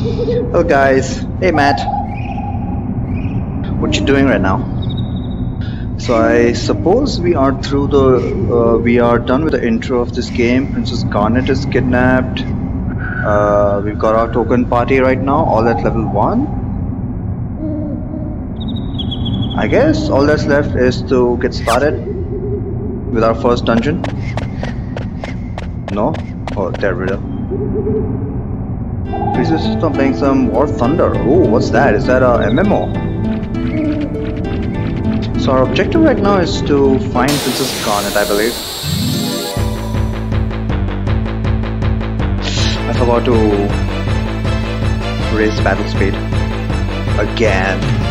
Hello guys. Hey Matt. What you doing right now? So I suppose we are through the uh, we are done with the intro of this game. Princess Garnet is kidnapped. Uh, we've got our token party right now, all at level 1. I guess all that's left is to get started with our first dungeon. No? Oh, there we go. Princess System playing some War Thunder. Oh, what's that? Is that a MMO? So our objective right now is to find Princess Garnet, I believe. I forgot to raise battle speed again.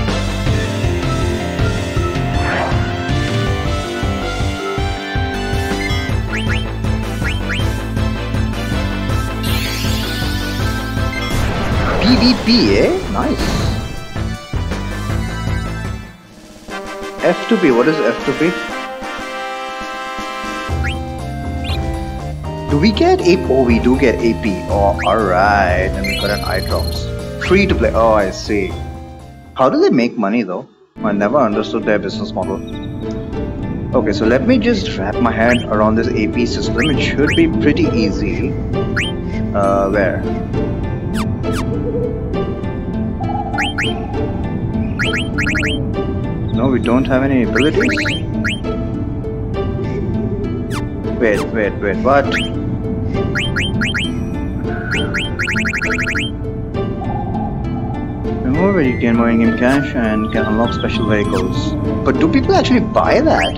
PvP, eh? Nice. F2P, what is F2P? Do we get AP? Oh, we do get AP. Oh, alright. And we got an eye drops. Free to play. Oh, I see. How do they make money though? I never understood their business model. Okay, so let me just wrap my head around this AP system. It should be pretty easy. Uh, where? No, we don't have any abilities. Wait, wait, wait, what? Remember you can buy in cash and can unlock special vehicles. But do people actually buy that?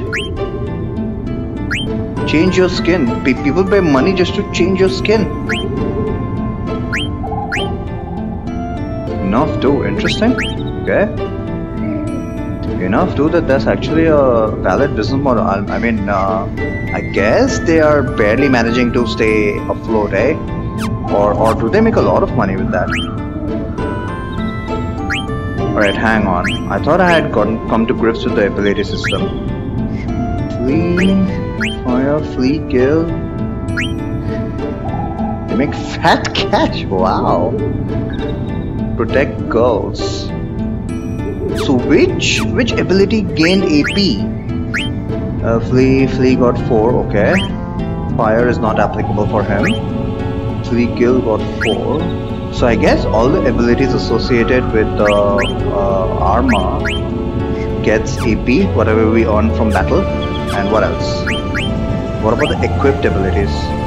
Change your skin. People pay money just to change your skin. Enough too. Interesting. Okay. Enough too that that's actually a valid business model. I, mean, uh, I guess they are barely managing to stay afloat, eh? Or, or do they make a lot of money with that? Alright, hang on. I thought I had gotten come to grips with the ability system. Flee, fire, flee, kill. They make fat cash. Wow. Protect girls. So which which ability gained AP? Uh, Flea flee got four. Okay. Fire is not applicable for him. Flee, kill got four. So I guess all the abilities associated with the uh, armor gets AP, whatever we earn from battle. And what else? What about the equipped abilities?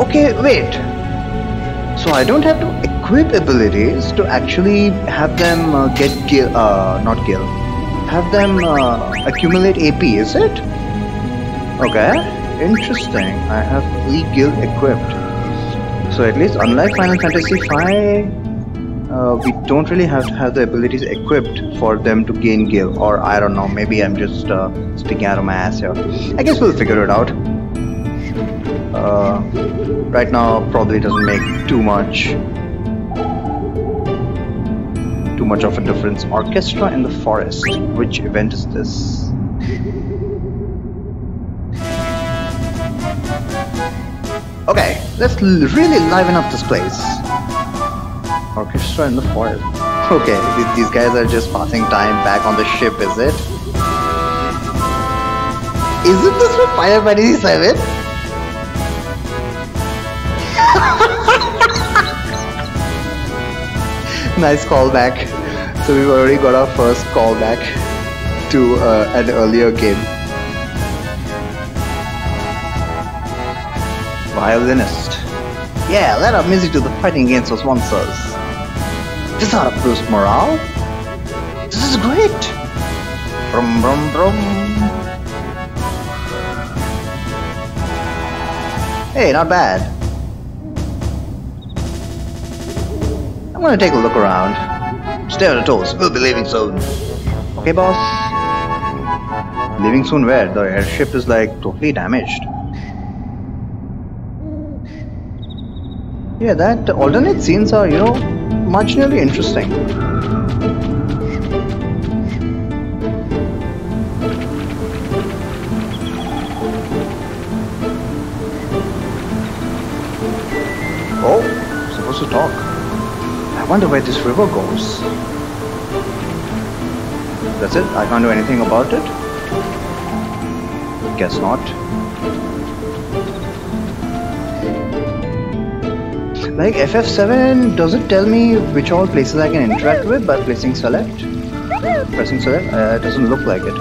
Okay, wait. So I don't have to equip abilities to actually have them uh, get gil, uh, not gil, have them uh, accumulate AP, is it? Okay, interesting. I have Flee Guild equipped. So at least unlike Final Fantasy V, uh, we don't really have to have the abilities equipped for them to gain Gil. Or I don't know, maybe I'm just uh, sticking out of my ass here. I guess we'll figure it out. Uh, right now, probably doesn't make too much too much of a difference. Orchestra in the Forest. Which event is this? Okay, let's really liven up this place. Orchestra in the forest. Okay, these guys are just passing time back on the ship, is it? Isn't this from Final Fantasy 7? nice callback. So we've already got our first callback to uh, an earlier game. violinist. Yeah, let our music do the fighting against those monsters. This ought to boost morale. This is great. Brum brum brum. Hey, not bad. going to take a look around. Stay on your toes. We'll be leaving soon. Okay, boss. Leaving soon where? The airship is like totally damaged. Yeah, that alternate scenes are, you know, marginally interesting. Oh, supposed to talk. I wonder where this river goes. That's it? I can't do anything about it? Guess not. Like FF7, does it tell me which all places I can interact with by placing select? Pressing select? Uh, it doesn't look like it.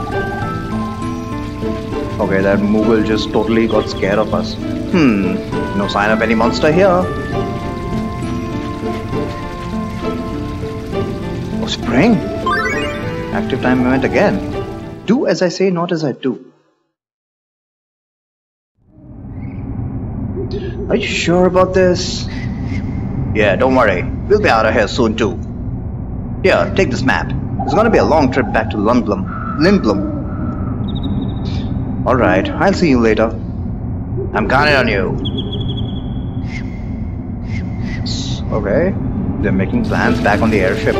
Okay, that Moogle just totally got scared of us. Hmm, no sign of any monster here. Spring! Active time event again. Do as I say, not as I do. Are you sure about this? Yeah, don't worry. We'll be out of here soon too. Here, take this map. It's gonna be a long trip back to Lindblum. Lindblum. Alright, I'll see you later. I'm counting on you. Okay, they're making plans back on the airship.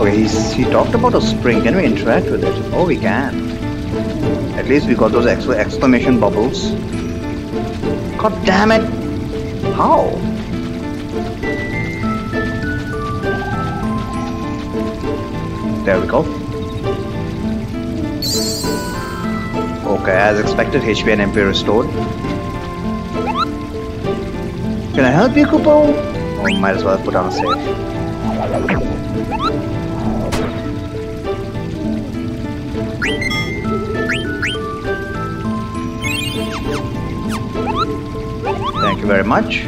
Okay, he's, he talked about a spring. Can we interact with it? Oh, we can. At least we got those exclamation bubbles. God damn it! How? There we go. Okay, as expected, HP and MP restored. Can I help you, Kupo? Oh, might as well put on a save. You very much.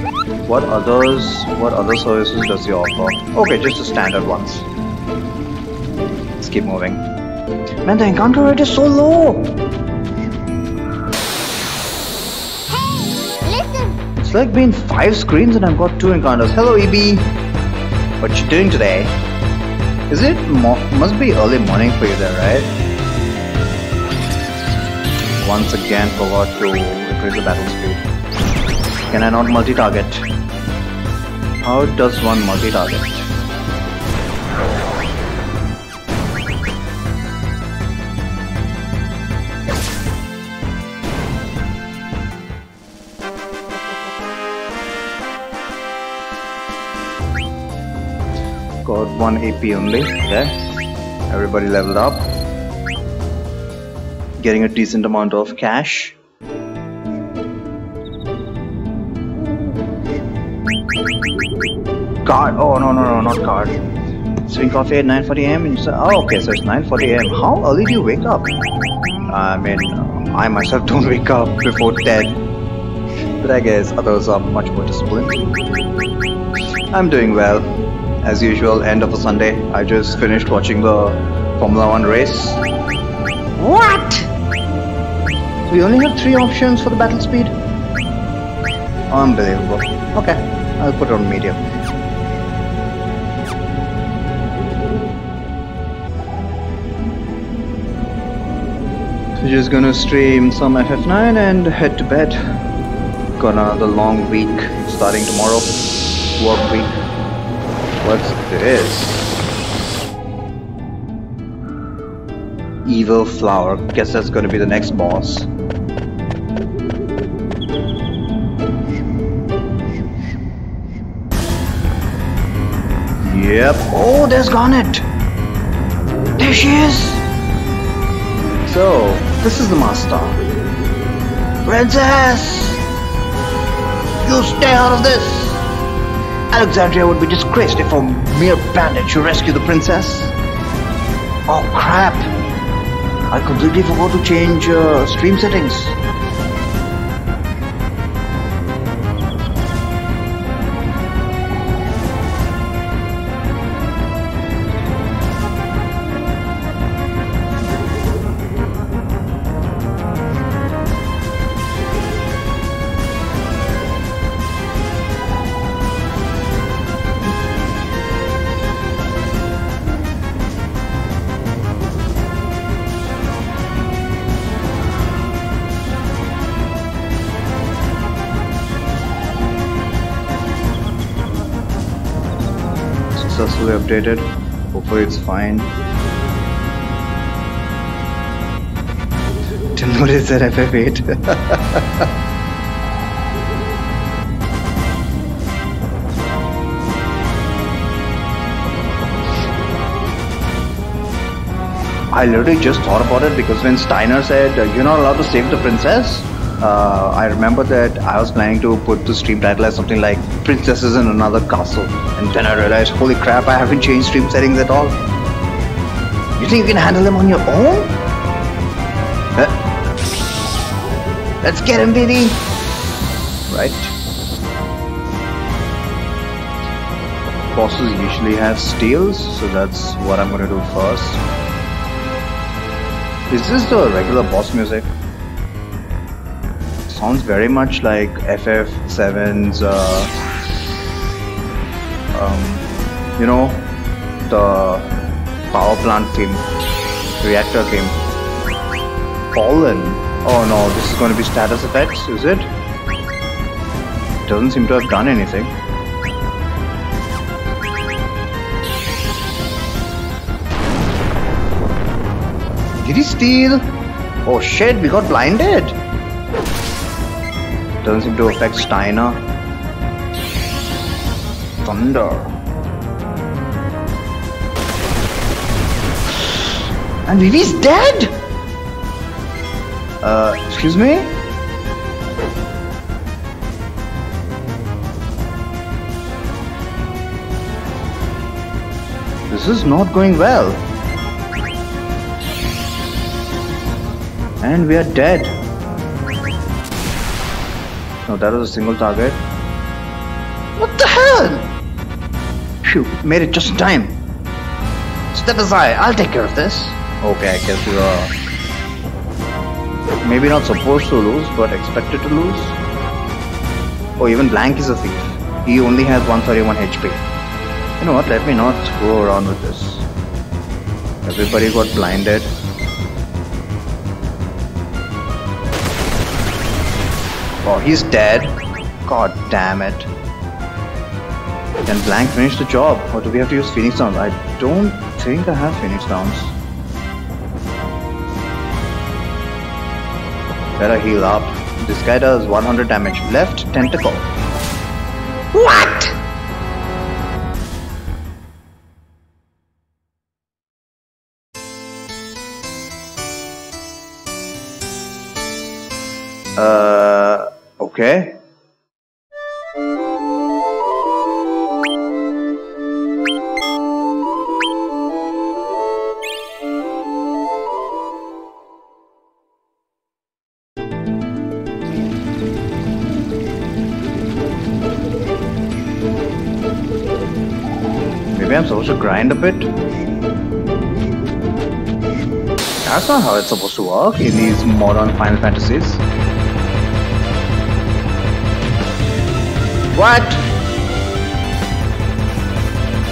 What others, what other services does he offer? Okay, just the standard ones. Let's keep moving. Man, the encounter rate is so low! Hey, listen. It's like being five screens and I've got two encounters. Hello, EB! What you doing today? Is it, mo must be early morning for you there, right? Once again forgot to increase the battle speed. Can I not multi-target? How does one multi-target? Got one AP only. Okay. Everybody leveled up. Getting a decent amount of cash. Card. Oh no no no not card. Swing coffee at 9:40 a.m. and you say, oh okay, so it's 9:40 a.m. How early do you wake up? I mean, I myself don't wake up before 10, but I guess others are much more disciplined. I'm doing well, as usual. End of a Sunday. I just finished watching the Formula One race. What? We only have three options for the battle speed. Unbelievable. Okay, I'll put it on medium. Just gonna stream some FF9 and head to bed. Got another long week starting tomorrow. Work week. What's this? Evil Flower. Guess that's gonna be the next boss. Yep. Oh, there's Garnet. There she is. So, this is the master. Princess! You stay out of this! Alexandria would be disgraced if a mere bandit should rescue the princess. Oh crap! I completely forgot to change uh, stream settings. updated. Hopefully it's fine. Didn't notice that FF8. I literally just thought about it because when Steiner said, uh, You're not allowed to save the princess, uh, I remember that I was planning to put the stream title as something like Princesses in Another Castle. And then I realized, holy crap, I haven't changed stream settings at all. You think you can handle them on your own? Uh, let's get him, baby! Right. Bosses usually have steals, so that's what I'm gonna do first. Is this the regular boss music? sounds very much like FF7's, uh, you know, the power plant theme, reactor theme. Fallen. Oh no, this is going to be status effects, is it? Doesn't seem to have done anything. Did he steal? Oh shit, we got blinded. Doesn't seem to affect Steiner. Thunder. And Vivi's dead? Uh, excuse me? This is not going well. And we are dead. No, that was a single target. What the hell? Phew, made it just in time. Step aside, I'll take care of this. Okay, I guess we are maybe not supposed to lose, but expected to lose. Oh, even Blank is a thief. He only has 131 HP. You know what, let me not screw around with this. Everybody got blinded. Oh, he's dead. God damn it. Can Blank finish the job? Or do we have to use Phoenix Downs? I don't think I have Phoenix Downs. Better heal up. This guy does 100 damage. Left tentacle. Grind a bit? That's not how it's supposed to work in these modern Final Fantasies. What?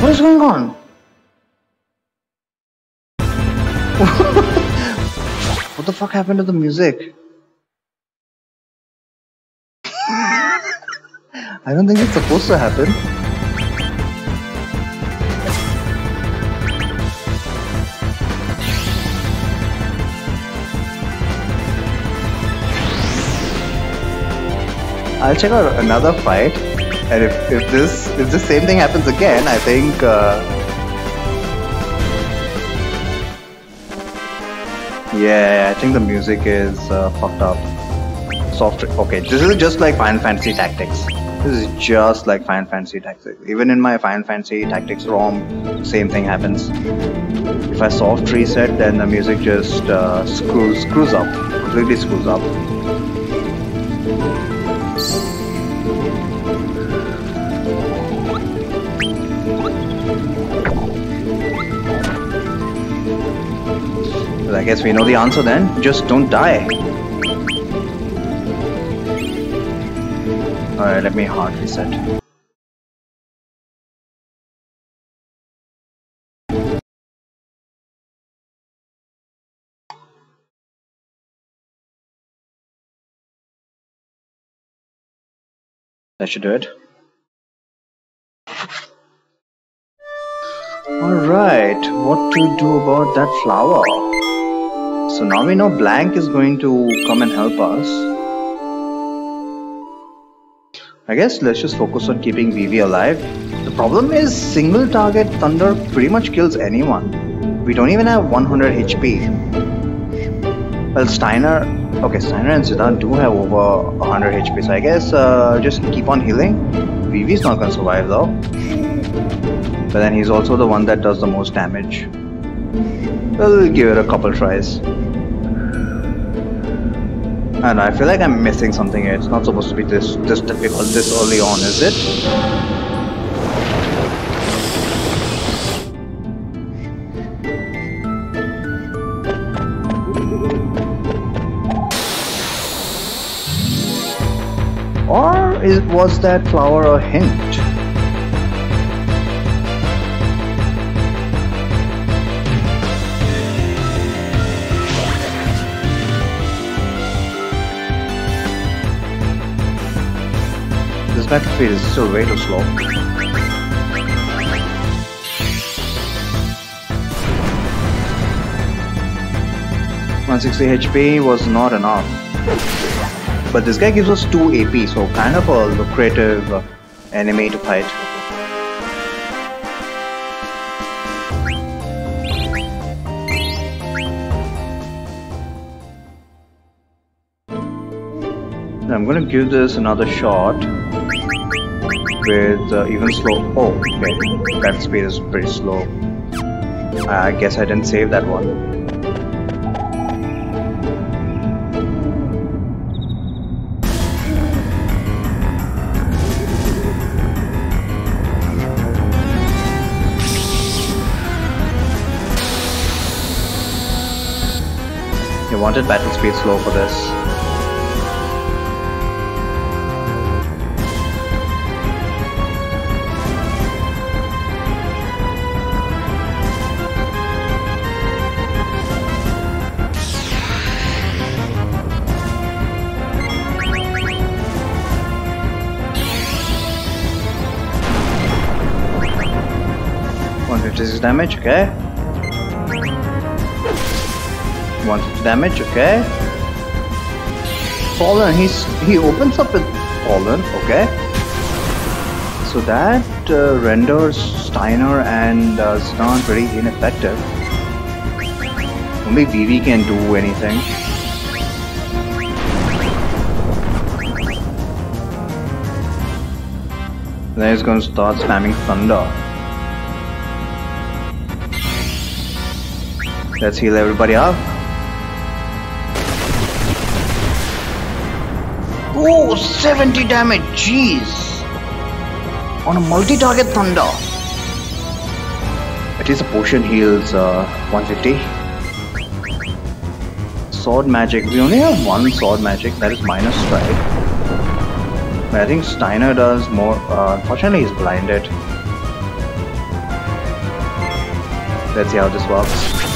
What is going on? what the fuck happened to the music? I don't think it's supposed to happen. I'll check out another fight and if, if this if the same thing happens again, I think uh, yeah, I think the music is uh, fucked up. Soft. Okay, this is just like Final Fantasy Tactics. This is just like Final Fantasy Tactics. Even in my Final Fantasy Tactics ROM, same thing happens. If I soft reset, then the music just uh, screws screws up, completely screws up. I guess we know the answer then. Just don't die. Alright, let me hard reset. That should do it. Alright, what to do about that flower? So now we know Blank is going to come and help us. I guess let's just focus on keeping Vivi alive. The problem is single target thunder pretty much kills anyone. We don't even have 100 HP. Well, Steiner... Okay, Steiner and Zidane do have over 100 HP, so I guess uh, just keep on healing. Vivi's not gonna survive though. But then he's also the one that does the most damage. We'll give it a couple tries. And I feel like I'm missing something here. It's not supposed to be this this difficult this early on, is it? Or is, was that flower a hint? This battle speed is still way too slow. One sixty HP was not enough. But this guy gives us 2 AP, so kind of a lucrative uh, enemy to fight. I'm gonna give this another shot with uh, even slow. Oh, okay. That speed is pretty slow. I guess I didn't save that one. Wanted battle speed slow for this. Damage, okay. 150 damage, okay. Fallen, he's he opens up with Fallen, okay. So that uh, renders Steiner and uh, Zidane very ineffective. Only Vivi can do anything. Then he's going to start spamming Thunder. Let's heal everybody up. Oh, 70 damage, jeez. On a multi-target thunder. At least the potion heals uh, 150. Sword magic. We only have one sword magic, that is minus strike. But I think Steiner does more. Uh, unfortunately, he's blinded. Let's see how this works.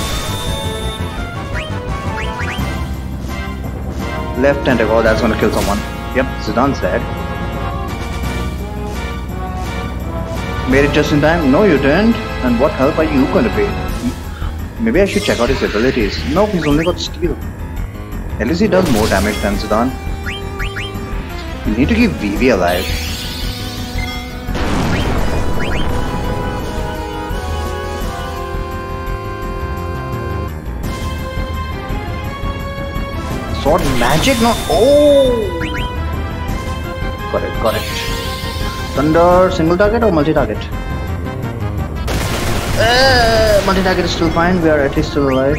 Left tentacle, that's gonna kill someone. Yep, Zidane's dead. Made it just in time? No, you didn't. And what help are you gonna be? Maybe I should check out his abilities. No, he's only got steal. At least he does more damage than Zidane. You need to keep Vivi alive. Sword magic? No. Oh! Got it, got it. Thunder, single target or multi-target? Uh, multi-target is still fine. We are at least still alive.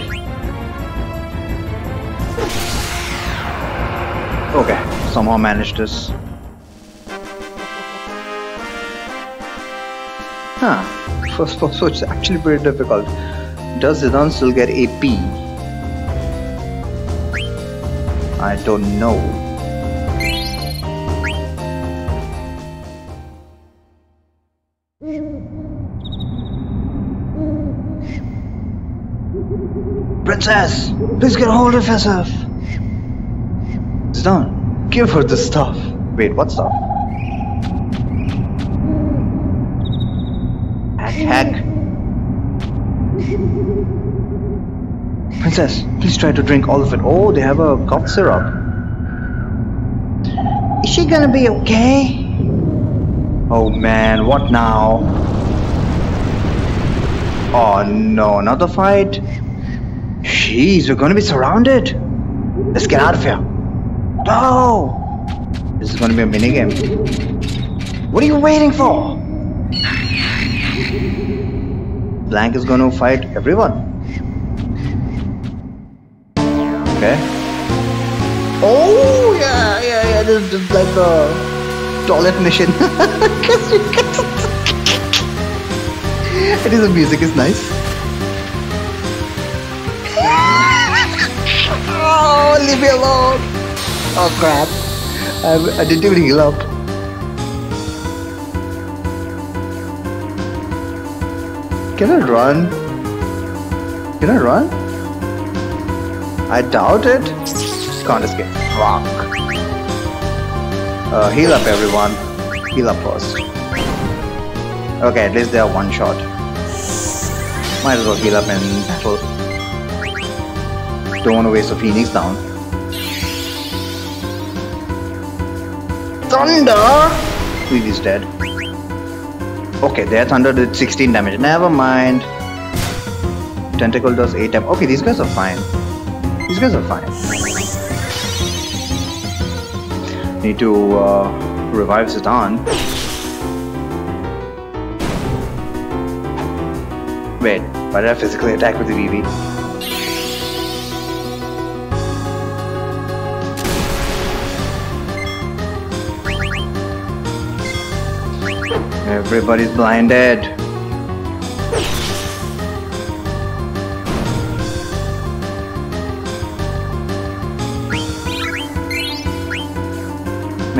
Okay, somehow managed this. Huh. First all, it's actually pretty difficult. Does Zidane still get AP? I don't know. Princess! Please get a hold of yourself! It's done. Give her the stuff. Wait, what stuff? Princess, please try to drink all of it. Oh, they have a cough syrup. Is she gonna be okay? Oh man, what now? Oh no, another fight? Jeez, we're gonna be surrounded. Let's get out of here. No! This is gonna be a mini game. What are you waiting for? Blank is gonna fight everyone. Okay. Oh yeah, yeah, yeah. This is like the toilet mission. it is the music is nice. oh, leave me alone. Oh crap. I, I didn't even heal up. Can I run? Can I run? I doubt it. Can't escape. Fuck. Uh, heal up everyone. Heal up first. Okay, at least they are one shot. Might as well heal up and battle. Don't want to waste a phoenix down. Thunder! He's dead. Okay, their thunder did 16 damage. Never mind. Tentacle does 8 damage. Okay, these guys are fine. These guys are fine. Need to uh, revive Zidane. Wait, why did I physically attack with the Vivi? Everybody's blinded.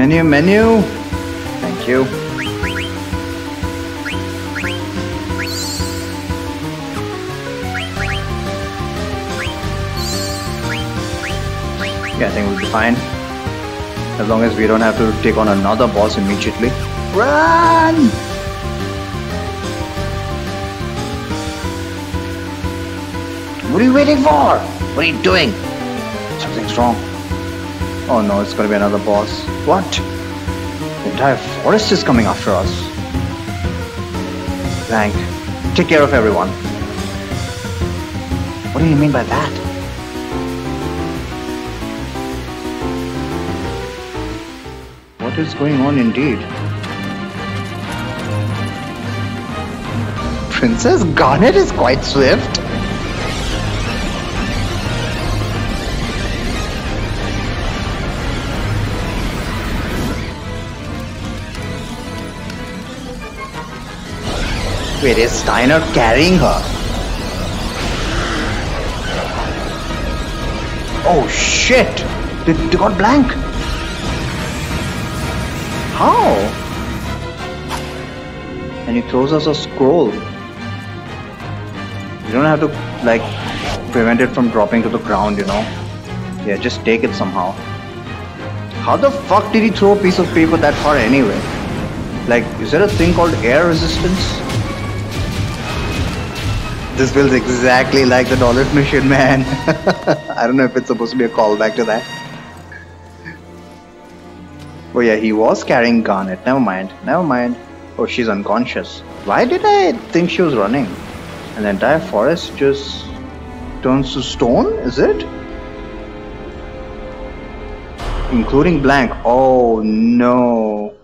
Menu, menu. Thank you. Yeah, I think we'll be fine. As long as we don't have to take on another boss immediately. Run! What are you waiting for? What are you doing? Something's wrong. Oh no, it's gonna be another boss. What? The entire forest is coming after us. Blank. Take care of everyone. What do you mean by that? What is going on indeed? Princess Garnet is quite swift. Wait, is Steiner carrying her? Oh shit! They, they got blank! How? And he throws us a scroll. You don't have to like prevent it from dropping to the ground, you know. Yeah, just take it somehow. How the fuck did he throw a piece of paper that far anyway? Like, is there a thing called air resistance? This feels exactly like the Dollar Mission, man. I don't know if it's supposed to be a callback to that. Oh yeah, he was carrying Garnet. Never mind. Never mind. Oh, she's unconscious. Why did I think she was running? And the entire forest just turns to stone, is it? Including blank. Oh no.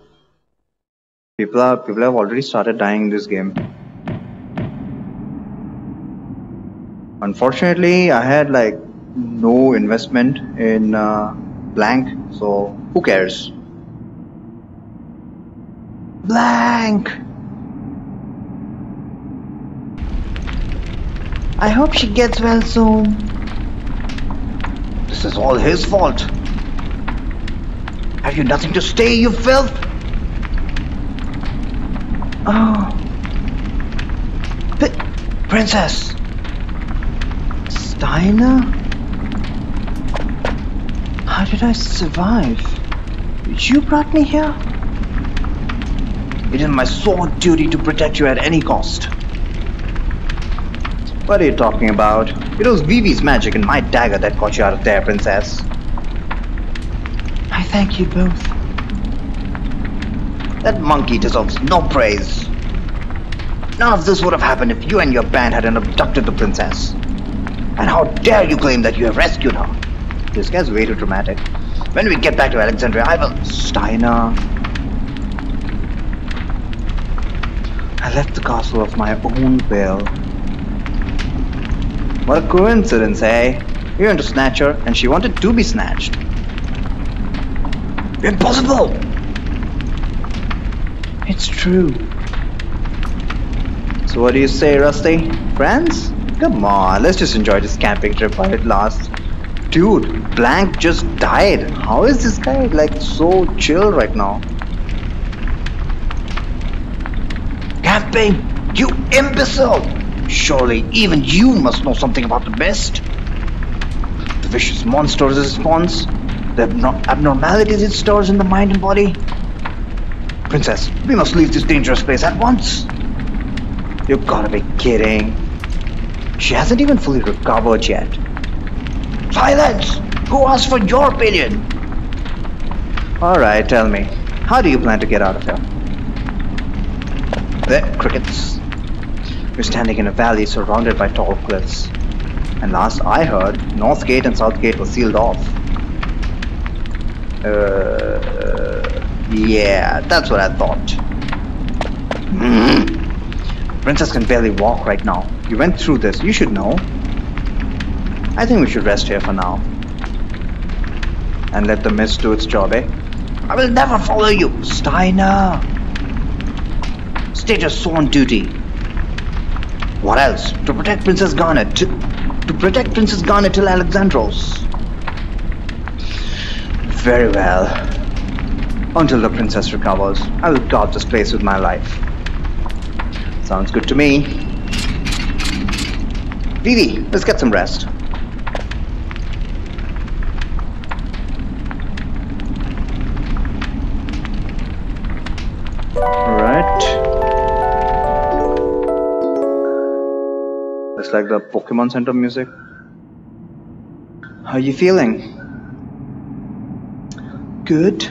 People are people have already started dying in this game. Unfortunately, I had like no investment in uh, blank, so who cares? Blank! I hope she gets well soon. This is all his fault. Have you nothing to say, you filth? Oh. P Princess! Steiner? How did I survive? You brought me here? It is my sole duty to protect you at any cost. What are you talking about? It was Vivi's magic and my dagger that got you out of there, princess. I thank you both. That monkey deserves no praise. None of this would have happened if you and your band hadn't abducted the princess. And how dare you claim that you have rescued her? This guy's way too dramatic. When we get back to Alexandria, I will... Steiner... I left the castle of my own will. What a coincidence, eh? You went to snatch her, and she wanted to be snatched. Impossible! It's true. So what do you say, Rusty? Friends? Come on, let's just enjoy this camping trip while it lasts. Dude, Blank just died. How is this guy like so chill right now? Camping? You imbecile! Surely even you must know something about the mist. The vicious monsters it spawns, the abnormalities it stores in the mind and body. Princess, we must leave this dangerous place at once. You gotta be kidding. She hasn't even fully recovered yet. Silence! Who asked for your opinion? Alright, tell me. How do you plan to get out of here? The crickets. We're standing in a valley surrounded by tall cliffs. And last I heard, North Gate and South Gate were sealed off. Uh, yeah, that's what I thought. Princess can barely walk right now. You went through this, you should know. I think we should rest here for now. And let the mist do its job, eh? I will never follow you, Steiner! Stay just sworn duty. What else? To protect Princess Garnet. To, to protect Princess Garnet till Alexandros. Very well. Until the princess recovers, I will guard this place with my life. Sounds good to me. Vivi, let's get some rest. Alright. It's like the Pokemon Center music. How are you feeling? Good.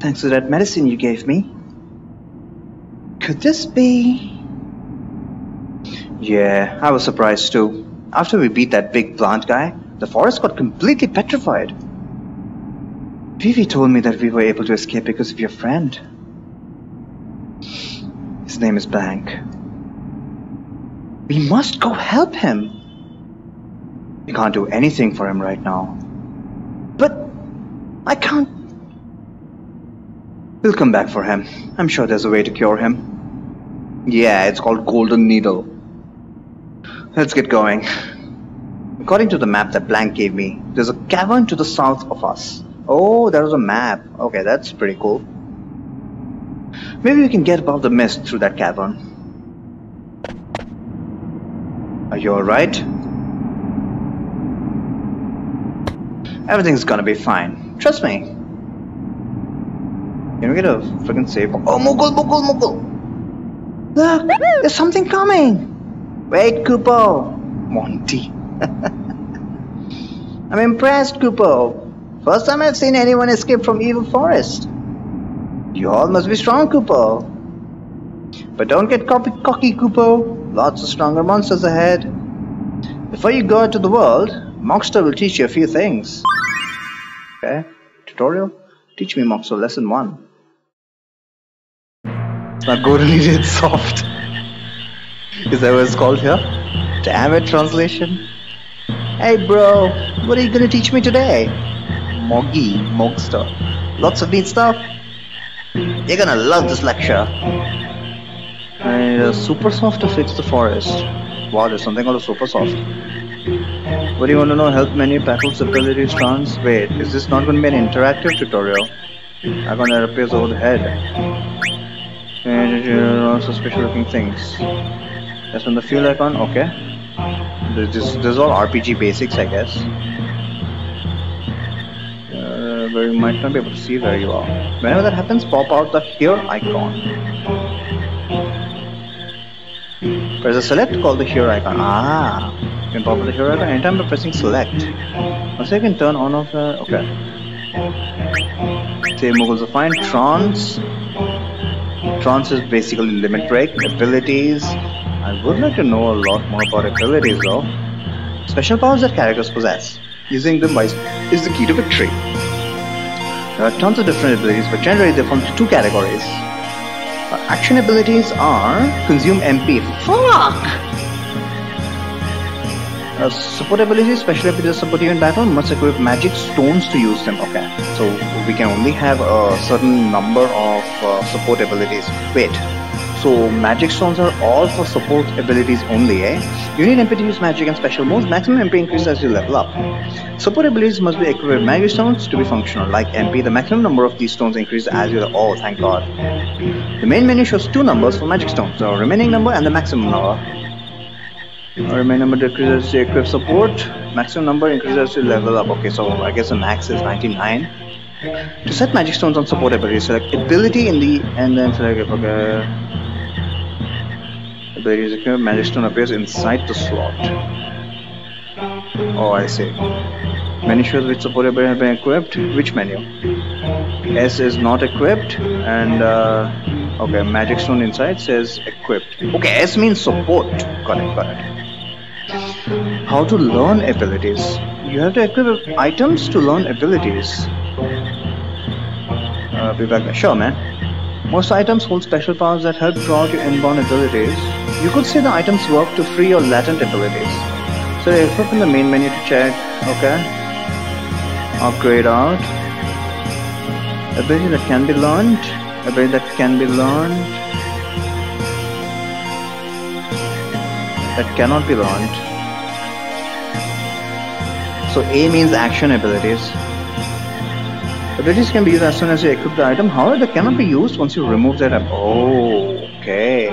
Thanks to that medicine you gave me. Could this be... Yeah, I was surprised too. After we beat that big plant guy, the forest got completely petrified. Vivi told me that we were able to escape because of your friend. His name is Blank. We must go help him. We can't do anything for him right now. But I can't. We'll come back for him. I'm sure there's a way to cure him. Yeah, it's called Golden Needle. Let's get going. According to the map that Blank gave me, there's a cavern to the south of us. Oh, there's a map. Okay, that's pretty cool. Maybe we can get above the mist through that cavern. Are you alright? Everything's gonna be fine. Trust me. Can we get a freaking save? Oh, Moogle, Moogle, Moogle! Look! There's something coming! Wait, Kupo! Monty. I'm impressed, Kupo. First time I've seen anyone escape from Evil Forest. You all must be strong, Kupo. But don't get cocky, Kupo. Lots of stronger monsters ahead. Before you go out to the world, Mogster will teach you a few things. Okay, tutorial? Teach me Mogster lesson 1. It's not golden it's soft. Is that what it's called here? Damn it, translation. Hey bro, what are you gonna teach me today? Moggy, Mogster. Lots of neat stuff. You're gonna love this lecture. And uh, super soft to fix the forest. Wow, there's something called a super soft. What do you want to know? Help menu, Patrols abilities, trans. Wait, is this not going to be an interactive tutorial? I'm gonna appears over the head. And also special looking things. That's on the fuel icon. Okay. This, this, this is all RPG basics, I guess. Uh, but you might not be able to see where you are. Whenever that happens, pop out the here icon. Press a select called the here icon. Ah, you can pop out the here icon anytime by pressing select. Also, you can turn on off the. Okay. Say moogles are fine. Trance. trance is basically limit break. Abilities. I would like to know a lot more about abilities though. Special powers that characters possess. Using them wise is the key to victory. There are tons of different abilities, but generally they fall into two categories. Uh, action abilities are consume MP. Fuck! Uh, support abilities, special abilities support you in battle must equip magic stones to use them. Okay, so we can only have a certain number of uh, support abilities. Wait, so magic stones are all for support abilities only, eh? You need MP to use magic and special moves. Maximum MP increases as you level up. Support abilities must be equipped with magic stones to be functional. Like MP, the maximum number of these stones increases as you. level Oh, thank God. The main menu shows two numbers for magic stones: the remaining number and the maximum number. The Remaining number decreases to equip support. Maximum number increases to level up. Okay, so I guess the max is 99. To set magic stones on support ability, select ability in the and then select okay. Equipped. Magic stone appears inside the slot. Oh, I see. Menu shows which support ability have been equipped. Which menu? S is not equipped, and uh, okay, magic stone inside says equipped. Okay, S means support. Got it. How to learn abilities. You have to equip items to learn abilities. Uh, be back. Sure, man. Most items hold special powers that help draw out your inborn abilities. You could say the items work to free your latent abilities. So equip in the main menu to check. Okay. Upgrade out. Ability that can be learned. Ability that can be learned. That cannot be learned. So A means action abilities. Abilities can be used as soon as you equip the item, however they cannot be used once you remove that item. Oh, okay.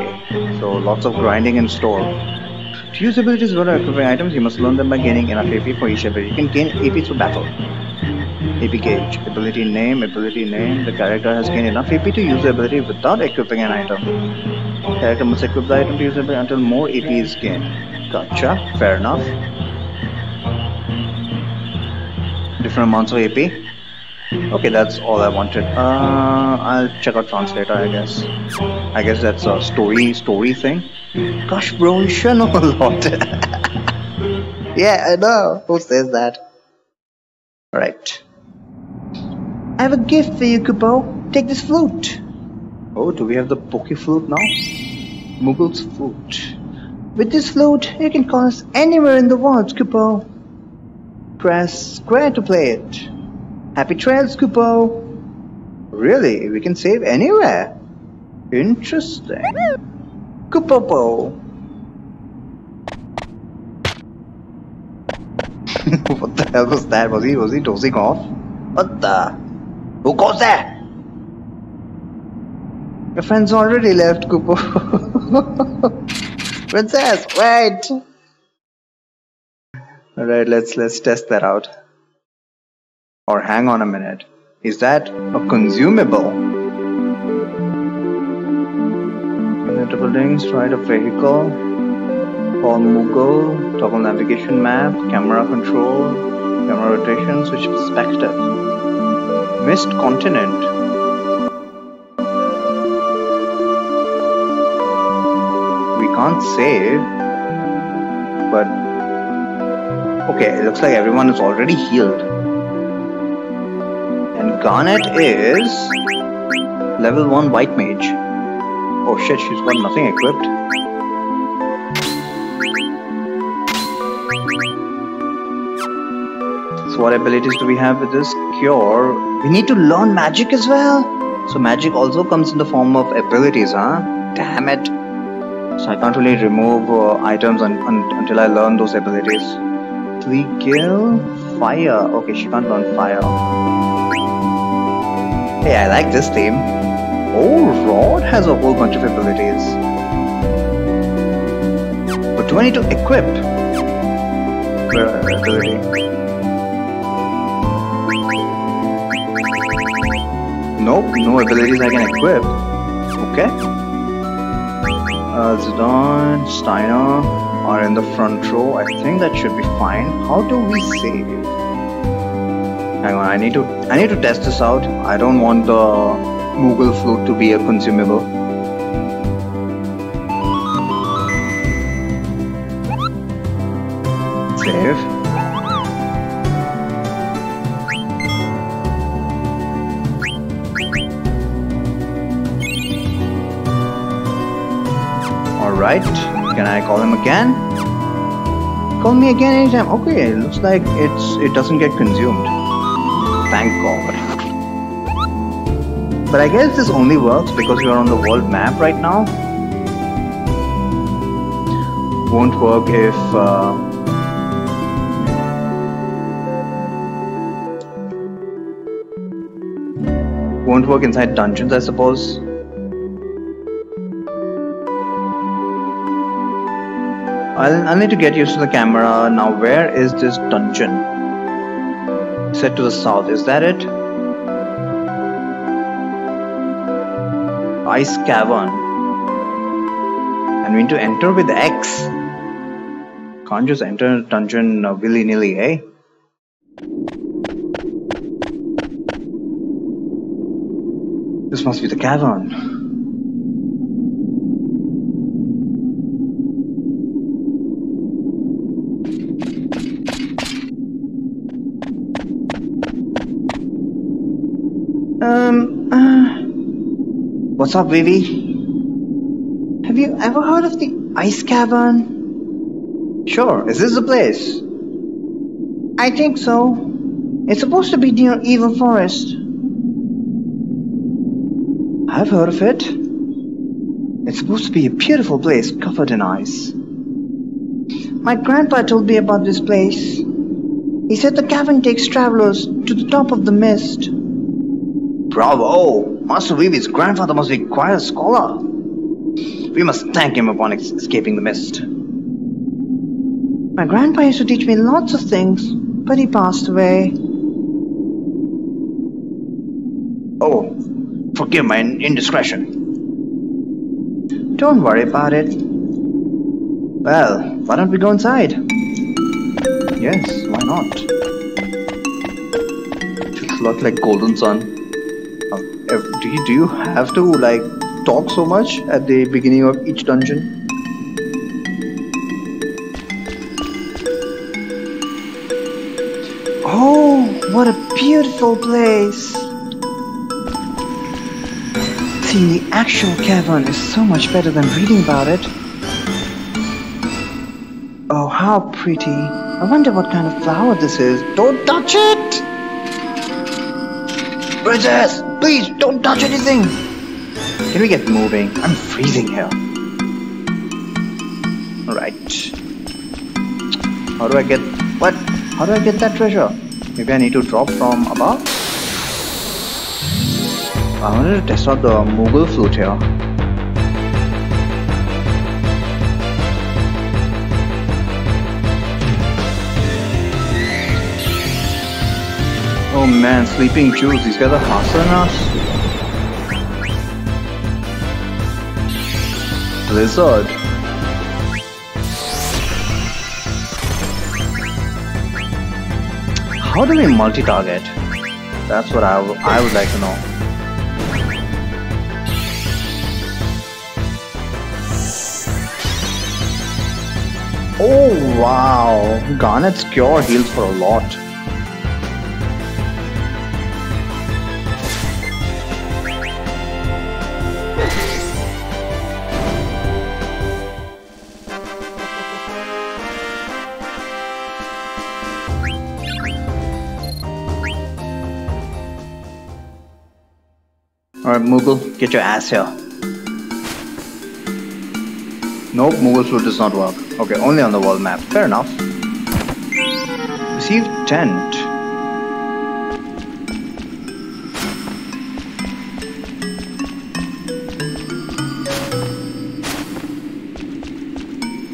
So lots of grinding in store. To use abilities without equipping items, you must learn them by gaining enough AP for each ability. You can gain AP through battle. AP gauge, ability name, ability name. The character has gained enough AP to use the ability without equipping an item. Character must equip the item to use it until more AP is gained. Gotcha, fair enough. different amounts of AP. Okay, that's all I wanted. Uh, I'll check out translator, I guess. I guess that's a story story thing. Gosh, bro, you sure know a lot. yeah, I know. Who says that? Alright. I have a gift for you, Kupo. Take this flute. Oh, do we have the Poke flute now? Moogle's flute. With this flute, you can call us anywhere in the world, Kupo press square to play it. Happy trails, Kupo! Really, we can save anywhere. Interesting. Kupopo! what the hell was that? Was he was he dozing off? What the? Who goes there? Your friend's already left, Kupo. Princess, wait! Alright, let's let's test that out. Or hang on a minute. Is that a consumable? Enter buildings, ride a vehicle, call Moogle, toggle navigation map, camera control, camera rotation, switch perspective. Mist Continent. We can't save, but Okay, it looks like everyone is already healed. Garnet is level 1 white mage. Oh shit, she's got nothing equipped. So what abilities do we have with this? Cure. We need to learn magic as well. So magic also comes in the form of abilities, huh? Damn it. So I can't really remove uh, items un un until I learn those abilities. Gale? Fire. Okay, she can't learn fire. Hey, I like this theme. Oh, Rod has a whole bunch of abilities. But do I need to equip? Uh. Nope, no abilities I can equip. Okay. Uh, Zidane, Steiner, are in the front row. I think that should be fine. How do we save? Hang on, I need to I need to test this out. I don't want the Moogle flute to be a consumable. Save. Alright, can I call him again? Call me again anytime. Okay, looks like it's it doesn't get consumed. Thank God. But I guess this only works because we are on the world map right now. Won't work if uh, won't work inside dungeons, I suppose. I'll, I'll need to get used to the camera. Now, where is this dungeon? Set to the south, is that it? Ice Cavern. And we need to enter with X. Can't just enter a dungeon uh, willy-nilly, eh? This must be the cavern. Um, uh, what's up, Vivi? Have you ever heard of the Ice Cavern? Sure, is this the place? I think so. It's supposed to be near Evil Forest. I've heard of it. It's supposed to be a beautiful place covered in ice. My grandpa told me about this place. He said the cavern takes travelers to the top of the mist. Bravo! Master Vivi's grandfather must be quite a scholar. We must thank him upon escaping the mist. My grandpa used to teach me lots of things, but he passed away. Oh, forgive my indiscretion. Don't worry about it. Well, why don't we go inside? Yes, why not? A lot like Golden Sun. Do you, do you have to like talk so much at the beginning of each dungeon? Oh, what a beautiful place! Seeing the actual cavern is so much better than reading about it. Oh, how pretty. I wonder what kind of flower this is. Don't touch it! Princess, please don't touch anything! Can we get moving? I'm freezing here. Alright. How do I get... What? How do I get that treasure? Maybe I need to drop from above? I wanted to test out the Moogle flute here. Oh man, Sleeping Juice, these guys are faster than us. Blizzard. How do we multi-target? That's what I, I would like to know. Oh wow, Garnet's Cure heals for a lot. Moogle, get your ass here. Nope, Moogle Flute does not work. Okay, only on the world map. Fair enough. Receive tent.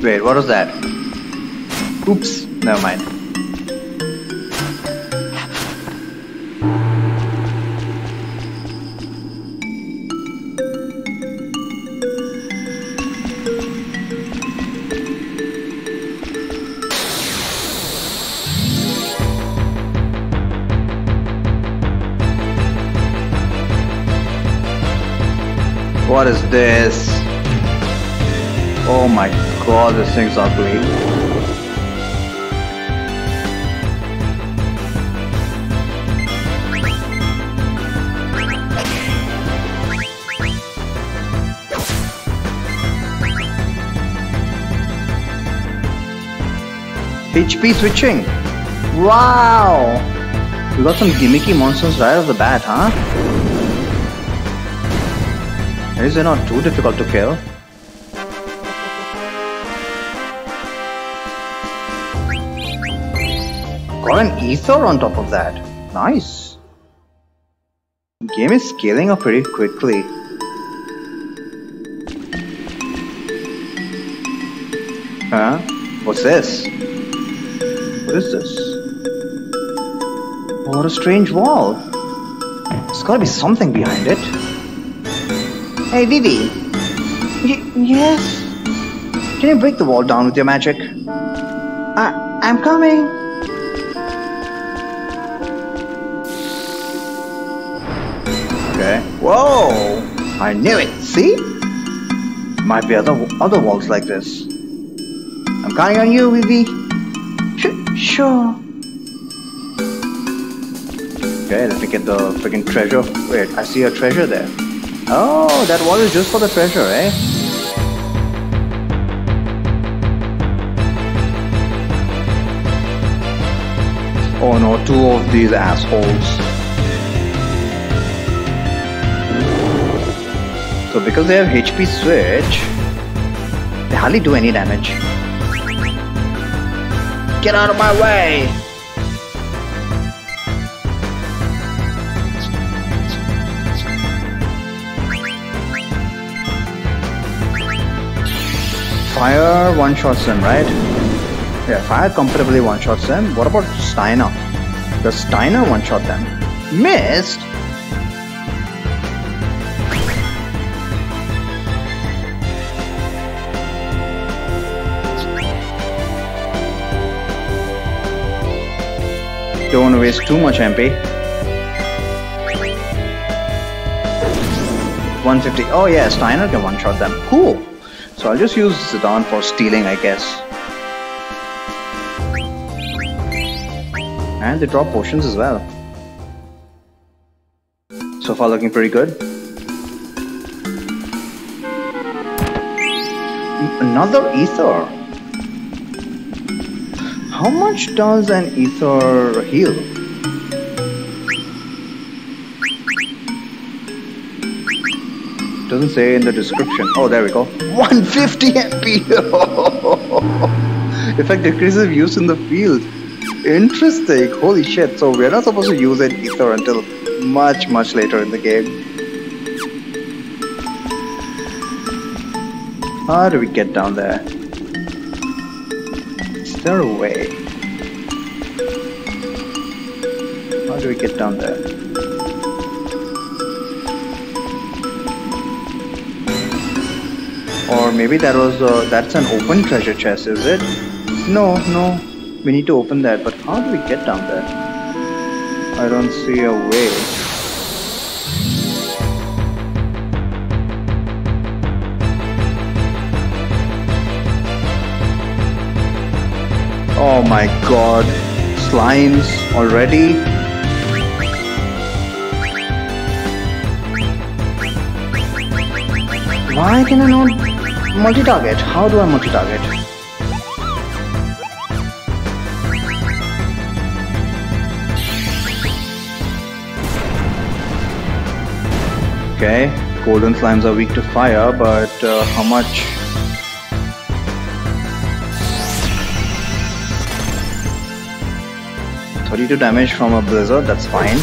Wait, what was that? Oops, never mind. things. HP switching. Wow! We got some gimmicky monsters right off the bat, huh? Is it not too difficult to kill. Got an ether on top of that. Nice. Game is scaling up pretty quickly. Huh? What's this? What is this? What a strange wall. There's gotta be something behind it. Hey, Vivi. Y yes? Can you break the wall down with your magic? I I'm coming. I knew it. See? Might be other other walls like this. I'm counting on you, Vivi. Sh sure. Okay, let me get the freaking treasure. Wait, I see a treasure there. Oh, that wall is just for the treasure, eh? Oh no, two of these assholes. So because they have HP switch, they hardly do any damage. Get out of my way! Fire one-shots them, right? Yeah, fire comfortably one-shots them. What about Steiner? Does Steiner one-shot them? Missed? Don't want to waste too much MP. 150. Oh yeah, Steiner can one-shot them. Cool. So I'll just use Zidane for stealing, I guess. And they drop potions as well. So far looking pretty good. Another ether. How much does an ether heal? Doesn't say in the description. Oh, there we go. 150 MP! Effect decreases use in the field. Interesting. Holy shit. So we're not supposed to use an ether until much, much later in the game. How do we get down there? There a way? How do we get down there? Or maybe that was uh, that's an open treasure chest, is it? No, no. We need to open that, but how do we get down there? I don't see a way. Oh my god. Slimes already? Why can I not multi-target? How do I multi-target? Okay, golden slimes are weak to fire, but uh, how much 32 damage from a blizzard, that's fine.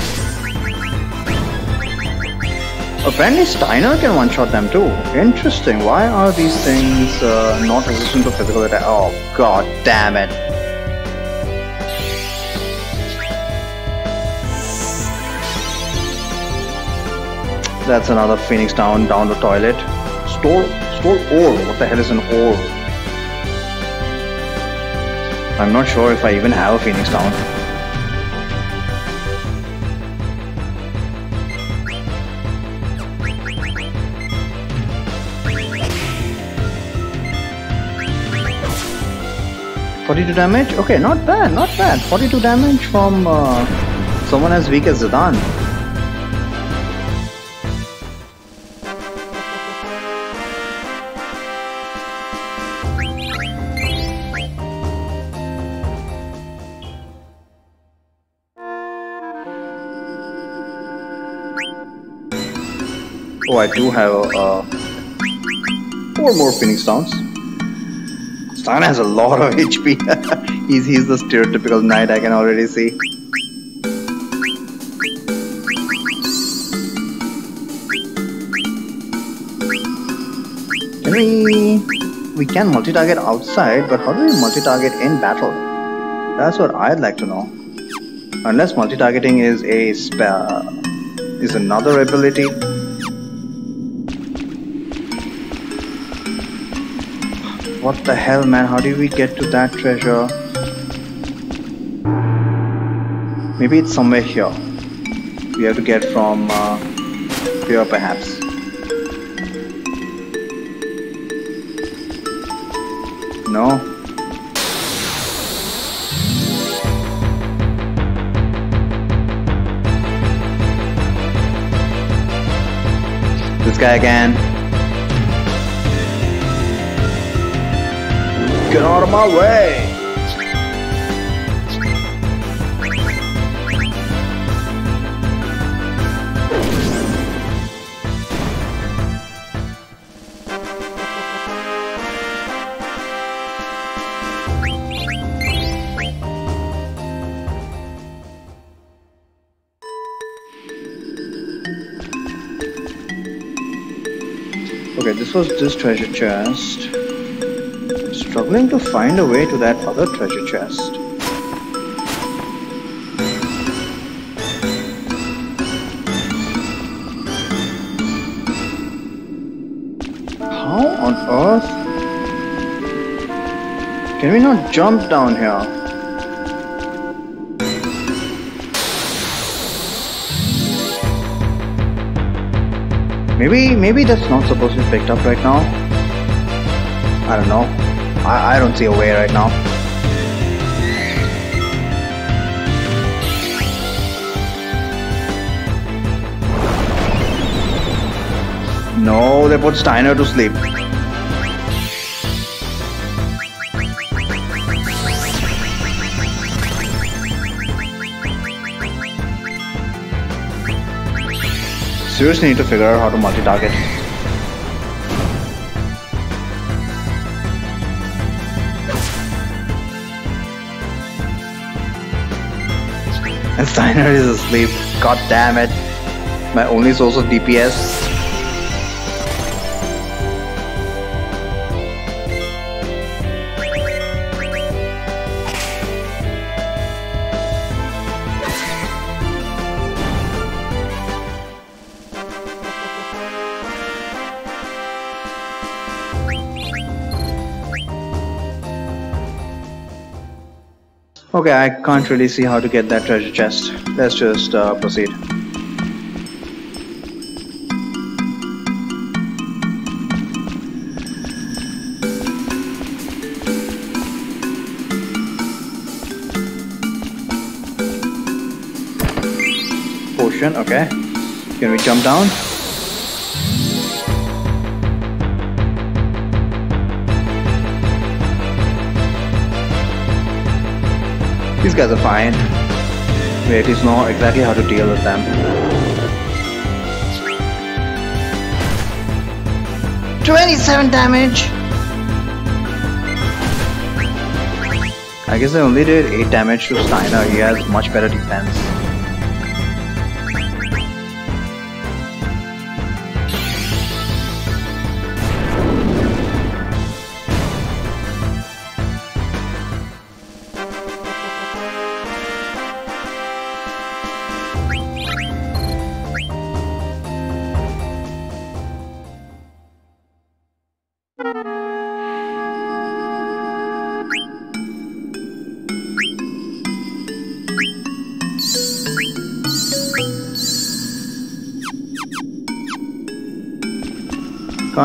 Apparently Steiner can one-shot them too. Interesting, why are these things uh, not resistant to physical attack? Oh god damn it. That's another Phoenix down, down the toilet. Store, store ore. What the hell is an ore? I'm not sure if I even have a Phoenix down. 42 damage? Okay, not bad, not bad. 42 damage from uh, someone as weak as Zidane. Oh, I do have uh, four more Phoenix Downs. Stan has a lot of HP. he's, he's the stereotypical knight, I can already see. We... We can multi-target outside, but how do we multi-target in battle? That's what I'd like to know. Unless multi-targeting is a spell... is another ability. What the hell, man? How do we get to that treasure? Maybe it's somewhere here. We have to get from uh, here, perhaps. No. This guy again. Get out of my way! Okay, this was this treasure chest. Struggling to find a way to that other treasure chest. How on earth? Can we not jump down here? Maybe, maybe that's not supposed to be picked up right now. I don't know. I, I don't see a way right now. No, they put Steiner to sleep. Seriously need to figure out how to multi-target. Steiner is asleep. God damn it. My only source of DPS. Okay, I can't really see how to get that treasure chest. Let's just uh, proceed. Potion, okay. Can we jump down? These guys are fine. We at least know exactly how to deal with them. Twenty-seven damage. I guess I only did eight damage to Steiner. He has much better defense.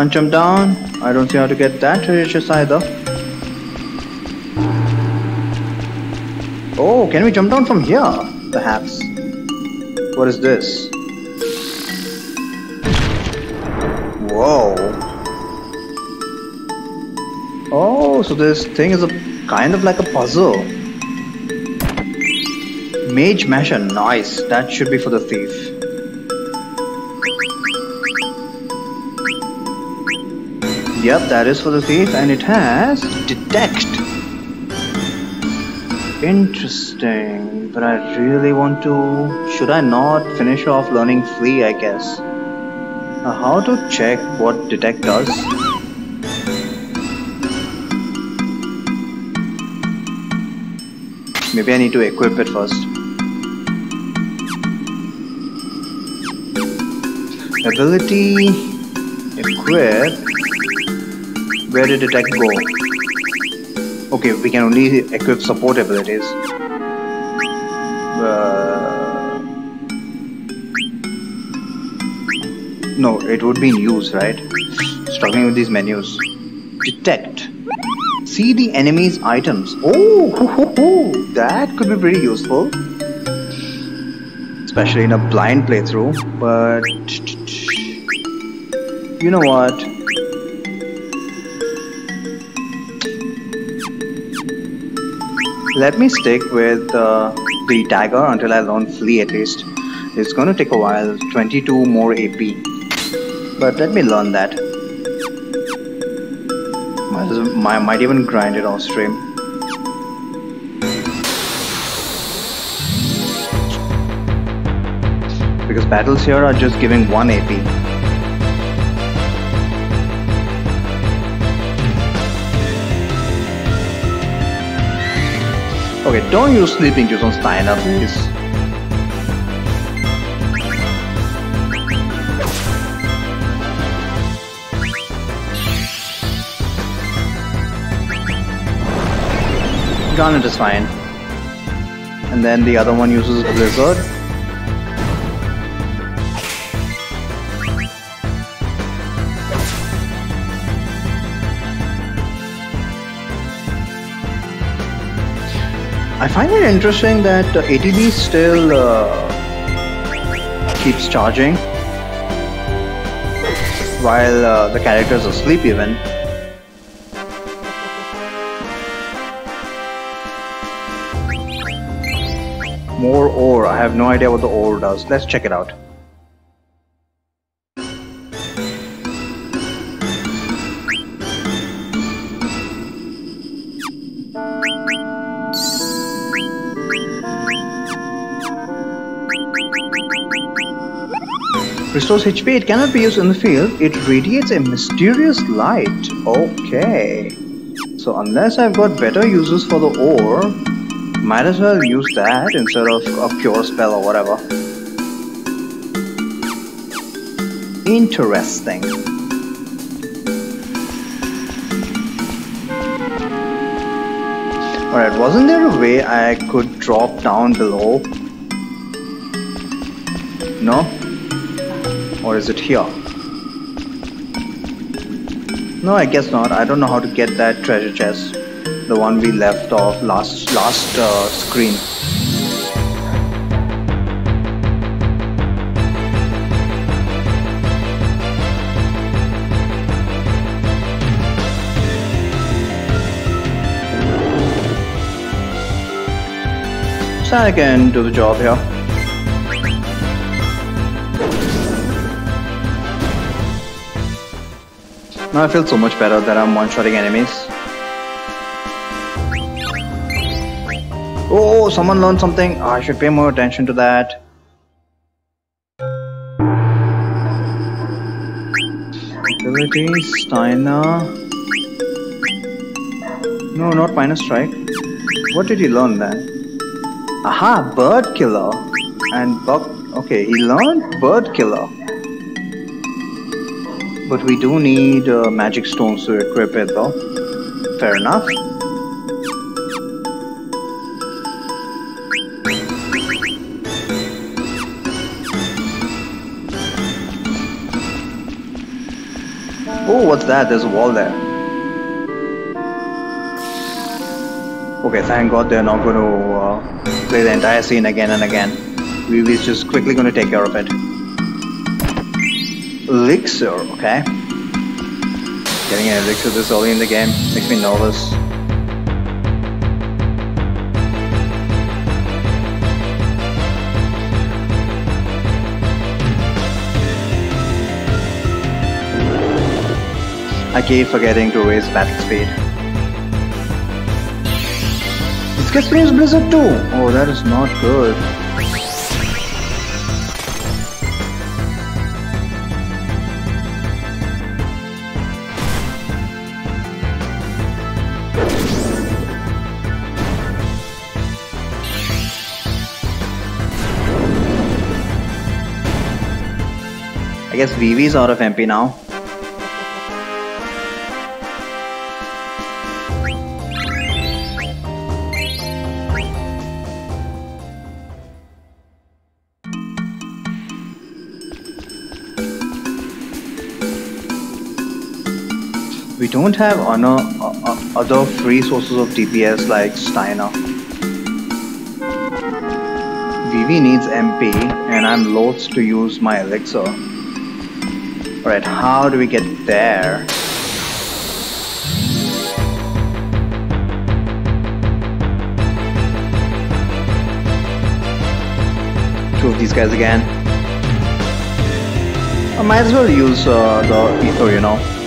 Can't jump down. I don't see how to get that treasure either. Oh, can we jump down from here? Perhaps. What is this? Whoa. Oh, so this thing is a kind of like a puzzle. Mage Masher, nice. That should be for the thief. Yep, that is for the thief, and it has detect. Interesting, but I really want to. Should I not finish off learning flee? I guess. Uh, how to check what detect does? Maybe I need to equip it first. Ability equip. Where did detect go? Okay, we can only equip support abilities. Uh, no, it would be in use, right? Struggling with these menus. Detect. See the enemy's items. Oh, ho, ho. that could be pretty useful. Especially in a blind playthrough. But you know what? Let me stick with uh, the dagger until I learn flee at least. It's gonna take a while, 22 more AP. But let me learn that. Might, might even grind it off stream. Because battles here are just giving 1 AP. Okay, don't use sleeping juice on Steiner, please. Garnet is fine. And then the other one uses Blizzard. I find it interesting that uh, ATB still uh, keeps charging while uh, the characters are asleep even. More ore. I have no idea what the ore does. Let's check it out. Restores HP, it cannot be used in the field. It radiates a mysterious light. Okay. So unless I've got better uses for the ore, might as well use that instead of a pure spell or whatever. Interesting. Alright, wasn't there a way I could drop down below? No? Or is it here? No, I guess not. I don't know how to get that treasure chest. The one we left off last last uh, screen. So I can do the job here. Now I feel so much better that I'm one-shotting enemies. Oh, oh, someone learned something. I should pay more attention to that. Ability, Steiner. No, not minus strike. What did he learn then? Aha, bird killer. And buck. Okay, he learned bird killer. But we do need uh, magic stones to equip it though. Fair enough. Oh, what's that? There's a wall there. Okay, thank god they're not going to uh, play the entire scene again and again. We are just quickly going to take care of it elixir, okay? Getting an elixir this early in the game makes me nervous. I keep forgetting to raise battle speed. This Blizzard too! Oh, that is not good. Guess Vivi is out of MP now. We don't have honor, other free sources of DPS like Steiner. Vivi needs MP and I'm loath to use my elixir. Alright, how do we get there? Two of these guys again. I might as well use uh, the ether, you know.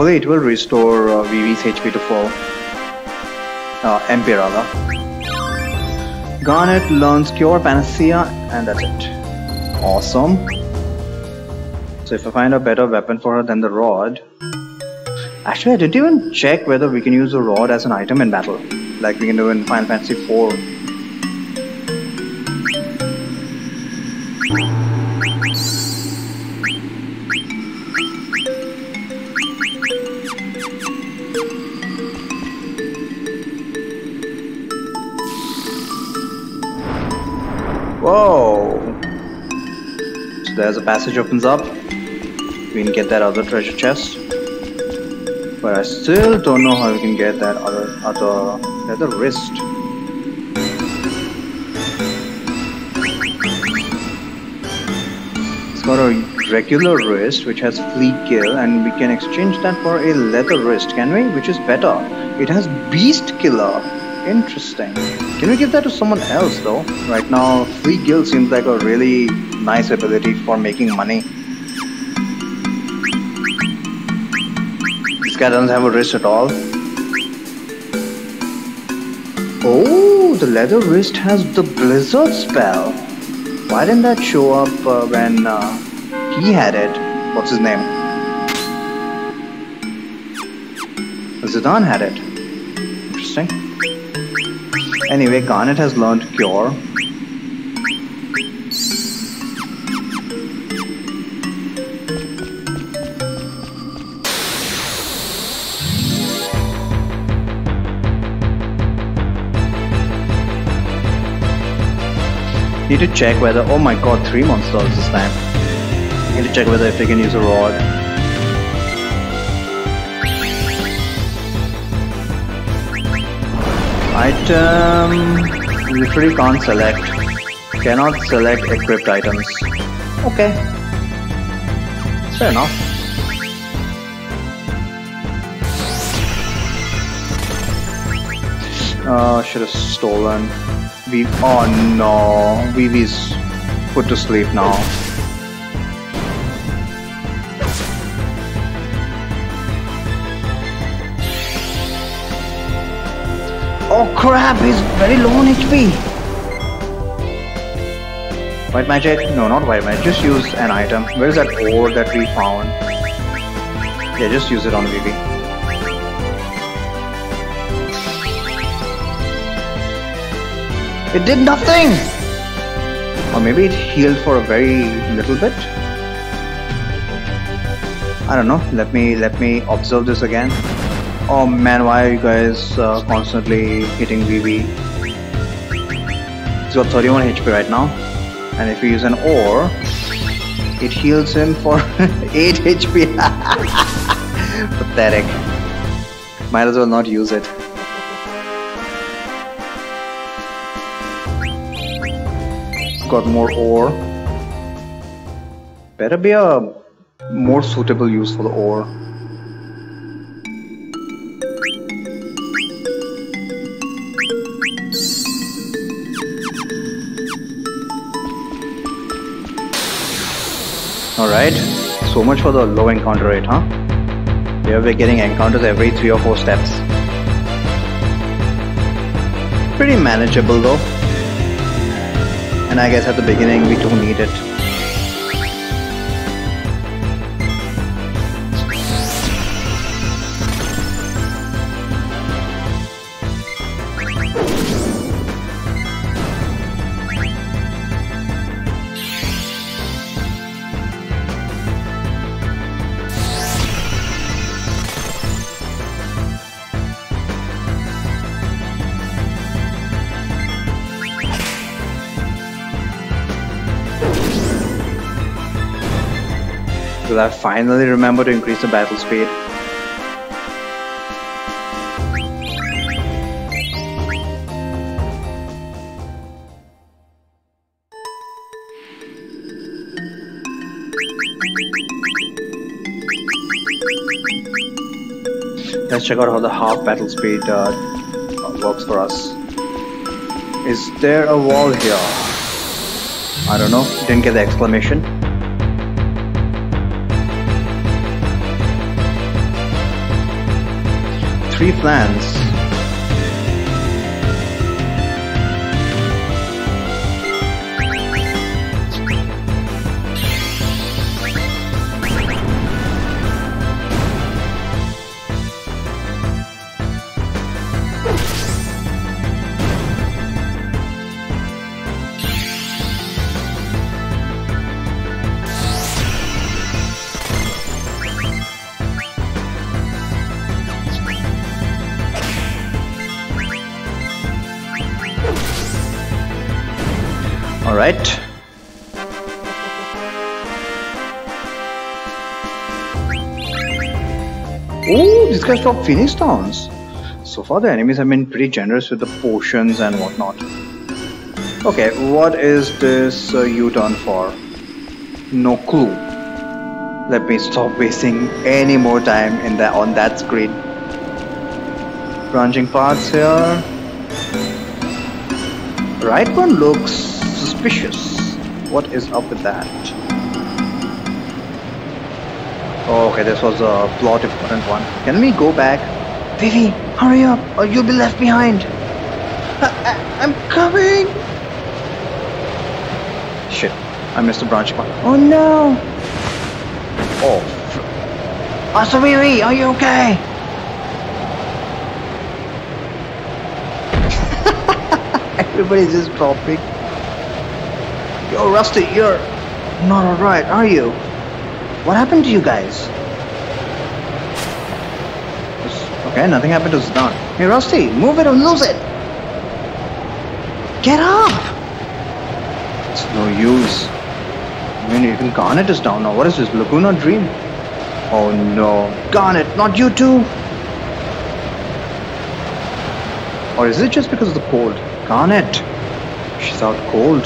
Hopefully it will restore uh, HP to full. Uh, MP. Garnet learns Cure Panacea and that's it. Awesome. So if I find a better weapon for her than the rod... Actually I didn't even check whether we can use the rod as an item in battle. Like we can do in Final Fantasy 4 passage opens up. We can get that other treasure chest. But I still don't know how we can get that other other other wrist. It's got a regular wrist which has fleet kill and we can exchange that for a leather wrist, can we? Which is better. It has beast killer. Interesting. Can we give that to someone else though? Right now, Flee-Gil seems like a really nice ability for making money. This guy doesn't have a wrist at all. Oh, the leather wrist has the blizzard spell. Why didn't that show up uh, when uh, he had it? What's his name? Zidane had it. Interesting. Anyway, Garnet has learned Cure. Need to check whether, oh my god, three monsters this time. I Need to check whether if they can use a rod. Item literally can't select. Cannot select equipped items. Okay. Fair enough. Uh, should have stolen. We oh no, Vivi's put to sleep now. Oh crap, he's very low on HP. White magic? No, not white magic. Just use an item. Where's that ore that we found? Yeah, just use it on Vivi. It did nothing! Or maybe it healed for a very little bit? I don't know. Let me let me observe this again. Oh man, why are you guys uh, constantly hitting Vivi? He's got 31 HP right now. And if we use an ore, It heals him for 8 HP. Pathetic. Might as well not use it. Got more ore. Better be a more suitable use for the ore. Alright, so much for the low encounter rate, huh? Here we're getting encounters every 3 or 4 steps. Pretty manageable though. And I guess at the beginning we do need it. I finally remember to increase the battle speed? Let's check out how the half battle speed uh, works for us. Is there a wall here? I don't know, didn't get the exclamation. Three Flans. Guys drop Phoenix Stones. So far the enemies have been pretty generous with the potions and whatnot. Okay, what is this uh, U-turn for? No clue. Let me stop wasting any more time in that on that screen. Branching paths here. Right one looks suspicious. What is up with that? Oh, okay, this was a plot important one. Can we go back? Vivi, hurry up or you'll be left behind. Uh, uh, I, am coming. Shit, I missed the branch. Oh no. Oh. Master ah, Vivi, are you okay? Everybody's just dropping. Yo, Rusty, you're not alright, are you? What happened to you guys? Okay, nothing happened to Zidane. Hey, Rusty, move it or lose it! Get up! It's no use. I mean, even Garnet is down now. What is this, Laguna Dream? Oh no. Garnet, not you too! Or is it just because of the cold? Garnet! She's out cold.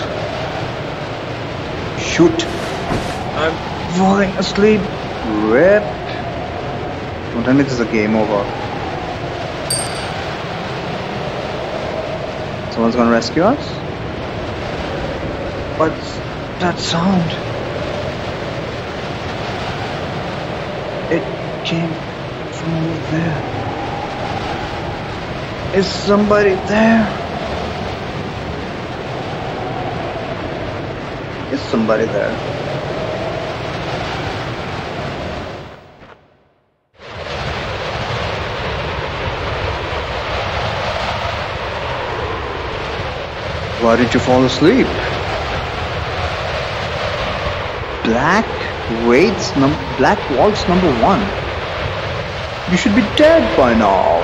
Shoot. Falling asleep. Rip. Don't tell me this is a game over. Someone's gonna rescue us? What's that sound? It came from over there. Is somebody there? is somebody there. Why didn't you fall asleep? Black Waits num Black Waltz number one. You should be dead by now.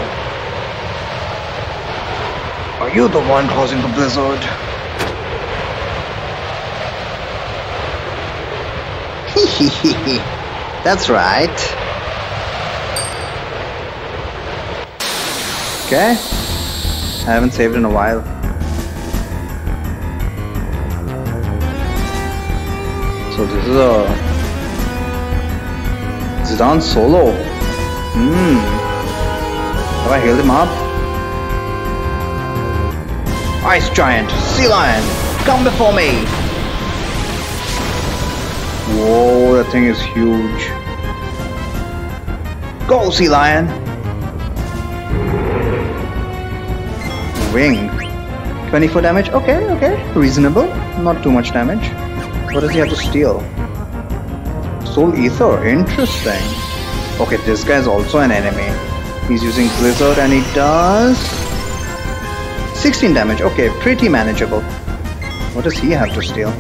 Are you the one causing the blizzard? That's right. Okay. I haven't saved in a while. So this is a Zidane solo. Hmm. Have I healed him up? Ice Giant, Sea Lion, come before me! Whoa, that thing is huge. Go, Sea Lion! Wing. 24 damage, okay, okay, reasonable. Not too much damage. What does he have to steal? Soul Ether, interesting. Okay, this guy is also an enemy. He's using Blizzard and he does 16 damage. Okay, pretty manageable. What does he have to steal?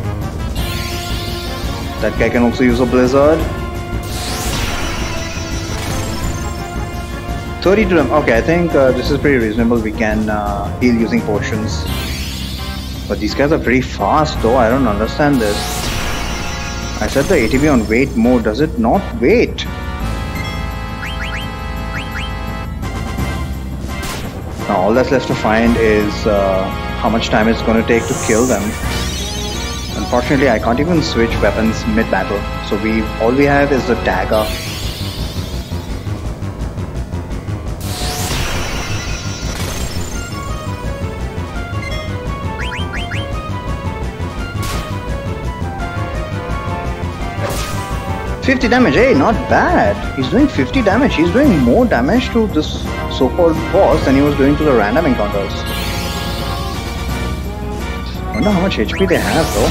That guy can also use a Blizzard. 32 damage. Okay, I think uh, this is pretty reasonable. We can uh, heal using potions. But these guys are pretty fast though. I don't understand this. I set the ATB on wait mode. Does it not wait? Now all that's left to find is uh, how much time it's going to take to kill them. Unfortunately, I can't even switch weapons mid-battle. So we all we have is the dagger. Fifty damage, hey, not bad. He's doing 50 damage. He's doing more damage to this so-called boss than he was doing to the random encounters. Wonder how much HP they have though.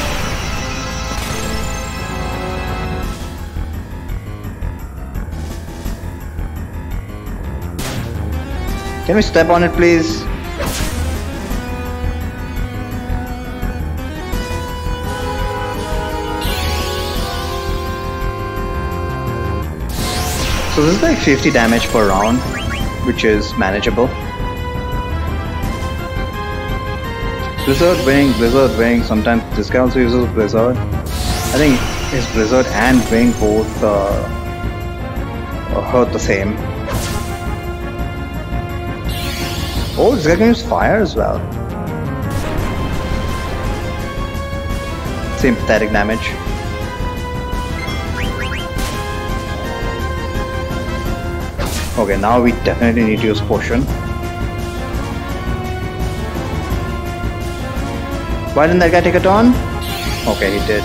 Can we step on it please? So this is like 50 damage per round which is manageable. Blizzard Wing, Blizzard Wing, sometimes this guy also uses Blizzard. I think his Blizzard and Wing both uh, hurt the same. Oh, this guy can use fire as well. Same pathetic damage. Okay, now we definitely need to use potion. Why didn't that guy take a turn? Okay, he did.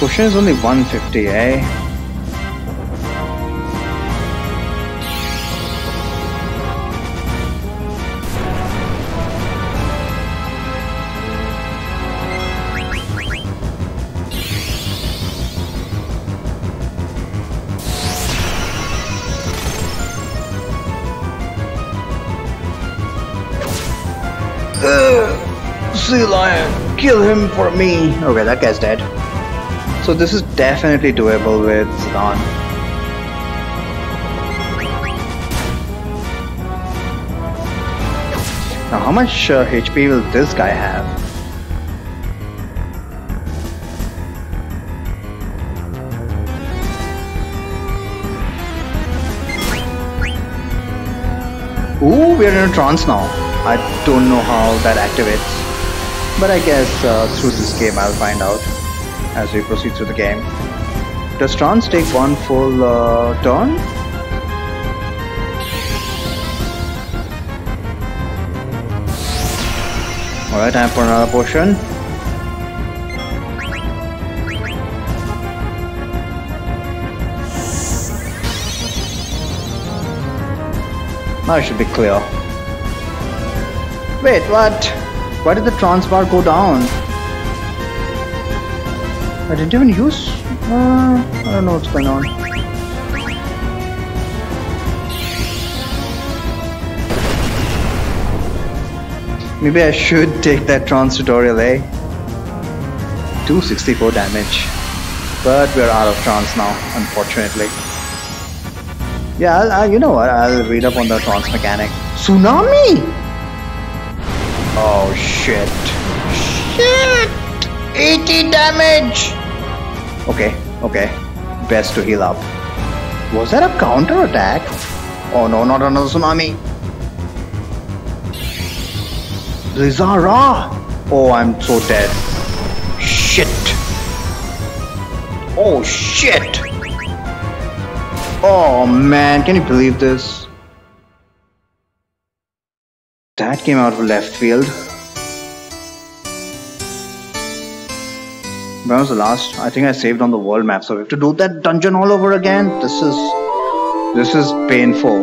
Potion is only 150, eh? For me! Okay, that guy's dead. So this is definitely doable with Zidane. Now how much uh, HP will this guy have? Ooh, we're in a trance now. I don't know how that activates. But I guess uh, through this game I'll find out as we proceed through the game. Does trance take one full uh, turn? Alright, time for another potion. Now it should be clear. Wait, what? Why did the trance bar go down? I didn't even use... Uh, I don't know what's going on. Maybe I should take that trance tutorial, eh? 264 damage. But we're out of trance now, unfortunately. Yeah, I'll, I'll, you know what? I'll read up on the trance mechanic. Tsunami! Shit. Shit! 80 damage! Okay, okay. Best to heal up. Was that a counter attack? Oh no, not another tsunami. Blizzara! Oh, I'm so dead. Shit! Oh shit! Oh man, can you believe this? That came out of left field. When was the last? I think I saved on the world map, so we have to do that dungeon all over again. This is this is painful.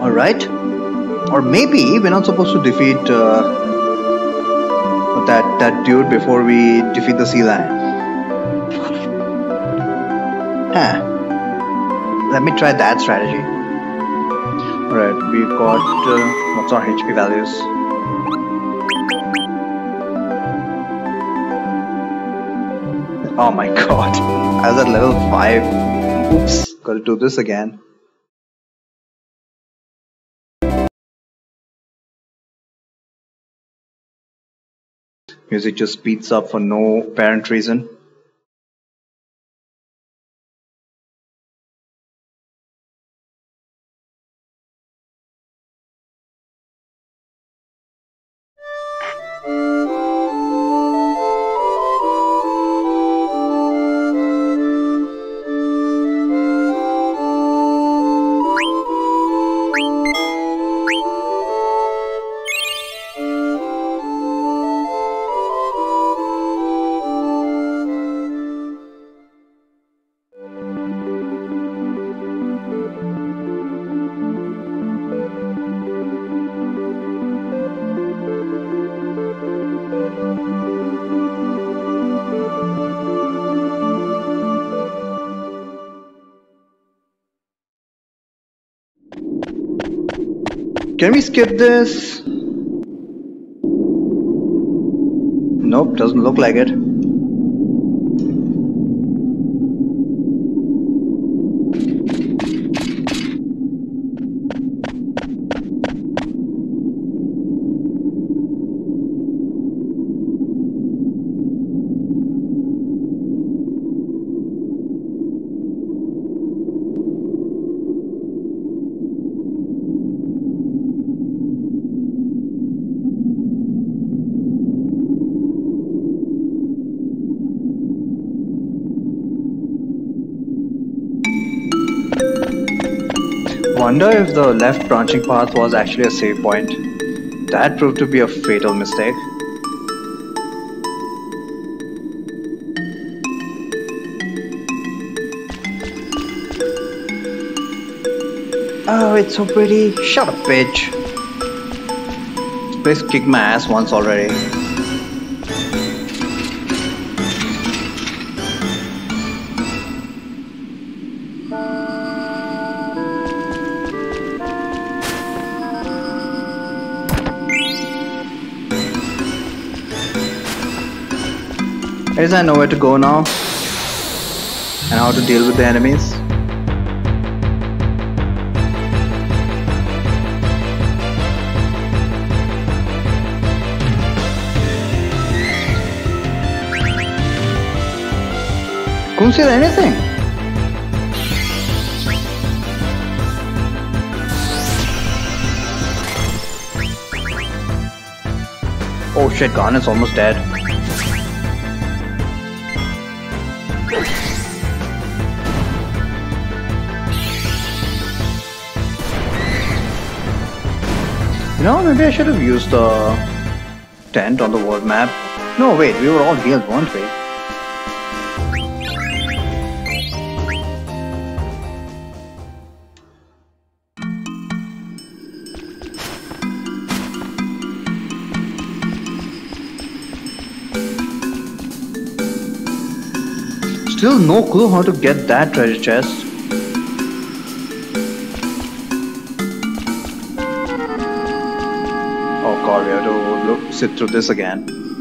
Alright. Or maybe we're not supposed to defeat uh, that, that dude before we defeat the sea lion. Huh. Let me try that strategy. Alright, we've got... Uh, what's our HP values? Oh my god. I was at level 5. Oops. Gotta do this again. Music just speeds up for no apparent reason. Can we skip this? Nope, doesn't look like it. I wonder if the left branching path was actually a save point. That proved to be a fatal mistake. Oh, it's so pretty. Shut up, bitch. This place kicked my ass once already. Least I know where to go now and how to deal with the enemies. Couldn't see anything. Oh shit, Garnet's almost dead. Know, maybe I should have used the tent on the world map. No, wait, we were all healed, weren't we? Still no clue how to get that treasure chest. Sit through this again.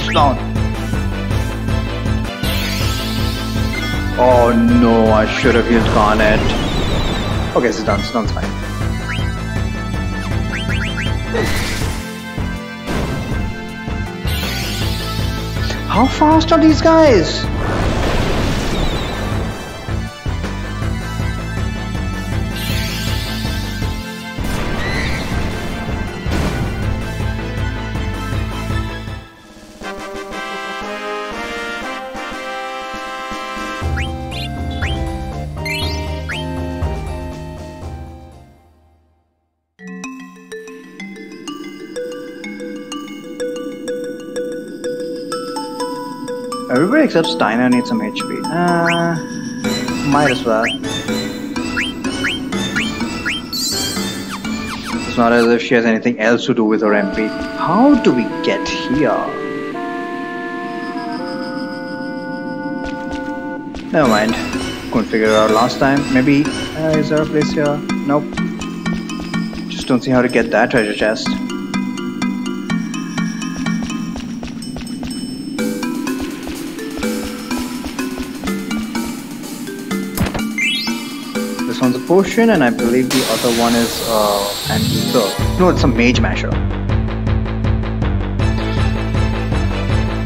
Stone! Oh no, I should have used Garnet. Okay, it's done. Stone's fine. How fast are these guys? Except Steiner needs some HP. Uh, might as well. It's not as if she has anything else to do with her MP. How do we get here? Never mind. Couldn't figure it out last time. Maybe, uh, is there a place here? Nope. Just don't see how to get that treasure chest. Potion, and I believe the other one is uh, an ether. No, it's a mage masher.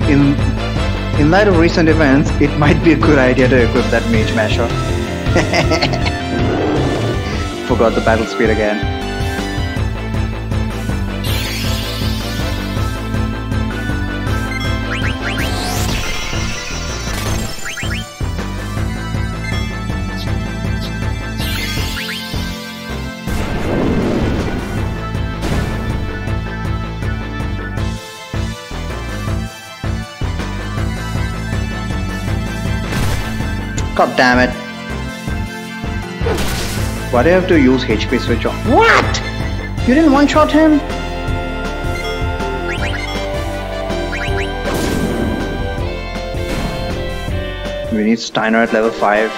In in light of recent events, it might be a good idea to equip that mage masher. Forgot the battle speed again. God damn it. Why do I have to use HP switch on? What? You didn't one-shot him? We need Steiner at level 5.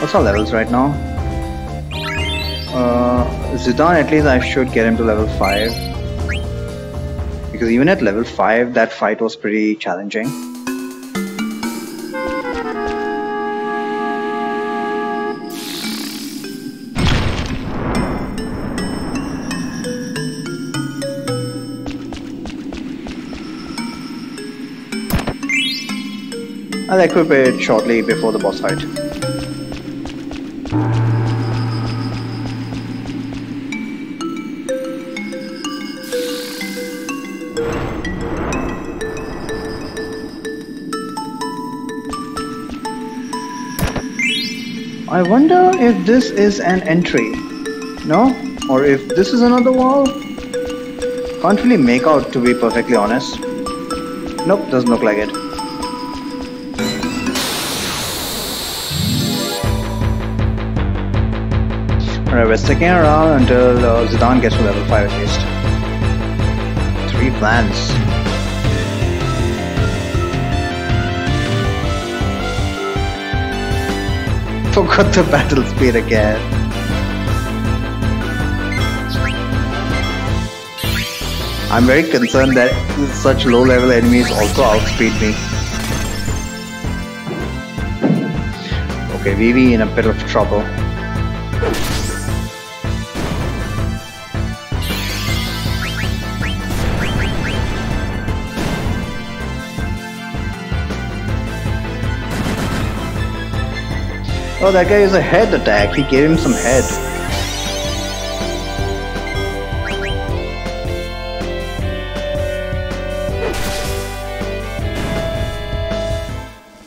What's our levels right now? Uh, Zidane at least I should get him to level 5. Because even at level 5 that fight was pretty challenging. I'll equip it shortly before the boss fight. I wonder if this is an entry. No? Or if this is another wall? Can't really make out to be perfectly honest. Nope, doesn't look like it. We're sticking around until uh, Zidane gets to level 5 at least. Three Flans. Forgot the battle speed again. I'm very concerned that such low level enemies also outspeed me. Okay, Vivi in a bit of trouble. Oh, that guy is a head attack. He gave him some head.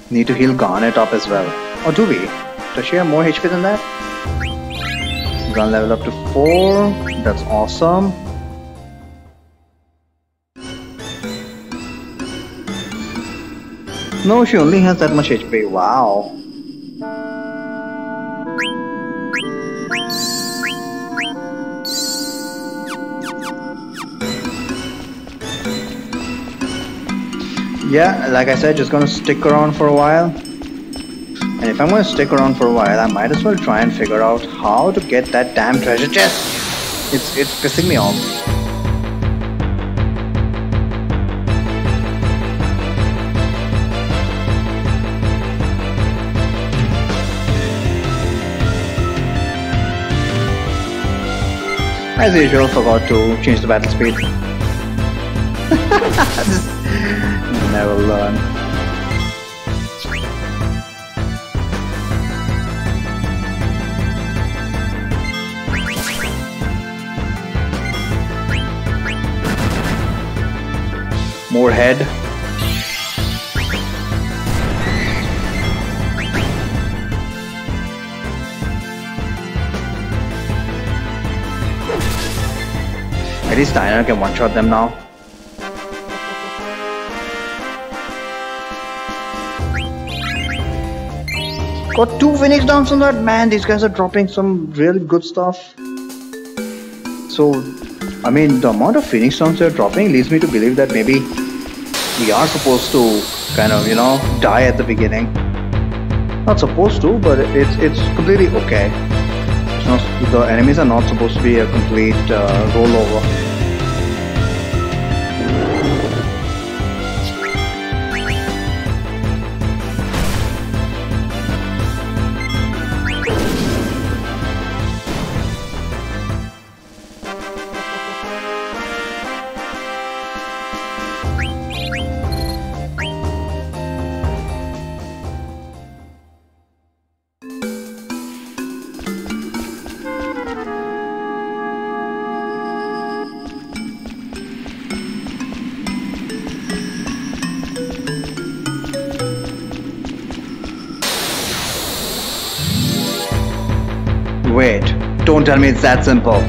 Need to heal Garnet up as well. Or oh, do we? Does she have more HP than that? Gun level up to 4. That's awesome. No, she only has that much HP. Wow. Yeah, like I said, just gonna stick around for a while. And if I'm gonna stick around for a while, I might as well try and figure out how to get that damn treasure chest. It's it's pissing me off. As usual, forgot to change the battle speed. never learn. More head. At least Zidane can one-shot them now. Got two Phoenix Downs on that. Man, these guys are dropping some really good stuff. So, I mean, the amount of Phoenix Downs they're dropping leads me to believe that maybe we are supposed to kind of, you know, die at the beginning. Not supposed to, but it's it's completely okay. It's not, the enemies are not supposed to be a complete uh, rollover. Tell me it's that simple.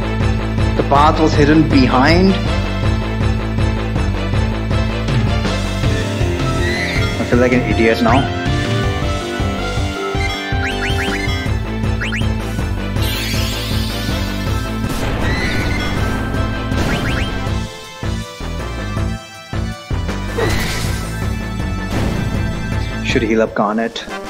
The path was hidden behind? I feel like an idiot now. Should heal up Garnet.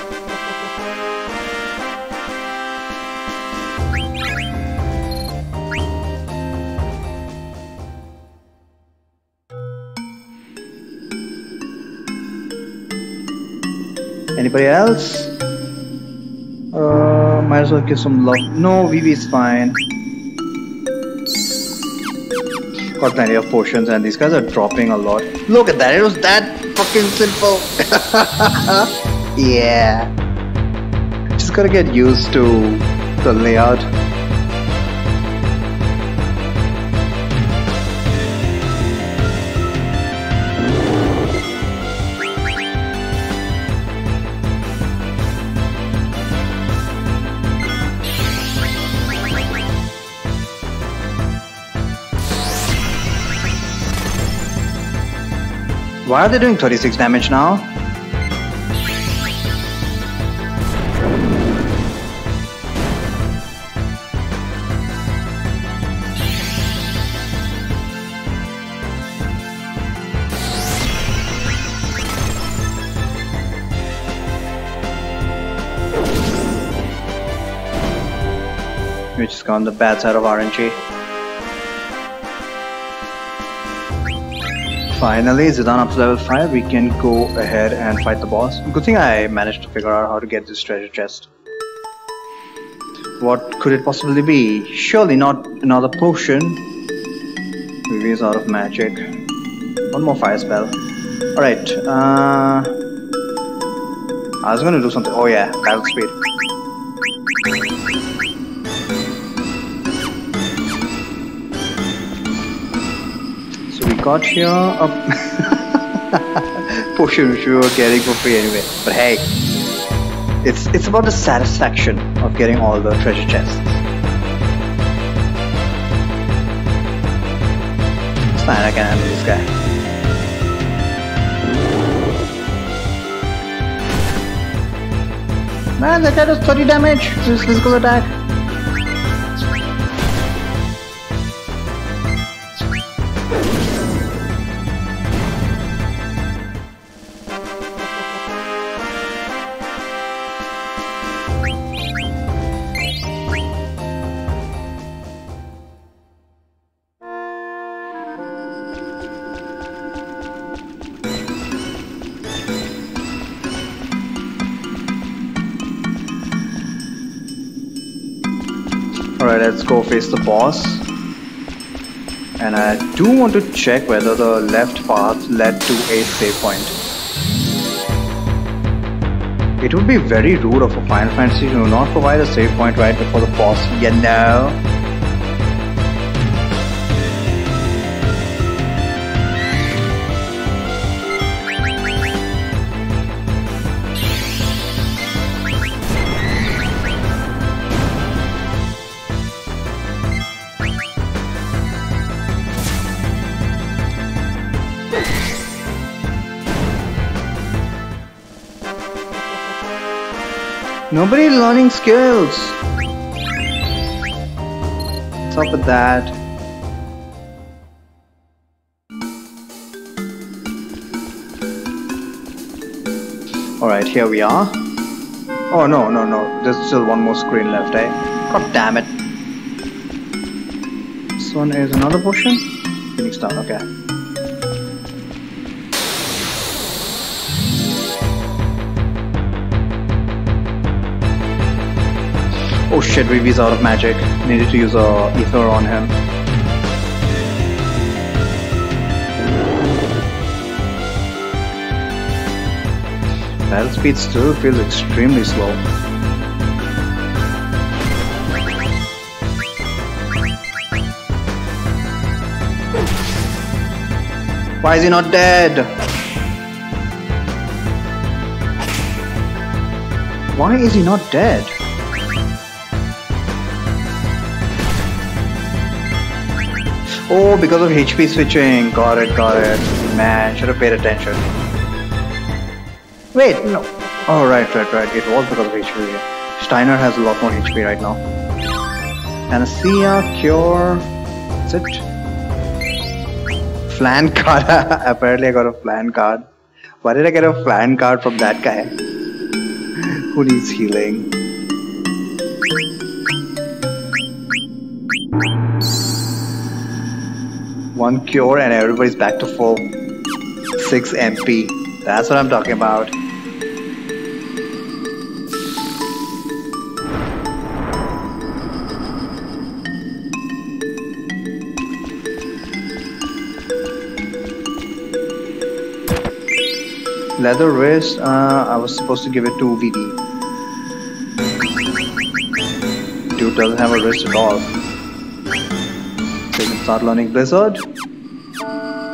Anybody else? Uh, might as well give some love. No, Vivi is fine. Got plenty of potions and these guys are dropping a lot. Look at that, it was that fucking simple. yeah. Just gotta get used to the layout. Why are they doing 36 damage now? We just got on the bad side of RNG. Finally, Zidane up to level 5, we can go ahead and fight the boss. Good thing I managed to figure out how to get this treasure chest. What could it possibly be? Surely not another potion. Maybe is out of magic. One more fire spell. Alright, uh... I was gonna do something. Oh yeah, battle speed. Got here. potion which we were getting for free anyway. But hey, it's it's about the satisfaction of getting all the treasure chests. It's fine, I can handle this guy. Man, that guy does 30 damage his physical attack. Face the boss. And I do want to check whether the left path led to a save point. It would be very rude of a Final Fantasy to not provide a save point right before the boss, you know? Nobody learning skills. What's up with that? Alright, here we are. Oh no, no, no. There's still one more screen left, eh? God damn it. This one is another potion? Phoenix Down, okay. Shit, Vivi's out of magic. Needed to use a ether on him. Battle speed still feels extremely slow. Why is he not dead? Why is he not dead? Oh, because of HP switching. Got it, got it. Man, should have paid attention. Wait, no. Oh, right, right, right. It was because of HP. Steiner has a lot more HP right now. Anesthesia, Cure. That's it. Flan card. Apparently I got a flan card. Why did I get a flan card from that guy? Who needs healing? One cure and everybody's back to full. 6 MP. That's what I'm talking about. Leather wrist, uh, I was supposed to give it to Vivi. Dude doesn't have a wrist at all. Learning Blizzard.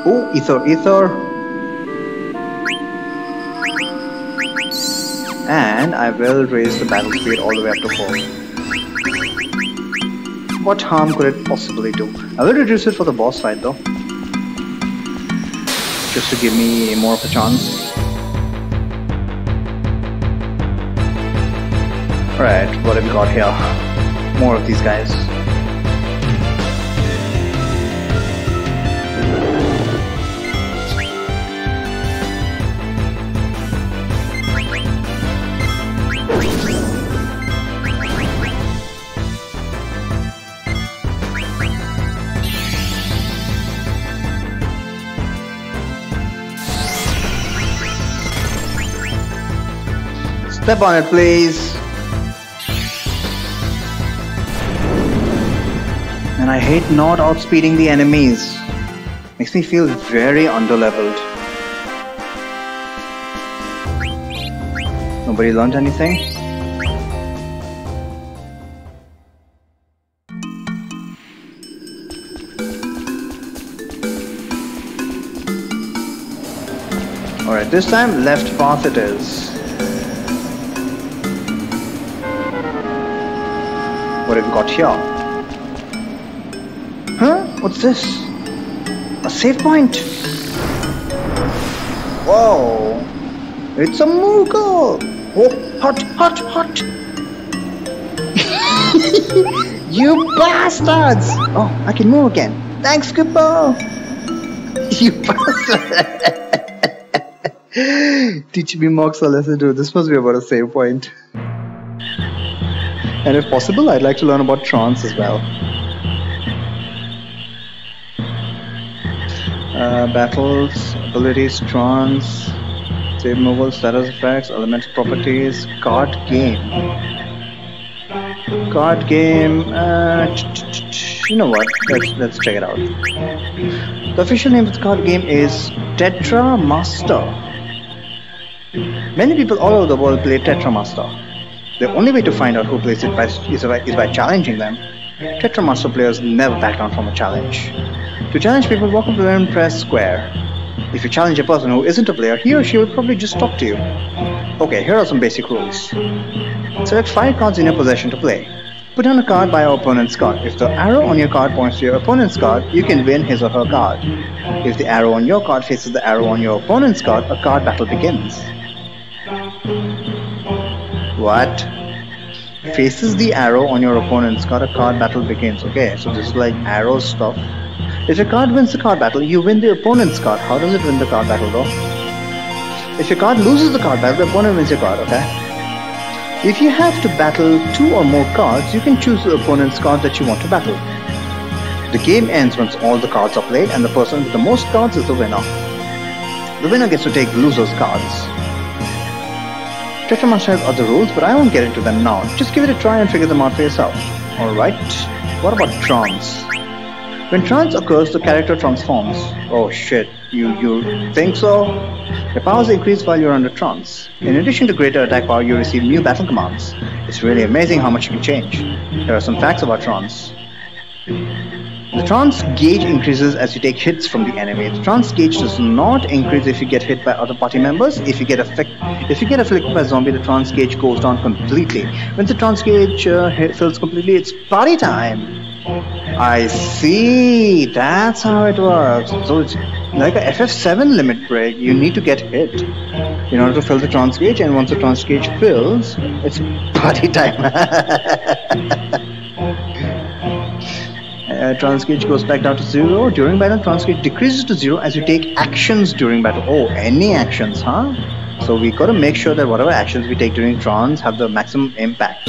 Oh, Ether, Ether. And I will raise the battle speed all the way up to 4. What harm could it possibly do? I will reduce it for the boss fight though. Just to give me more of a chance. Alright, what have we got here? More of these guys. Step on it, please. And I hate not outspeeding the enemies. Makes me feel very underleveled. Nobody learned anything? Alright, this time left path it is. Got here? Huh? What's this? A save point? Whoa! It's a Moogle! Oh, hot, hot, hot! you bastards! Oh, I can move again. Thanks, Skipper! You bastard! Teach me Mox a lesson too. This must be about a save point. And if possible, I'd like to learn about trance as well. Uh, battles, abilities, trance, save removal, status effects, elemental properties, card game. Card game. Uh, you know what? Let's let's check it out. The official name of the card game is Tetra Master. Many people all over the world play Tetra Master. The only way to find out who plays it by, is, by, is by challenging them. Tetra Master players never back down from a challenge. To challenge people, walk up to them and press square. If you challenge a person who isn't a player, he or she will probably just talk to you. Okay, here are some basic rules. Select 5 cards in your possession to play. Put down a card by your opponent's card. If the arrow on your card points to your opponent's card, you can win his or her card. If the arrow on your card faces the arrow on your opponent's card, a card battle begins. What? Faces the arrow on your opponent's card, a card battle begins. Okay, so this is like arrow stuff. If your card wins the card battle, you win the opponent's card. How does it win the card battle though? If your card loses the card battle, the opponent wins your card, okay? If you have to battle two or more cards, you can choose the opponent's card that you want to battle. The game ends once all the cards are played and the person with the most cards is the winner. The winner gets to take the loser's cards. Tetramaster has other rules, but I won't get into them now. Just give it a try and figure them out for yourself. Alright, what about trance? When trance occurs, the character transforms. Oh shit, you, you think so? Your powers increase while you're under trance. In addition to greater attack power, you receive new battle commands. It's really amazing how much you can change. Here are some facts about trance. The trance gauge increases as you take hits from the enemy. The trance gauge does not increase if you get hit by other party members. If you get if you get afflicted by a zombie, the trance gauge goes down completely. When the trance gauge uh, fills completely, it's party time. I see. That's how it works. So it's like a FF7 limit break. You need to get hit in order to fill the trance gauge, and once the trance gauge fills, it's party time. uh, trance gauge goes back down to zero. During battle, trance gauge decreases to zero as you take actions during battle. Oh, any actions, huh? So we gotta make sure that whatever actions we take during trance have the maximum impact.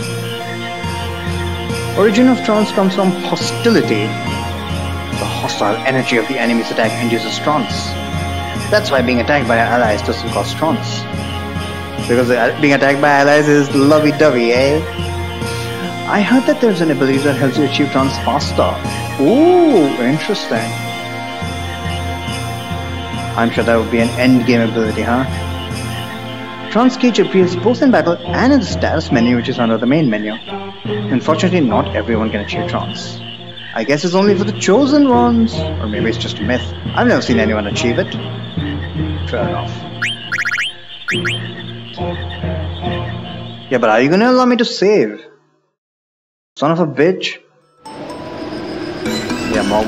Origin of trance comes from hostility. The hostile energy of the enemy's attack induces trance. That's why being attacked by allies doesn't cause trance. Because uh, being attacked by allies is lovey-dovey, eh? I heard that there's an ability that helps you achieve trance faster. Ooh, interesting. I'm sure that would be an endgame ability, huh? Trance Gauge appears both in battle and in the status menu which is under the main menu. Unfortunately, not everyone can achieve trance. I guess it's only for the chosen ones, or maybe it's just a myth. I've never seen anyone achieve it. Fair enough. Yeah, but are you gonna allow me to save? Son of a bitch. Yeah, uh,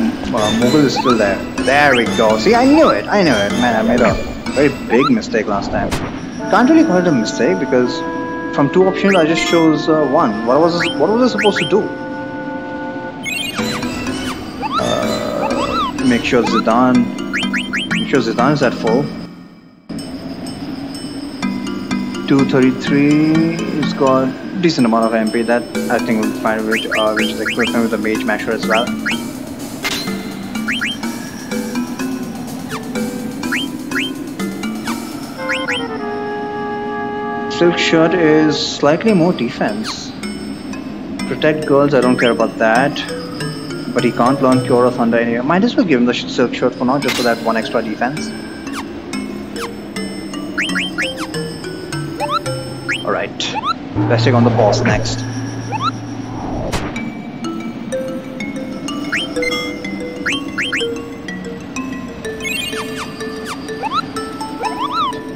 Moogle is still there. There we go. See, I knew it. I knew it. Man, I made a very big mistake last time. Can't really call it a mistake because from two options I just chose uh, one. What was this, what was I supposed to do? Uh, make sure Zidane, make sure Zidane is at full. 233 has got decent amount of MP. That I think will find which uh, which is equivalent with the Mage Masher as well. Silk Shirt is slightly more defense. Protect girls, I don't care about that. But he can't learn Cure of Thunder anyway. Might as well give him the Silk Shirt for now, just for that one extra defense. Alright, let's on the boss next.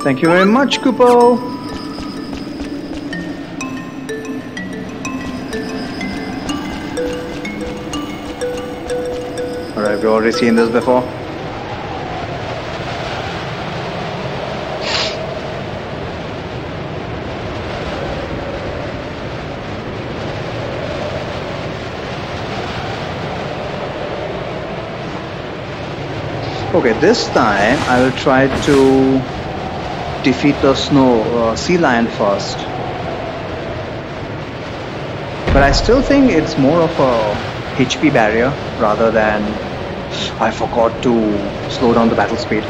Thank you very much, Kupo. Alright, we've already seen this before. Okay, this time I will try to defeat the snow uh, sea lion first. But I still think it's more of a HP barrier rather than I forgot to slow down the battle speed.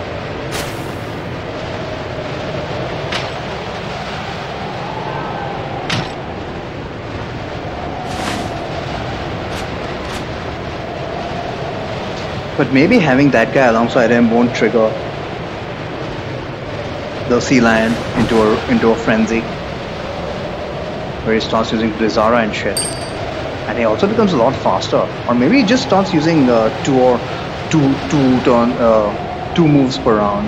But maybe having that guy alongside him won't trigger the sea lion into a into a frenzy where he starts using Blizzara and shit. And he also becomes a lot faster. Or maybe he just starts using uh, two or two two turn uh, two moves per round.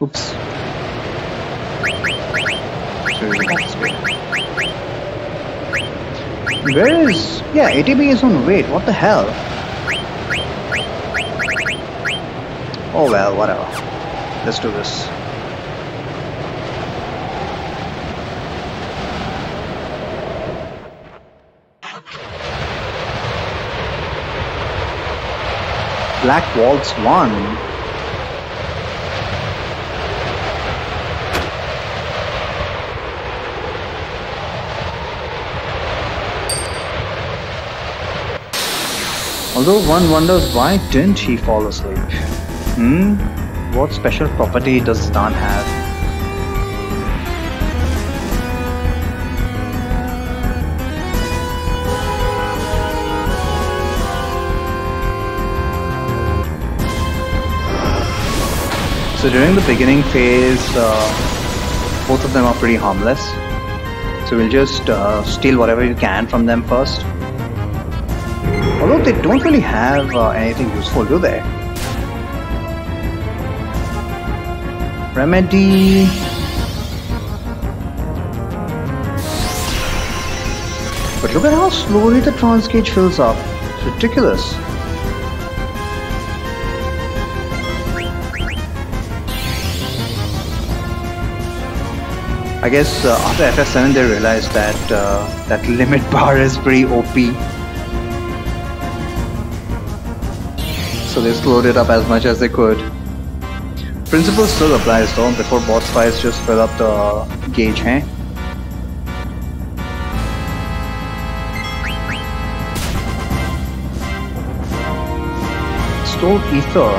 Oops. Where is... Yeah, ATB is on wait. What the hell? Oh well, whatever. Let's do this. Black Waltz 1 Although one wonders why didn't he fall asleep? Hmm? What special property does Stan have? So during the beginning phase, uh, both of them are pretty harmless. So we'll just uh, steal whatever you can from them first. They don't really have uh, anything useful, do they? Remedy... But look at how slowly the trance gauge fills up. It's ridiculous. I guess uh, after FF7 they realized that uh, that limit bar is pretty OP. so they slowed it up as much as they could. Principle still applies though, before boss fights just fill up the gauge, hey? Stole Ether,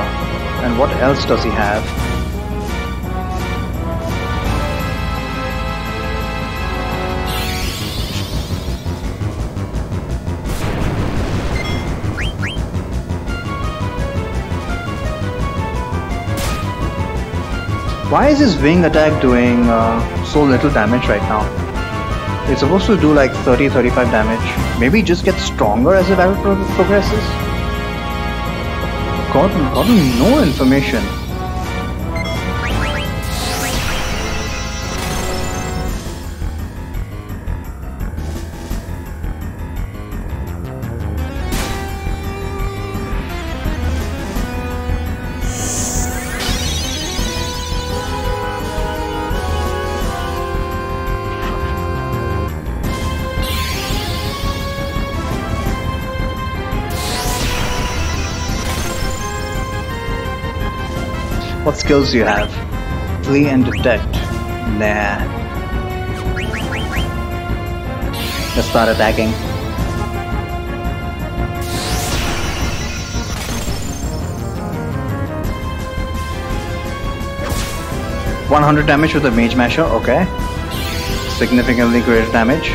and what else does he have? Why is his wing attack doing uh, so little damage right now? It's supposed to do like 30-35 damage. Maybe just get stronger as the battle pro progresses? Gotten, gotten no information. Skills you have? Flee and detect. Nah. Let's start attacking. One hundred damage with a mage masher, okay. Significantly greater damage.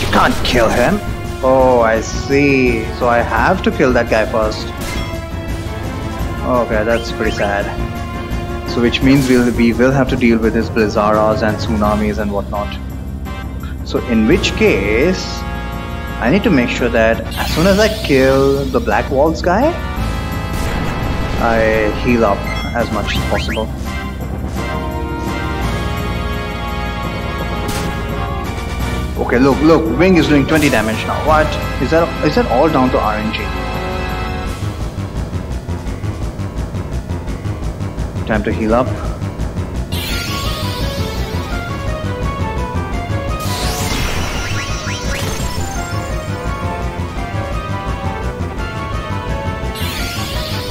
You can't kill him. Oh, I see. So I have to kill that guy first. Oh, okay, that's pretty sad. So which means we'll, we will have to deal with his Blizzaras and Tsunamis and whatnot. So in which case, I need to make sure that as soon as I kill the Black Waltz guy, I heal up as much as possible. Okay, look, look, Wing is doing 20 damage now. What? Is that is that all down to RNG? Time to heal up.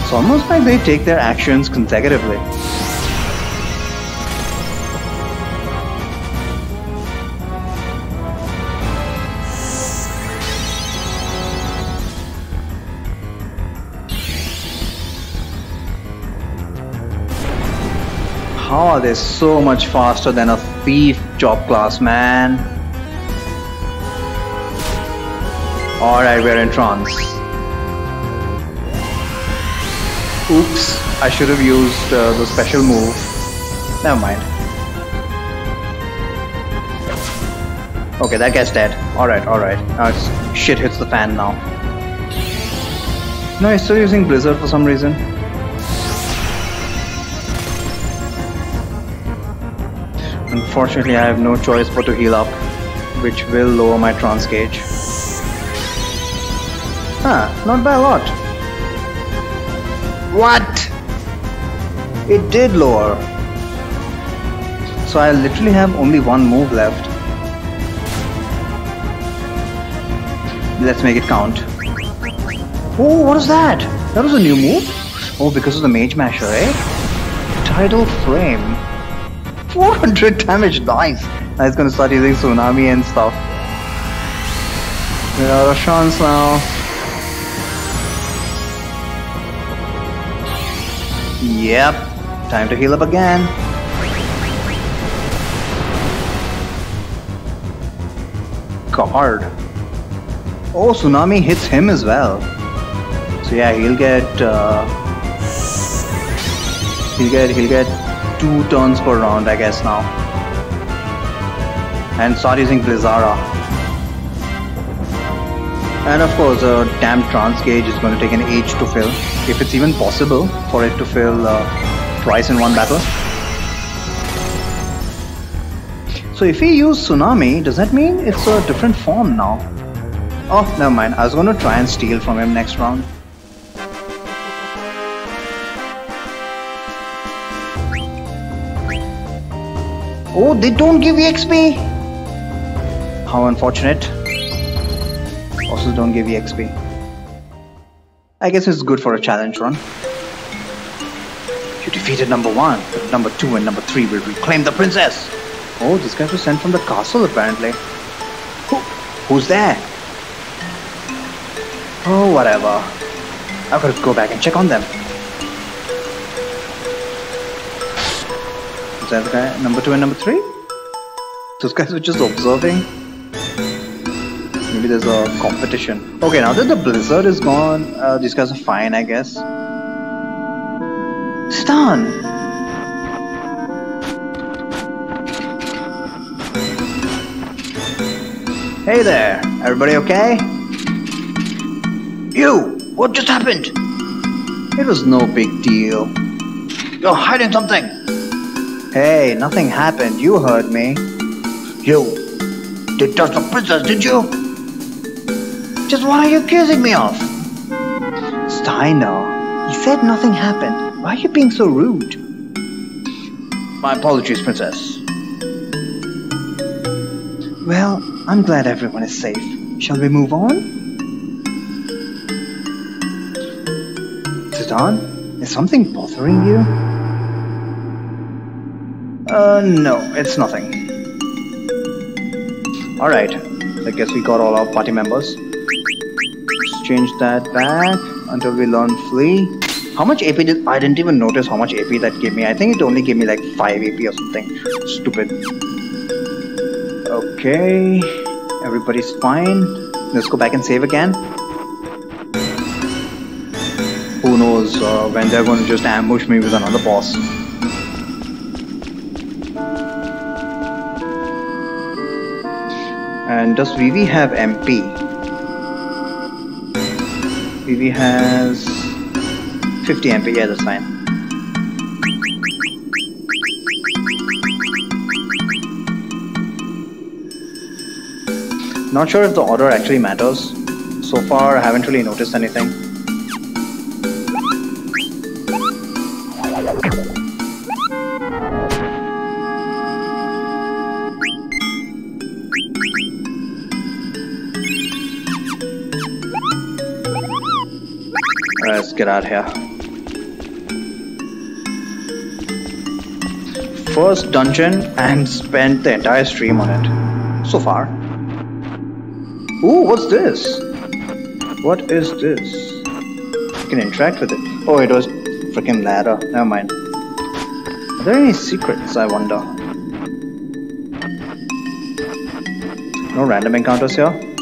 It's almost like they take their actions consecutively. How are they so much faster than a thief job class, man? Alright, we're in trance. Oops, I should have used uh, the special move. Never mind. Okay, that guy's dead. Alright, alright. It's shit hits the fan now. No, he's still using Blizzard for some reason. Unfortunately, I have no choice but to heal up, which will lower my trance gauge. Huh, not by a lot. What? It did lower. So I literally have only one move left. Let's make it count. Oh, what is that? That was a new move? Oh, because of the Mage Masher, eh? Tidal Flame. 400 damage, nice. Now he's gonna start using Tsunami and stuff. We're out of chance now. Yep, time to heal up again. Guard. Oh, Tsunami hits him as well. So yeah, he'll get uh, he'll get he'll get two turns per round, I guess now. And start using Blizzara. And of course, a damn trance gauge is going to take an age to fill, if it's even possible for it to fill uh, twice in one battle. So if we use Tsunami, does that mean it's a different form now? Oh, never mind. I was going to try and steal from him next round. Oh, they don't give EXP? How unfortunate. Also don't give EXP. I guess it's good for a challenge run. You defeated number one, but number two and number three will reclaim the princess. Oh, this guy was sent from the castle apparently. Who, who's there? Oh, whatever. I've got to go back and check on them. That guy number two and number three? Those guys were just observing. Maybe there's a competition. Okay, now that the blizzard is gone, uh, these guys are fine, I guess. Stun! Hey there, everybody okay? You! What just happened? It was no big deal. You're hiding something! Hey, nothing happened. You heard me. You did touch the princess, did you? Just what are you accusing me of? Steiner, he said nothing happened. Why are you being so rude? My apologies, princess. Well, I'm glad everyone is safe. Shall we move on? Zidane, is something bothering you? Uh, no, it's nothing. Alright, I guess we got all our party members. Let's change that back until we learn Flee. How much AP did- I didn't even notice how much AP that gave me. I think it only gave me like 5 AP or something. Stupid. Okay, everybody's fine. Let's go back and save again. Who knows uh, when they're going to just ambush me with another boss. And does Vivi have MP? Vivi has 50 MP, yeah, that's fine. Not sure if the order actually matters. So far, I haven't really noticed anything. Get out here. First dungeon and spent the entire stream on it. So far. Ooh, what's this? What is this? You can interact with it. Oh, it was freaking ladder. Never mind. Are there any secrets, I wonder? No random encounters here?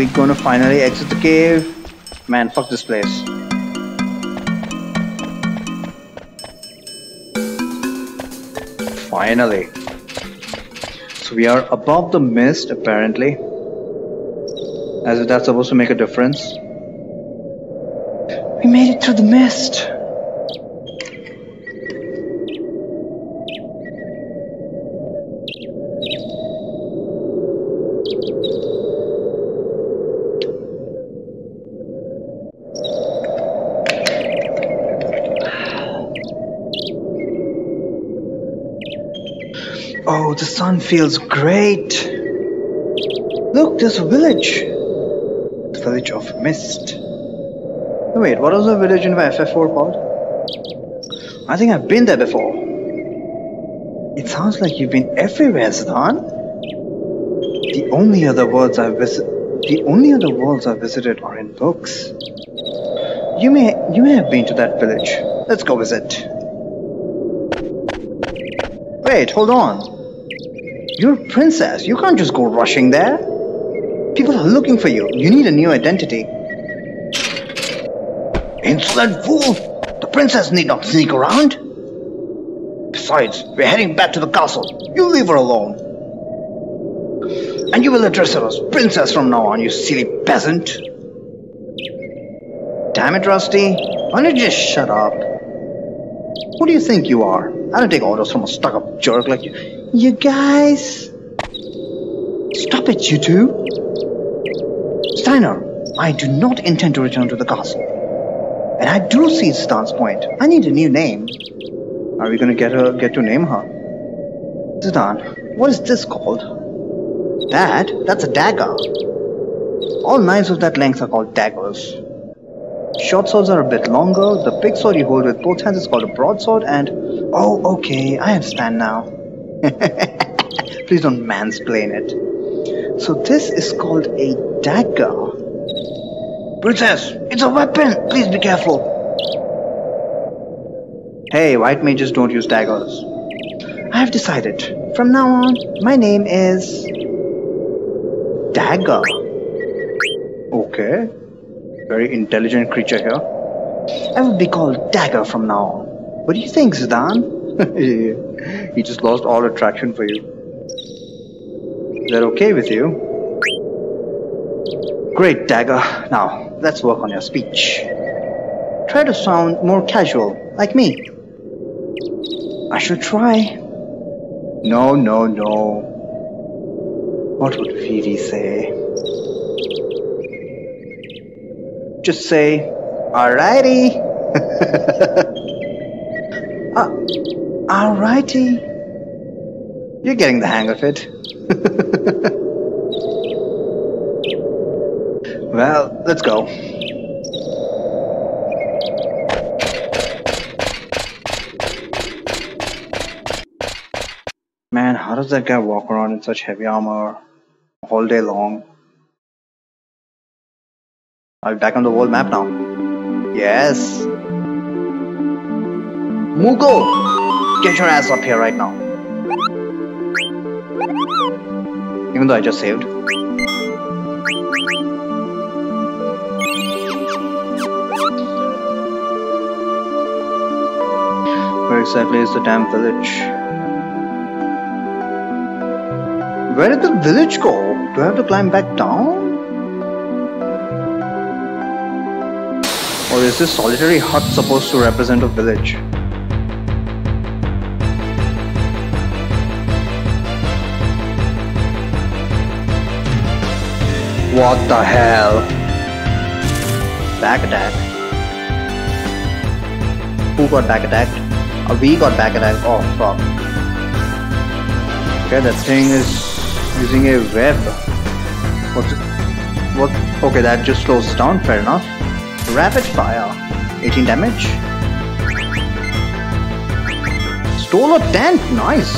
We gonna finally exit the cave? Man, fuck this place. Finally. So we are above the mist, apparently. As if that's supposed to make a difference. We made it through the mist. Oh, the sun feels great. Look, there's a village. The village of Mist. wait, what was the village in my FF4 called? I think I've been there before. It sounds like you've been everywhere, Zidane. The only other worlds I've visited the only other worlds I've visited are in books. You may you may have been to that village. Let's go visit. Wait, hold on. You're a princess. You can't just go rushing there. People are looking for you. You need a new identity. Insolent fool! The princess need not sneak around. Besides, we're heading back to the castle. You leave her alone. And you will address her as princess from now on, you silly peasant. Damn it, Rusty. Why don't you just shut up? Who do you think you are? I don't take orders from a stuck-up jerk like you. You guys... Stop it, you two! Steiner, I do not intend to return to the castle. And I do see Zidane's point. I need a new name. Are we gonna get her get to name her? Zidane, what is this called? That? That's a dagger. All knives of that length are called daggers. Short swords are a bit longer. The big sword you hold with both hands is called a broadsword and... Oh, okay, I understand now. Please don't mansplain it. So this is called a dagger. Princess, it's a weapon! Please be careful. Hey, white mages don't use daggers. I have decided. From now on, my name is... Dagger. Okay. Very intelligent creature here. I will be called Dagger from now on. What do you think, Zidane? he just lost all attraction for you. Is that okay with you? Great, Dagger. Now, let's work on your speech. Try to sound more casual, like me. I should try. No, no, no. What would Vivi say? Just say, alrighty. uh, Alrighty. You're getting the hang of it. well, let's go. Man, how does that guy walk around in such heavy armor all day long? I'll back on the world map now. Yes. Moogle! Get your ass up here right now. Even though I just saved. Where exactly is the damn village? Where did the village go? Do I have to climb back down? Or is this solitary hut supposed to represent a village? What the hell? Back attack. Who got back attacked? Uh, we got back attacked. Oh fuck. Okay, that thing is using a web. What's it? What? Okay, that just slows down. Fair enough. Rapid fire. 18 damage. Stole a tent. Nice.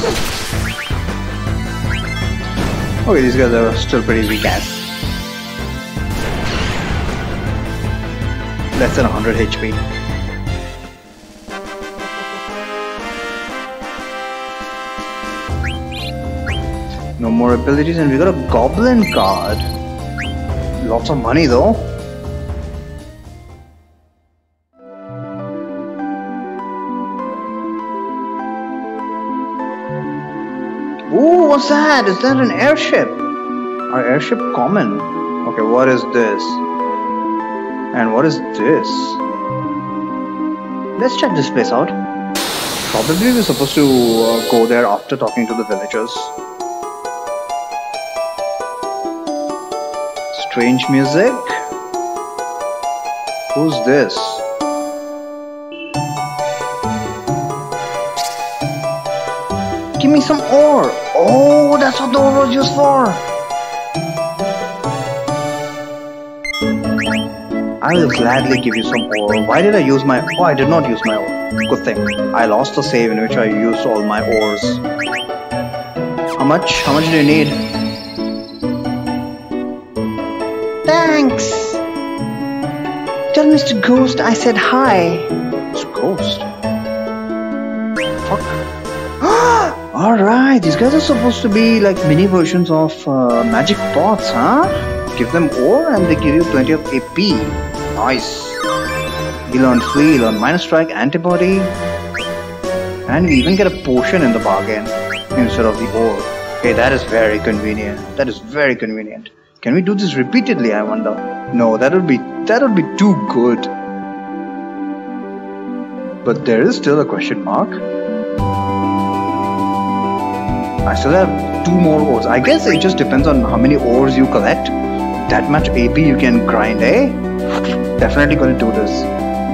Okay, these guys are still pretty weak ass. Less than 100 HP. No more abilities and we got a goblin card. Lots of money though. Ooh, what's that? Is that an airship? Our airship common. Okay, what is this? And what is this? Let's check this place out. Probably we're supposed to uh, go there after talking to the villagers. Strange music. Who's this? Give me some ore. Oh, that's what the ore was used for. I will gladly give you some ore. Why did I use my... Oh, I did not use my ore. Good thing. I lost the save in which I used all my ores. How much? How much do you need? Thanks. Tell Mr. Ghost I said hi. It's Ghost. Fuck. Alright, these guys are supposed to be like mini versions of uh, magic pots, huh? Give them ore and they give you plenty of AP. Nice. We learn flee, learn minus strike, antibody, and we even get a potion in the bargain instead of the ore. Okay, that is very convenient. That is very convenient. Can we do this repeatedly? I wonder. No, that would be that would be too good. But there is still a question mark. I still have two more ores. I guess it just depends on how many ores you collect. That much AP you can grind, eh? Definitely gonna do this.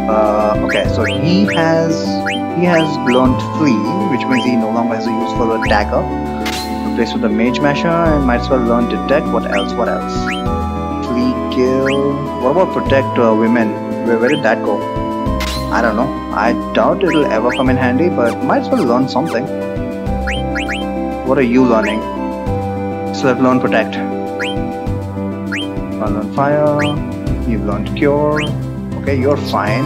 Uh, okay, so he has he has learned flee, which means he no longer has a use for a dagger. With the mage masher, and might as well learn detect. What else? What else? Flee, kill. What about protect uh, women? Where, where did that go? I don't know. I doubt it'll ever come in handy, but might as well learn something. What are you learning? So I've learned protect. I learned fire. You've learned cure. Okay, you're fine.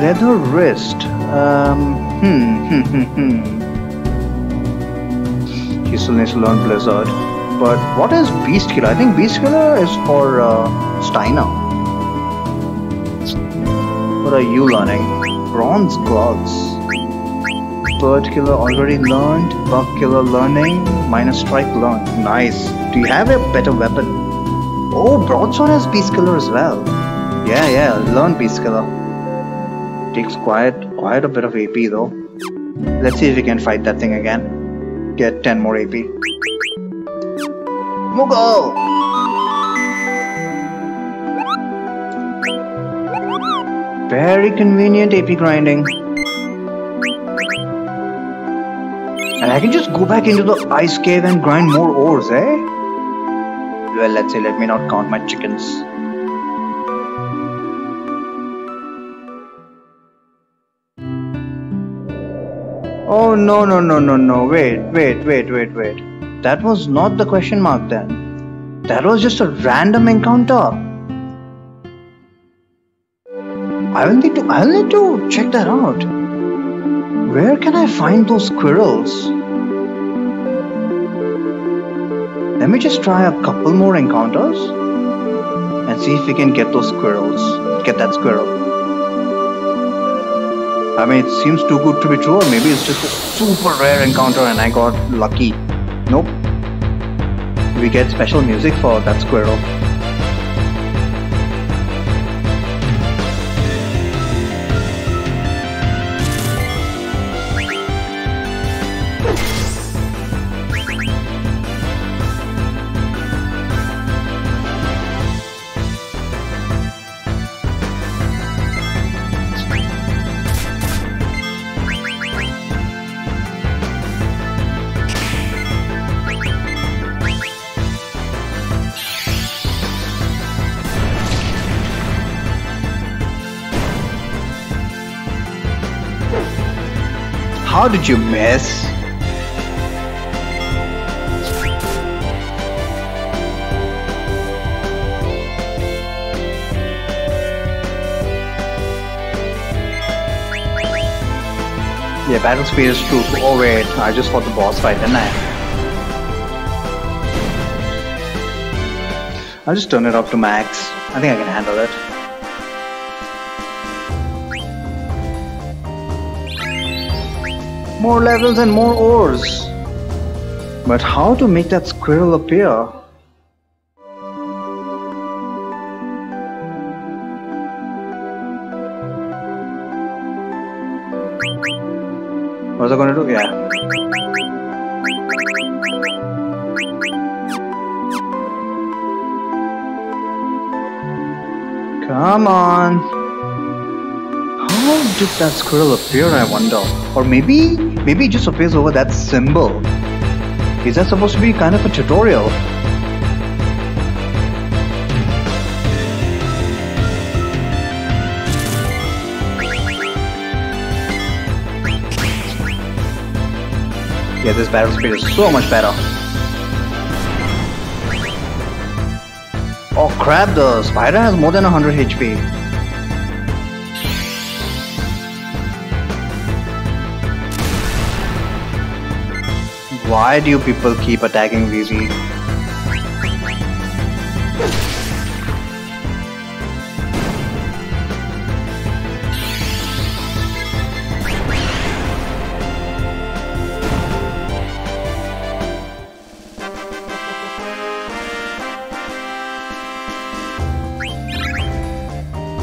Leather wrist. Um, hmm, hmm, hmm, hmm. He still needs to learn Blizzard. But what is Beast Killer? I think Beast Killer is for uh, Steiner. What are you learning? Bronze gloves. Bird Killer already learned. Bug Killer learning. Minus Strike learned. Nice. Do you have a better weapon? Oh, Broadsword has Beast Killer as well. Yeah, yeah, learn Beast Killer. Takes quite, quite a bit of AP though. Let's see if we can fight that thing again. Get 10 more AP. Moogle! Very convenient AP grinding. And I can just go back into the ice cave and grind more ores, eh? Well, let's say, let me not count my chickens. Oh, no, no, no, no, no. Wait, wait, wait, wait, wait. That was not the question mark then. That was just a random encounter. I will need to, I will need to check that out. Where can I find those squirrels? Let me just try a couple more encounters and see if we can get those squirrels. Get that squirrel. I mean, it seems too good to be true, or maybe it's just a super rare encounter and I got lucky. Nope. We get special music for that squirrel. Did you miss? Yeah, battle speed is true. Oh wait, I just fought the boss fight, didn't I? I'll just turn it up to max. I think I can handle it. More levels and more ores. But how to make that squirrel appear? What's it gonna do? Yeah. Come on. How did that squirrel appear, I wonder? Or maybe, maybe it just appears over that symbol. Is that supposed to be kind of a tutorial? Yeah, this battle speed is so much better. Oh crap, the spider has more than 100 HP. Why do you people keep attacking Vivi?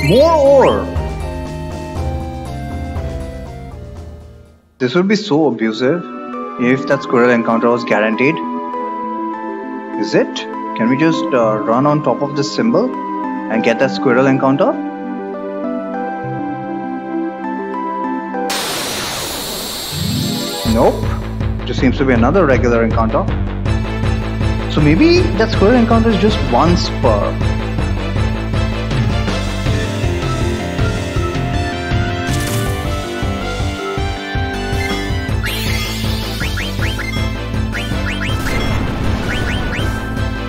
More ore! This would be so abusive if that squirrel encounter was guaranteed. Is it? Can we just uh, run on top of this symbol and get that squirrel encounter? Nope. Just seems to be another regular encounter. So maybe that squirrel encounter is just one spur.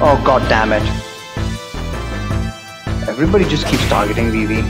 Oh god damn it. Everybody just keeps targeting Vivi.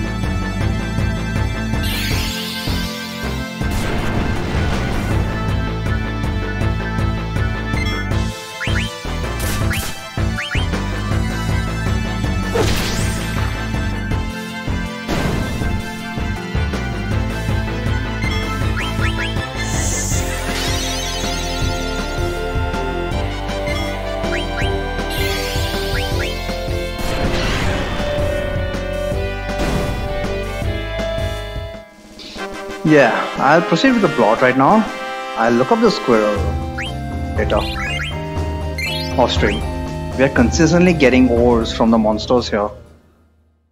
Yeah, I'll proceed with the plot right now. I'll look up the squirrel data. Stream. We are consistently getting ores from the monsters here.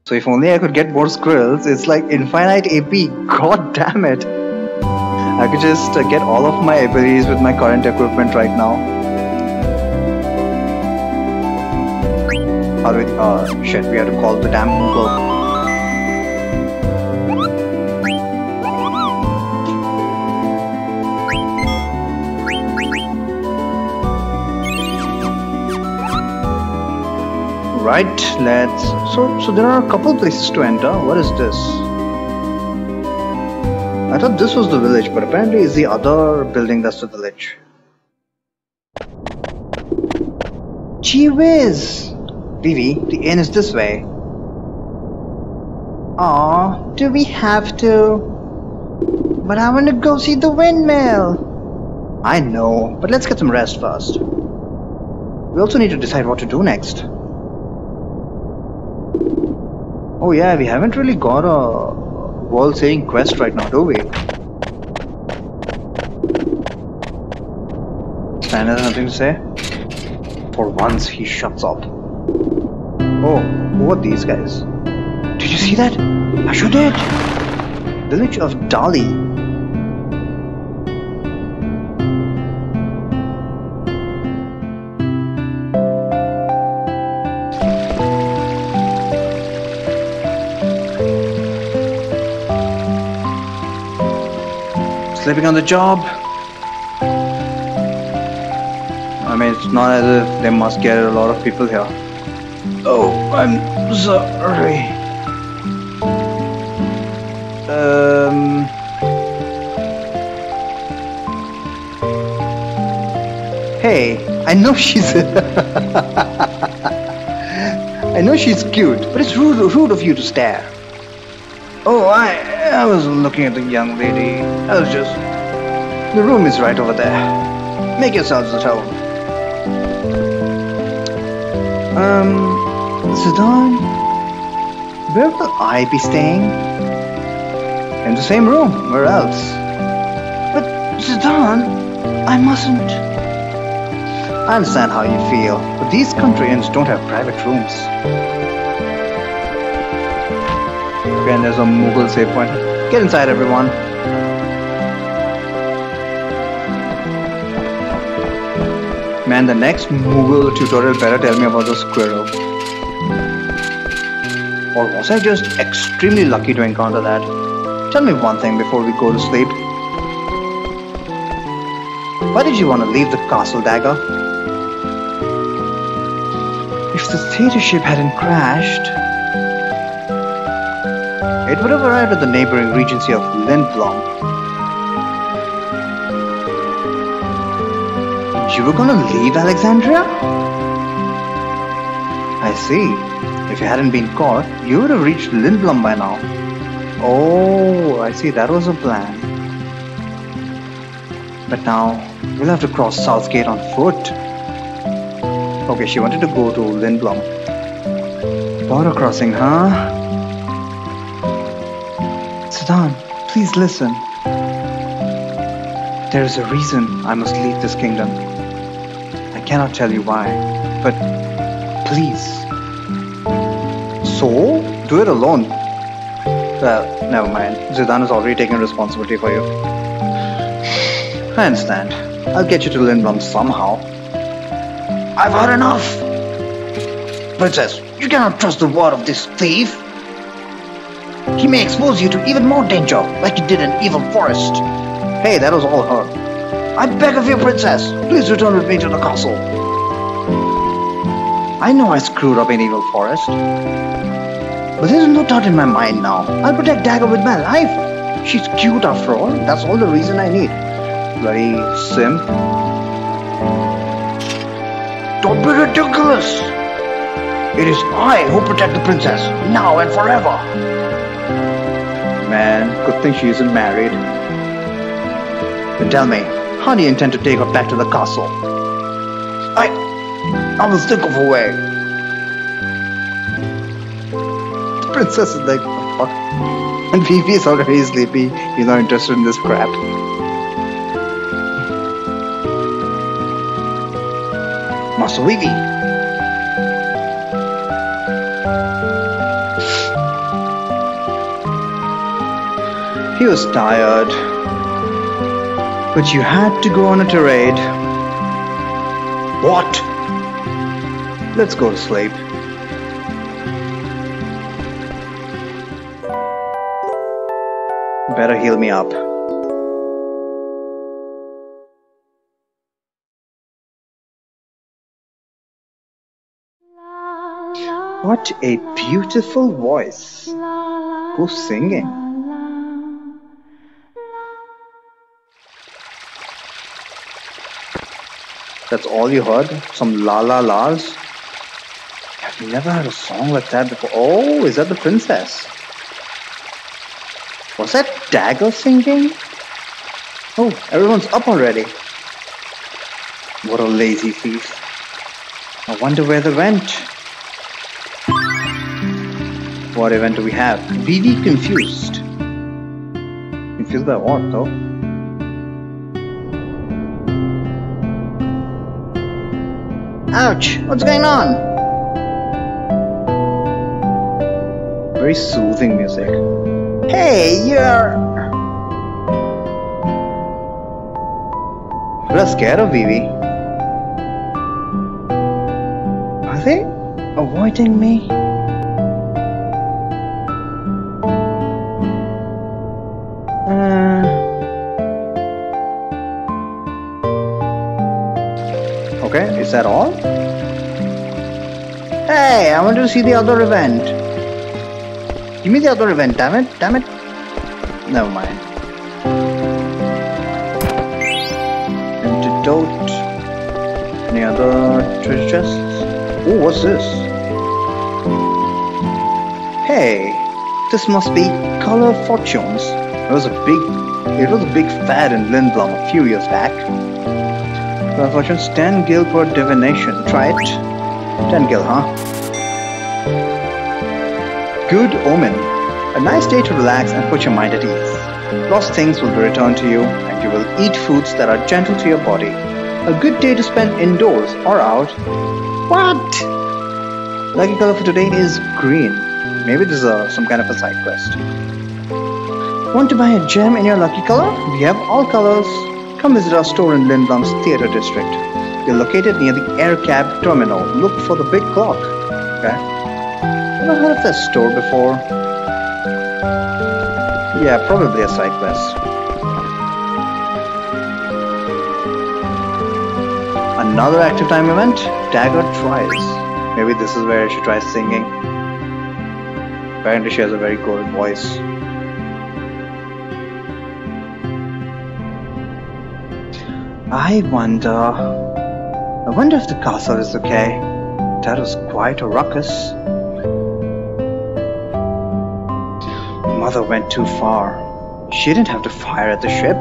So if only I could get more squirrels, it's like infinite AP. God damn it. I could just uh, get all of my abilities with my current equipment right now. Oh, wait, uh, shit, we have to call the damn Moogle. Right let's so so there are a couple places to enter what is this I thought this was the village, but apparently it's the other building that's the village. Gee whiz! Vivi, the inn is this way. Aw, do we have to? But I want to go see the windmill. I know, but let's get some rest first. We also need to decide what to do next. Oh yeah, we haven't really got a wall saying quest right now, do we? Stan has nothing to say? For once, he shuts up. Oh, who are these guys? Did you see that? I sure did! Village of Dali. Sleeping on the job? I mean, it's not as if they must get a lot of people here. Oh, I'm sorry. Um. Hey, I know she's. I know she's cute, but it's rude, rude of you to stare. Oh, I, I was looking at the young lady. I was just. The room is right over there. Make yourselves at home. Um, Zidane, where will I be staying? In the same room. Where else? But Zidane, I mustn't. I understand how you feel, but these country inns don't have private rooms. And there's a Moogle safe point. Get inside, everyone. Man, the next Moogle tutorial better tell me about the squirrel. Or was I just extremely lucky to encounter that? Tell me one thing before we go to sleep. Why did you want to leave the castle, Dagger? If the theater ship hadn't crashed, it would have arrived at the neighboring regency of Lindblum. You were gonna leave Alexandria? I see. If you hadn't been caught, you would have reached Lindblum by now. Oh, I see, that was a plan. But now, we'll have to cross Southgate on foot. Okay, she wanted to go to Lindblum. Border crossing, huh? Zidane, please listen. There is a reason I must leave this kingdom. I cannot tell you why, but please. So? Do it alone. Well, never mind. Zidane is already taking responsibility for you. I understand. I'll get you to Lindblum somehow. I've had enough! Princess, you cannot trust the word of this thief. He may expose you to even more danger, like he did in Evil Forest. Hey, that was all her. I beg of you, Princess, please return with me to the castle. I know I screwed up in Evil Forest. But there's no doubt in my mind now. I'll protect Dagger with my life. She's cute after all. That's all the reason I need. Bloody simp. Don't be ridiculous! It is I who protect the princess, now and forever! Man, good thing she isn't married. Then tell me, how do you intend to take her back to the castle? I... I will think of a way. The princess is like, fuck. And Vivi is already sleepy. He's not interested in this crap. Master Vivi. He was tired. But you had to go on a tirade. What? Let's go to sleep. Better heal me up. What a beautiful voice. Who's singing? That's all you heard? Some la la la's? I've never heard a song like that before. Oh, is that the princess? Was that Dagger singing? Oh, everyone's up already. What a lazy thief. I wonder where they went. What event do we have? Vivi confused. Confused by what though? Ouch! What's going on? Very soothing music. Hey, you're... You're scared of Vivi. Are they avoiding me? That all? Hey, I want to see the other event. Give me the other event, damn it, damn it. Never mind. Antidote. Any other treasure chests? Oh, what's this? Hey, this must be Color Fortunes. It was a big, it was a big fad in Lindblum a few years back. Fortunes, 10 gil for divination. Try it. 10 gil, huh? Good Omen. A nice day to relax and put your mind at ease. Lost things will be returned to you, and you will eat foods that are gentle to your body. A good day to spend indoors or out. What? Lucky color for today is green. Maybe this is a, some kind of a side quest. Want to buy a gem in your lucky color? We have all colors. Come visit our store in Lindblum's Theatre District. We're located near the air cab terminal. Look for the big clock. Okay. Never heard of this store before. Yeah, probably a quest. Another active time event, Dagger Tries. Maybe this is where she tries singing. Apparently she has a very good voice. I wonder... I wonder if the castle is okay. That was quite a ruckus. Mother went too far. She didn't have to fire at the ship,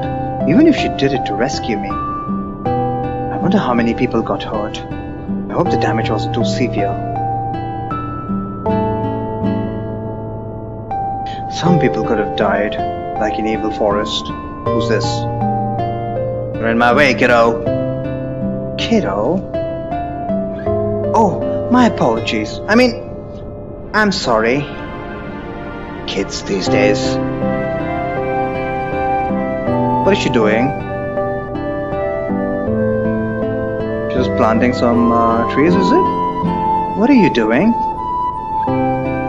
even if she did it to rescue me. I wonder how many people got hurt. I hope the damage wasn't too severe. Some people could have died, like in Evil Forest. Who's this? You're in my way, kiddo. Kiddo? Oh, my apologies. I mean, I'm sorry. Kids these days. What is she doing? She's planting some uh, trees, is it? What are you doing?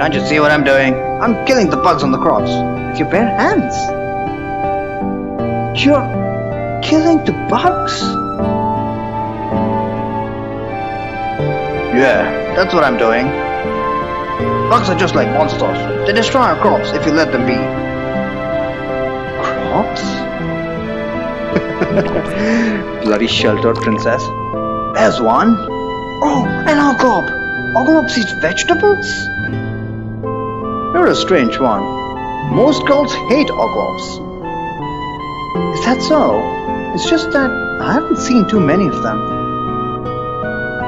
Can't you see what I'm doing? I'm killing the bugs on the crops with your bare hands. You're killing the bugs? Yeah, that's what I'm doing. Bugs are just like monsters. They destroy our crops if you let them be. Crops? Bloody sheltered princess. There's one. Oh, an Oglob. Oglob eats vegetables? You're a strange one. Most girls hate Oglobs. Is that so? It's just that I haven't seen too many of them.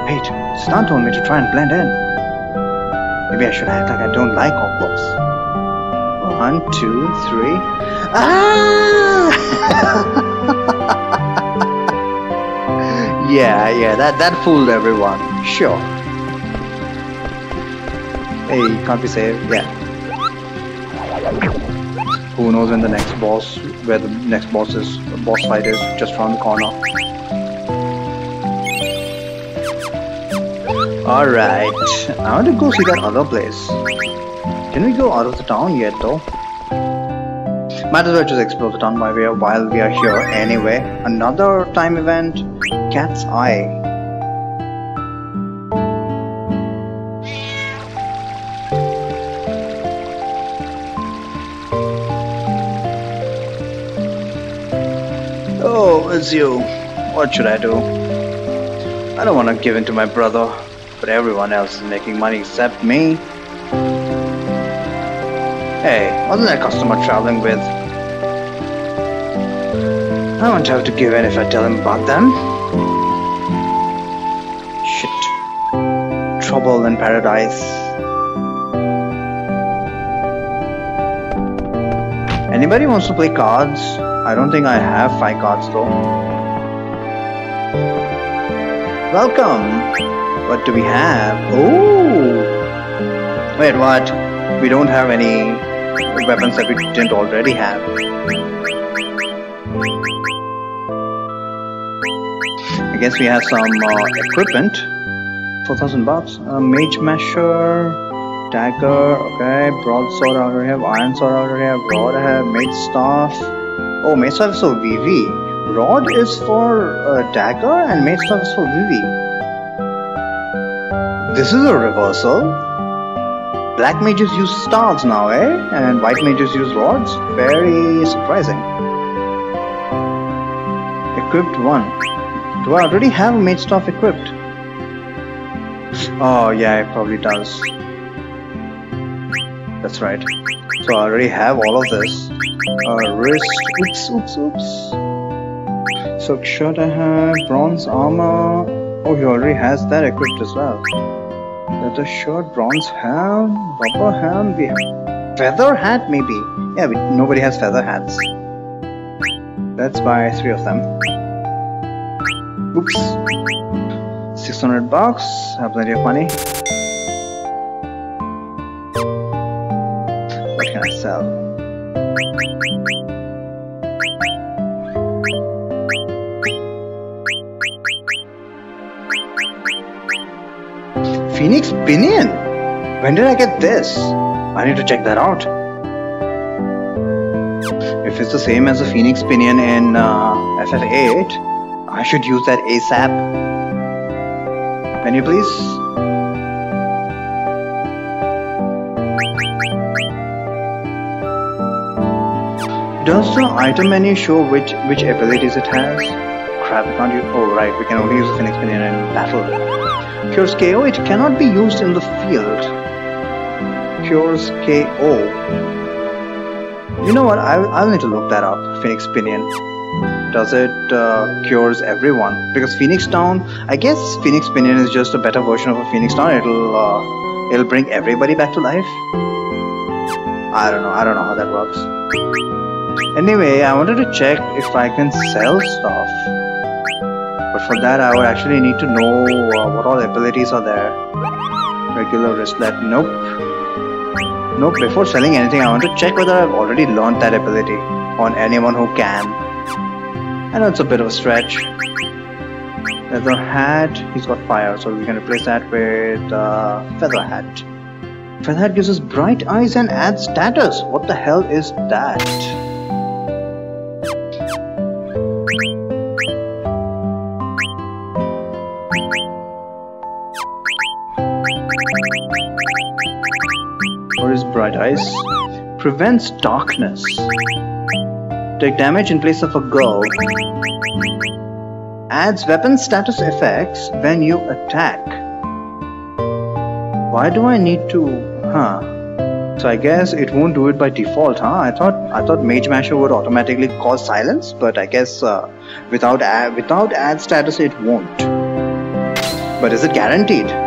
Wait, Stan told me to try and blend in. Maybe I should act like I don't like Oglobs. One, two, three. Ah! yeah, yeah, that, that fooled everyone. Sure. Hey, can't be saved. Yeah. Who knows when the next boss, where the next boss is, boss fight is, just around the corner. Alright, I want to go see that other place. Can we go out of the town yet though? Might as well just explore the town while we are, while we are here anyway. Another time event, Cat's Eye. You. What should I do? I don't want to give in to my brother, but everyone else is making money except me. Hey, wasn't that customer traveling with? I won't have to give in if I tell him about them. Shit. Trouble in paradise. Anybody wants to play cards? I don't think I have five cards though. Welcome! What do we have? Oh! Wait, what? We don't have any weapons that we didn't already have. I guess we have some uh, equipment. 4000 bucks. Uh, mage masher, dagger, okay, broadsword I already have, iron sword I already have, rod I have, mage staff. Oh, mage staff is for Vivi. Rod is for uh, dagger and mage staff is for Vivi. This is a reversal. Black mages use staves now, eh? And white mages use rods? Very surprising. Equipped one. Do I already have mage staff equipped? Oh yeah, it probably does. That's right. So I already have all of this. Uh, wrist. Oops, oops, oops. Silk shirt I have. Bronze armor. Oh, he already has that equipped as well. Leather shirt, bronze helm, rubber helm, we have feather hat maybe. Yeah, nobody has feather hats. Let's buy three of them. Oops. 600 bucks, have plenty of money. Can sell? Phoenix Pinion? When did I get this? I need to check that out. If it's the same as the Phoenix Pinion in uh, FF8, I should use that ASAP. Menu please. Does the item menu show which, which abilities it has? Crap, can't you? Oh right, we can only use the Phoenix Pinion in battle. Cures KO, it cannot be used in the field. Cures KO. You know what, I'll, I'll need to look that up, Phoenix Pinion. Does it uh, cures everyone? Because Phoenix Down, I guess Phoenix Pinion is just a better version of a Phoenix Down. It'll, uh, it'll bring everybody back to life. I don't know, I don't know how that works. Anyway, I wanted to check if I can sell stuff. But for that, I would actually need to know uh, what all abilities are there. Regular wristlet, nope. Nope, before selling anything, I want to check whether I've already learned that ability on anyone who can. I know it's a bit of a stretch. Leather hat, he's got fire, so we can replace that with uh, feather hat. Feather hat gives us bright eyes and adds status. What the hell is that? Bright eyes. Prevents darkness. Take damage in place of a girl. Adds weapon status effects when you attack. Why do I need to... Huh. So I guess it won't do it by default, huh? I thought I thought Mage Masher would automatically cause silence, but I guess uh, without ad, without add status it won't. But is it guaranteed?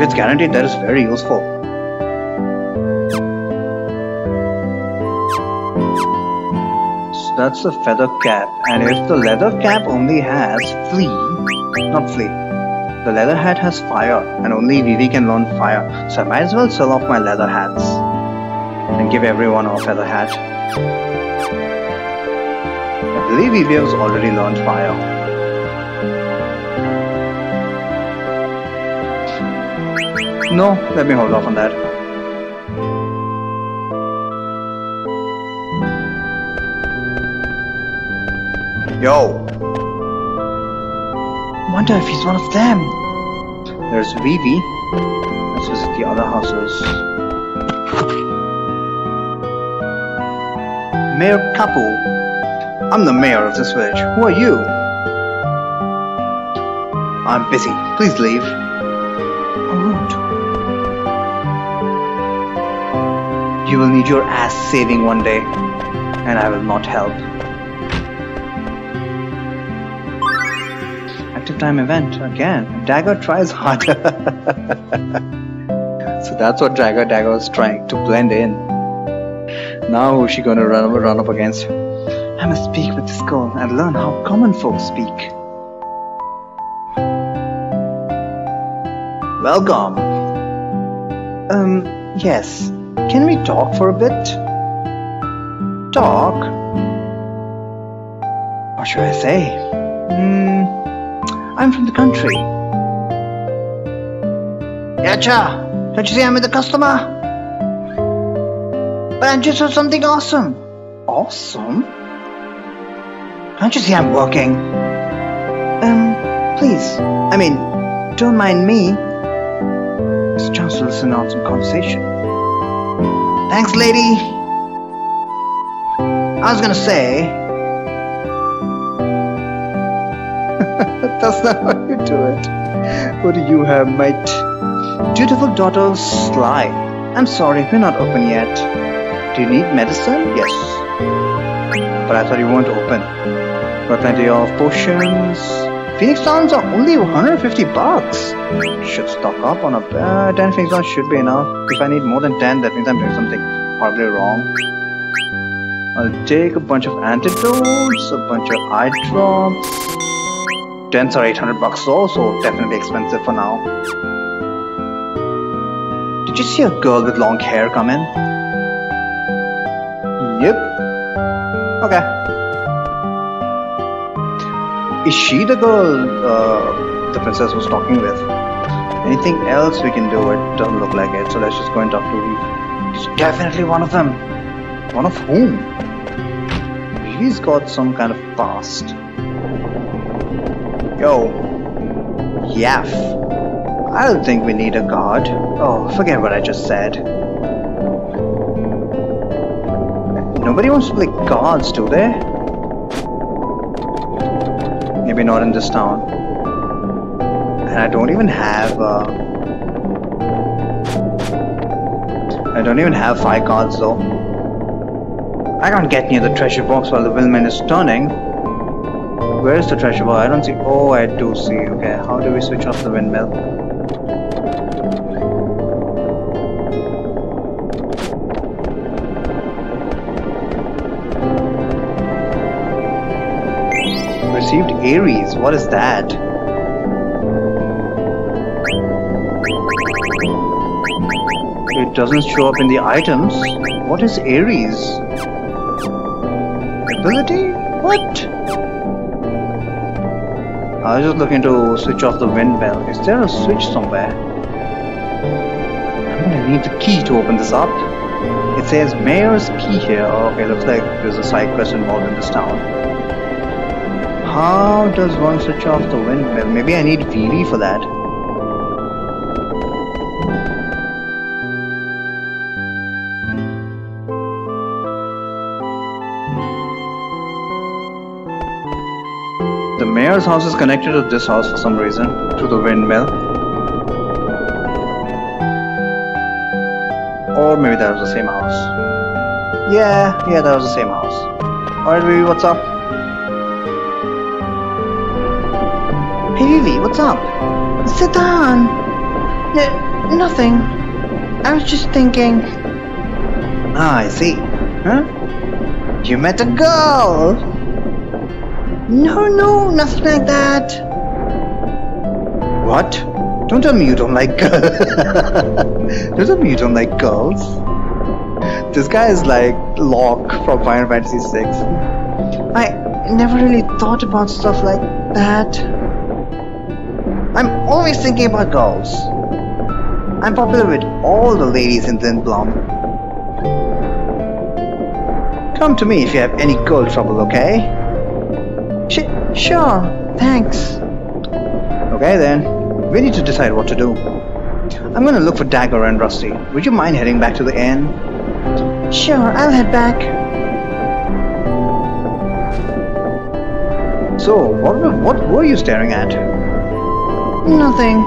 If it's guaranteed, that is very useful. that's the feather cap. And if the leather cap only has flee, not flee, the leather hat has fire, and only Vivi can learn fire. So I might as well sell off my leather hats and give everyone a feather hat. I believe Vivi has already learned fire. No, let me hold off on that. Yo! Wonder if he's one of them. There's Vivi. Let's visit the other houses. Mayor Kapu. I'm the mayor of this village. Who are you? I'm busy. Please leave. Will need your ass saving one day, and I will not help. Active time event again. Dagger tries harder. so that's what Dagger Dagger was trying to blend in. Now who's she gonna run, run up against? I must speak with this girl and learn how common folk speak. Welcome. Um, yes. Can we talk for a bit? Talk? What should I say? Hmm, I'm from the country. Yacha, don't you see I'm with the customer? But I just saw something awesome. Awesome? Can't you see I'm working? Um, please. I mean, don't mind me. It's a chance to listen out some conversation. Thanks, lady. I was gonna say. That's not how you do it. What do you have, mate? Dutiful daughter Sly. I'm sorry, we're not open yet. Do you need medicine? Yes. But I thought you weren't open. Got plenty of potions. Phoenix Downs are only 150 bucks. Should stock up on a uh, 10 Phoenix Downs should be enough. If I need more than 10, that means I'm doing something horribly wrong. I'll take a bunch of antidotes, a bunch of eye drops. 10s are 800 bucks though, so definitely expensive for now. Did you see a girl with long hair come in? Yep. Okay. Is she the girl uh, the princess was talking with? Anything else we can do? It doesn't look like it, so let's just go and talk to Reeve. It's definitely one of them. One of whom? He's got some kind of past. Yo. Yaff. I don't think we need a guard. Oh, forget what I just said. Nobody wants to play cards, do they? Maybe not in this town. And I don't even have... Uh, I don't even have five cards though. I can't get near the treasure box while the windmill is turning. Where is the treasure box? I don't see... Oh, I do see. Okay, how do we switch off the windmill? Received Aries. What is that? It doesn't show up in the items. What is Aries? Ability? What? I was just looking to switch off the windmill. Is there a switch somewhere? I'm gonna need the key to open this up. It says Mayor's Key here. Okay, looks like there's a side quest involved in this town. How does one switch off the windmill? Maybe I need Vivi for that. The mayor's house is connected to this house for some reason, to the windmill. Or maybe that was the same house. Yeah, yeah, that was the same house. Alright, Vivi, what's up? What's up? Sit down. No, nothing. I was just thinking. Ah, I see. Huh? You met a girl! No, no, nothing like that. What? Don't tell me you don't like girls. don't tell me you don't like girls. This guy is like Locke from Final Fantasy VI. I never really thought about stuff like that. I'm always thinking about girls. I'm popular with all the ladies in Blum. Come to me if you have any girl trouble, okay? Sh sure, thanks. Okay then, we need to decide what to do. I'm gonna look for Dagger and Rusty. Would you mind heading back to the inn? Sure, I'll head back. So, what, what were you staring at? Nothing.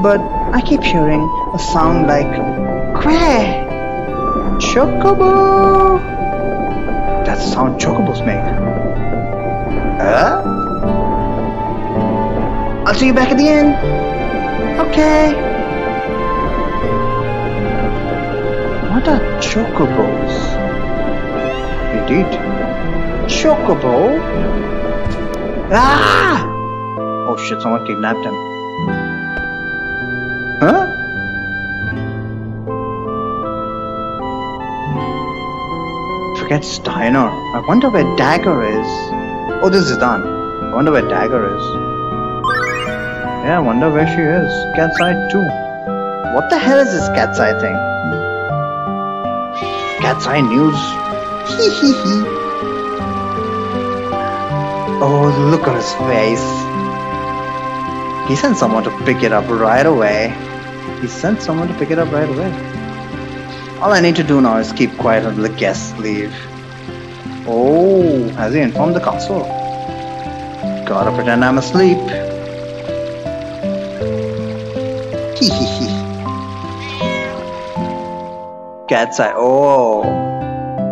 But I keep hearing a sound like cray. Chocobo! That's the sound chocobos make. Huh? I'll see you back at the end. Okay. What are chocobos? Indeed. Chocobo? Ah! Oh shit, someone kidnapped him. Forget Steiner. I wonder where Dagger is. Oh, this is done. I wonder where Dagger is. Yeah, I wonder where she is. Cat's Eye 2. What the hell is this Cat's Eye thing? Cat's Eye News. Oh, look on his face. He sent someone to pick it up right away. He sent someone to pick it up right away. All I need to do now is keep quiet until the guests leave. Oh, has he informed the council? Gotta pretend I'm asleep. Hee hee. Cat's eye. Oh,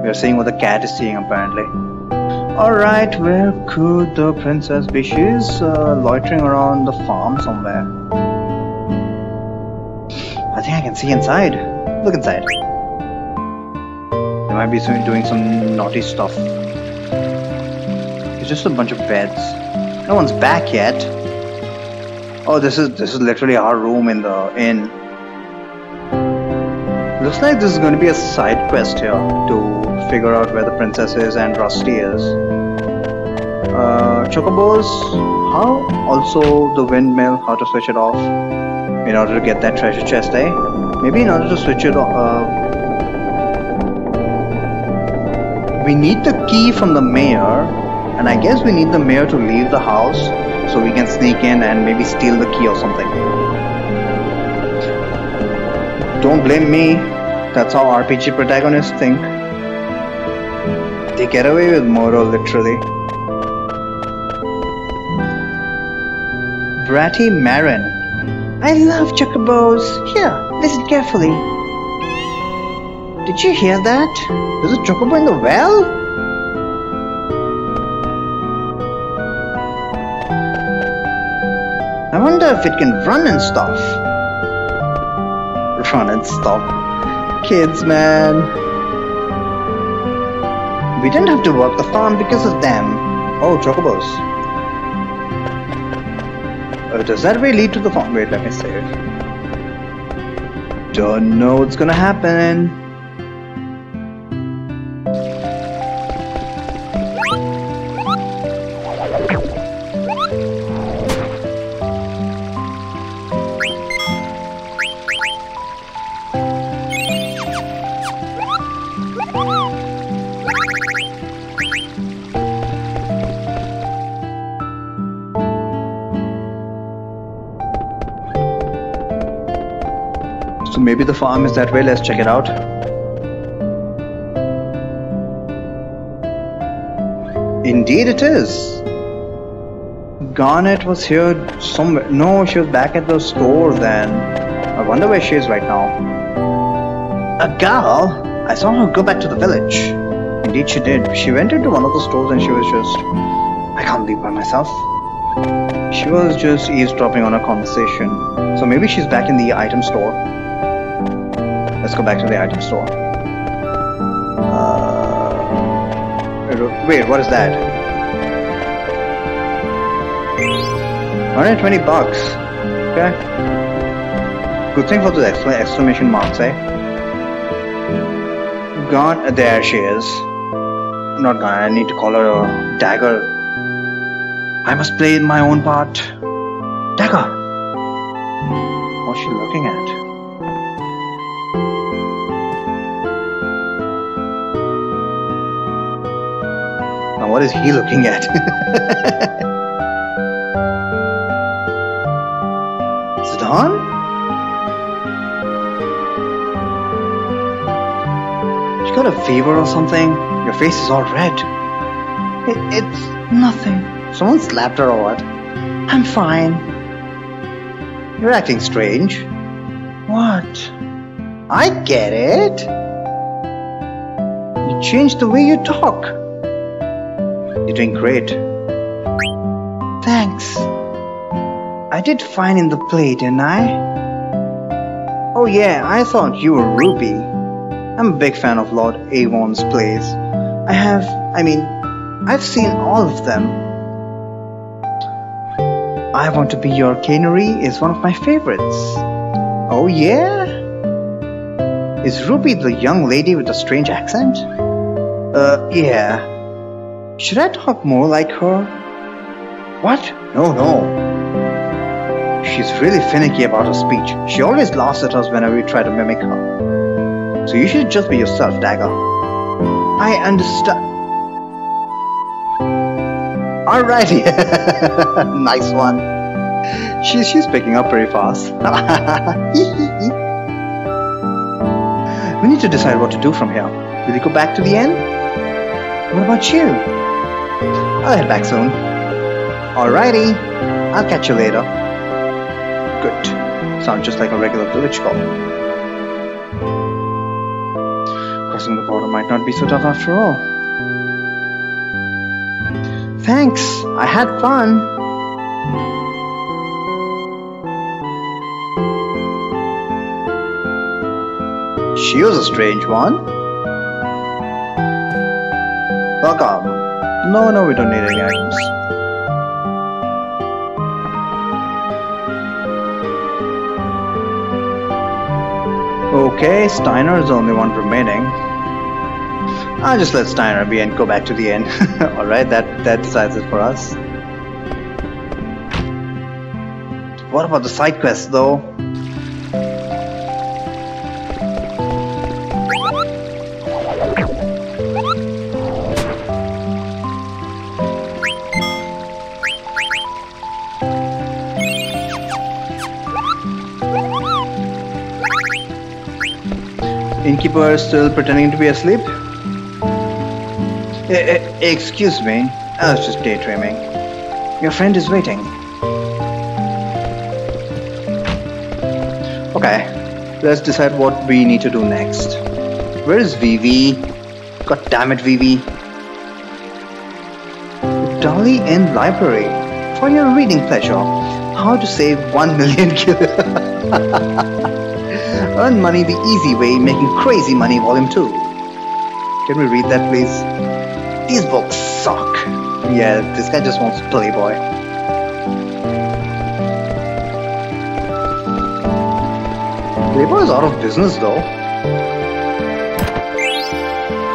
we're seeing what the cat is seeing apparently. Alright, where could the princess be? She's uh, loitering around the farm somewhere. I think I can see inside. Look inside. Might be doing some naughty stuff. It's just a bunch of beds. No one's back yet. Oh, this is this is literally our room in the inn. Looks like this is going to be a side quest here to figure out where the princess is and Rusty is. Uh, chocobos, how? Also the windmill, how to switch it off in order to get that treasure chest, eh? Maybe in order to switch it off. Uh, we need the key from the mayor, and I guess we need the mayor to leave the house so we can sneak in and maybe steal the key or something. Don't blame me. That's how RPG protagonists think. They get away with murder, literally. Bratty Marin. I love chocobos. Here, listen carefully. Did you hear that? There's a chocobo in the well? I wonder if it can run and stuff. Run and stuff. Kids, man. We didn't have to work the farm because of them. Oh, chocobos. Uh, does that really lead to the farm? Wait, let me save. Don't know what's gonna happen. The farm is that way. Let's check it out. Indeed, it is. Garnet was here somewhere. No, she was back at the store then. I wonder where she is right now. A girl? I saw her go back to the village. Indeed, she did. She went into one of the stores and she was just. I can't leave by myself. She was just eavesdropping on a conversation. So maybe she's back in the item store. Let's go back to the item store. Uh, wait, what is that? 120 bucks. Okay. Good thing for the excla- exclamation marks, eh? Gone. uh, There she is. Not gone. I need to call her a dagger. I must play my own part. Dagger. Is he looking at? is it on? You got a fever or something? Your face is all red. It, it's nothing. Someone slapped her or what? I'm fine. You're acting strange. What? I get it. You changed the way you talk. You're doing great. Thanks. I did fine in the play, didn't I? Oh yeah, I thought you were Ruby. I'm a big fan of Lord Avon's plays. I have, I mean, I've seen all of them. I Want to Be Your Canary is one of my favorites. Oh yeah? Is Ruby the young lady with the strange accent? Uh, yeah. Should I talk more like her? What? No, no. She's really finicky about her speech. She always laughs at us whenever we try to mimic her. So you should just be yourself, Dagger. I understand. Alrighty. nice one. She's she's picking up very fast. we need to decide what to do from here. Will you go back to the inn? What about you? I'll head back soon. Alrighty. I'll catch you later. Good. Sounds just like a regular village call. Crossing the border might not be so tough after all. Thanks. I had fun. She was a strange one. No, no, we don't need any items. Okay, Steiner is the only one remaining. I'll just let Steiner be and go back to the end. Alright, that, that decides it for us. What about the side quests though? Innkeeper still pretending to be asleep? Eh, eh, excuse me, I was just daydreaming. Your friend is waiting. Okay, let's decide what we need to do next. Where is Vivi? God damn it, Vivi. Dali in Library. For your reading pleasure. How to save 1 million Earn money the easy way, making crazy money, volume 2. Can we read that, please? These books suck. Yeah, this guy just wants Playboy. Playboy is out of business though.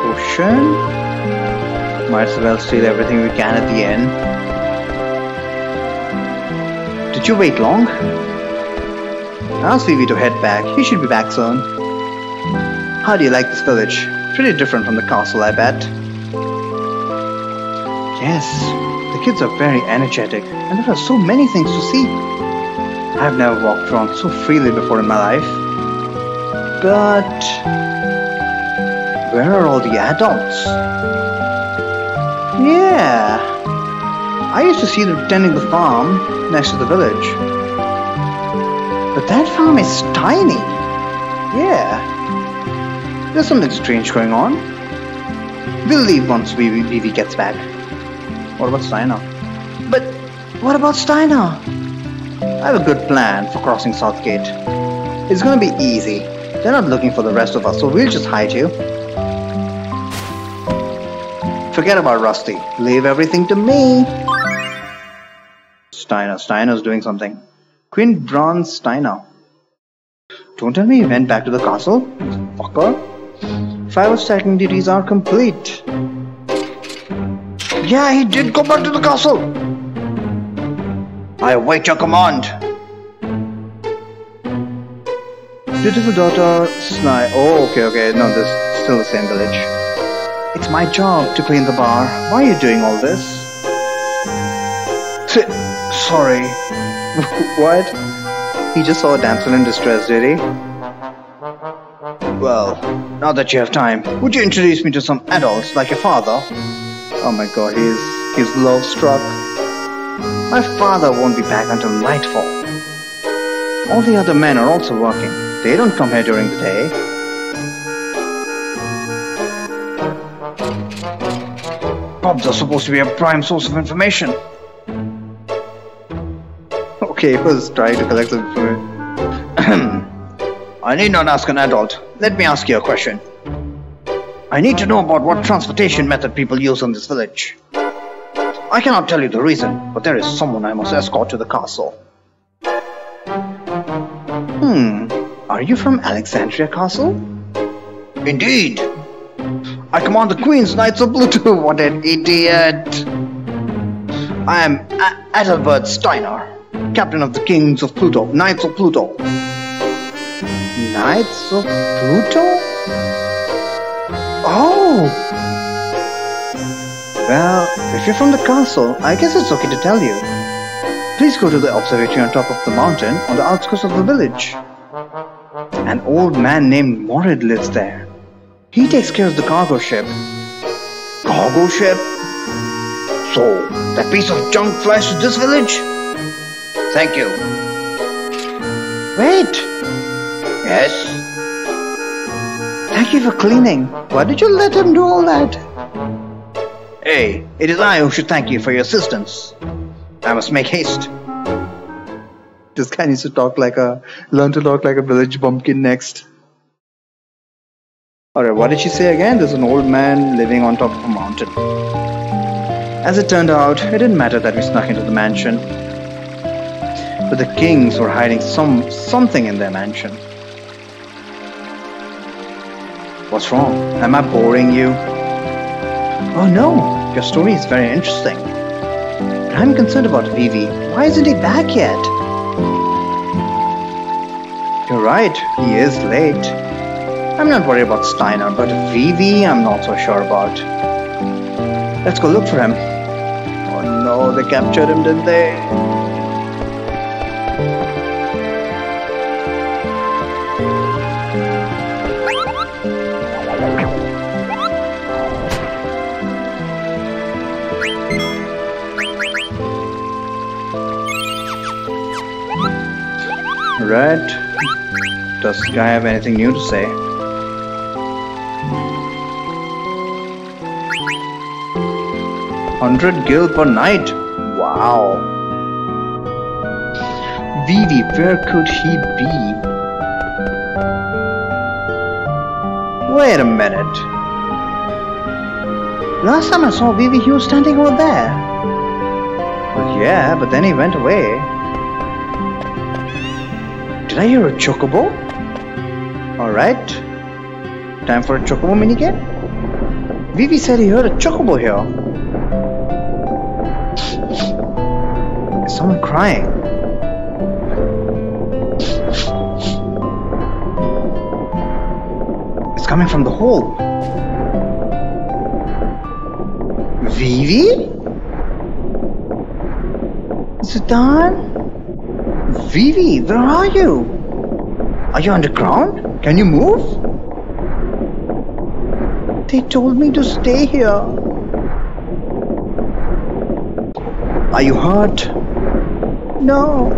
Potion? Might as well steal everything we can at the end. Did you wait long? Ask Vivi to head back. He should be back soon. How do you like this village? Pretty different from the castle, I bet. Yes, the kids are very energetic, and there are so many things to see. I've never walked around so freely before in my life. But where are all the adults? Yeah, I used to see them tending the farm next to the village. But that farm is tiny. Yeah, there's something strange going on. We'll leave once Vivi gets back. What about Steiner? But what about Steiner? I have a good plan for crossing Southgate. It's gonna be easy. They're not looking for the rest of us, so we'll just hide you. Forget about Rusty. Leave everything to me. Steiner. Steiner's doing something. Queen Brahne Steiner. Don't tell me he went back to the castle. Fucker. Five stacking duties are complete. Yeah, he did go back to the castle. I await your command. Beautiful daughter, Sly. Oh, okay, okay. No, this is still the same village. It's my job to clean the bar. Why are you doing all this? S sorry. What? He just saw a damsel in distress, did he? Well, now that you have time, would you introduce me to some adults like your father? Oh my god, he's he's love struck. My father won't be back until nightfall. All the other men are also working. They don't come here during the day. Pubs are supposed to be a prime source of information. Was trying to collect some information. I need not ask an adult. Let me ask you a question. I need to know about what transportation method people use in this village. I cannot tell you the reason, but there is someone I must escort to the castle. Hmm, are you from Alexandria Castle? Indeed. I command the Queen's Knights of Pluto. What an idiot. I am A- Adalbert Steiner, captain of the Kings of Pluto, Knights of Pluto. Knights of Pluto? Oh! Well, if you're from the castle, I guess it's okay to tell you. Please go to the observatory on top of the mountain on the outskirts of the village. An old man named Morrid lives there. He takes care of the cargo ship. Cargo ship? So, that piece of junk flies to this village? Thank you. Wait! Yes? Thank you for cleaning. Why did you let him do all that? Hey, it is I who should thank you for your assistance. I must make haste. This guy needs to talk like a learn to talk like a village bumpkin next. Alright, what did she say again? There's an old man living on top of a mountain. As it turned out, it didn't matter that we snuck into the mansion. But the kings were hiding some something in their mansion. What's wrong? Am I boring you? Oh no, your story is very interesting. But I'm concerned about Vivi. Why isn't he back yet? You're right, he is late. I'm not worried about Steiner, but Vivi, I'm not so sure about. Let's go look for him. Oh no, they captured him, didn't they? Right. Does guy have anything new to say? Hundred gil per night. Wow. Vivi, where could he be? Wait a minute. Last time I saw Vivi, he was standing over there. Well, yeah, but then he went away. Did I hear a chocobo? Alright. Time for a chocobo minigame? Vivi said he heard a chocobo here. Is someone crying? It's coming from the hole. Vivi? Is it done? Vivi, where are you? Are you underground? Can you move? They told me to stay here. Are you hurt? No.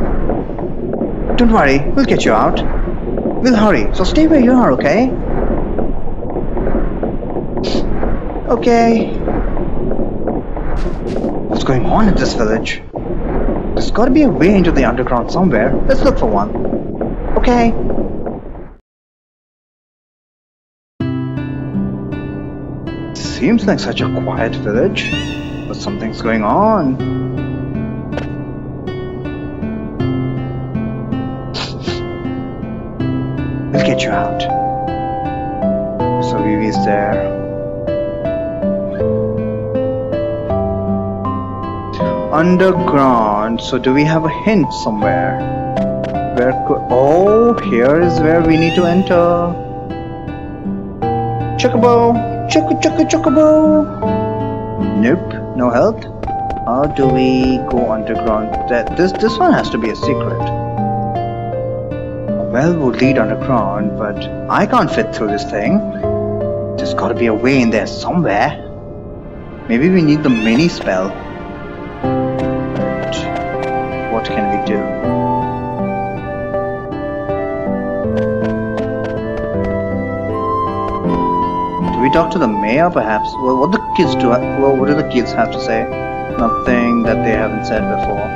Don't worry, we'll get you out. We'll hurry, so stay where you are, okay? Okay. What's going on in this village? There's gotta be a way into the underground somewhere. Let's look for one. Okay. Seems like such a quiet village, but something's going on. We'll get you out. So Vivi's there. Underground. So do we have a hint somewhere? Where could... Oh, here is where we need to enter. Chocobo! Choco choco chocobo! Nope, no help. How do we go underground? That this this one has to be a secret. A well would lead underground, but I can't fit through this thing. There's gotta be a way in there somewhere. Maybe we need the mini spell. Talk to the mayor, perhaps? Well, what the kids do? Well, what do the kids have to say? Nothing that they haven't said before.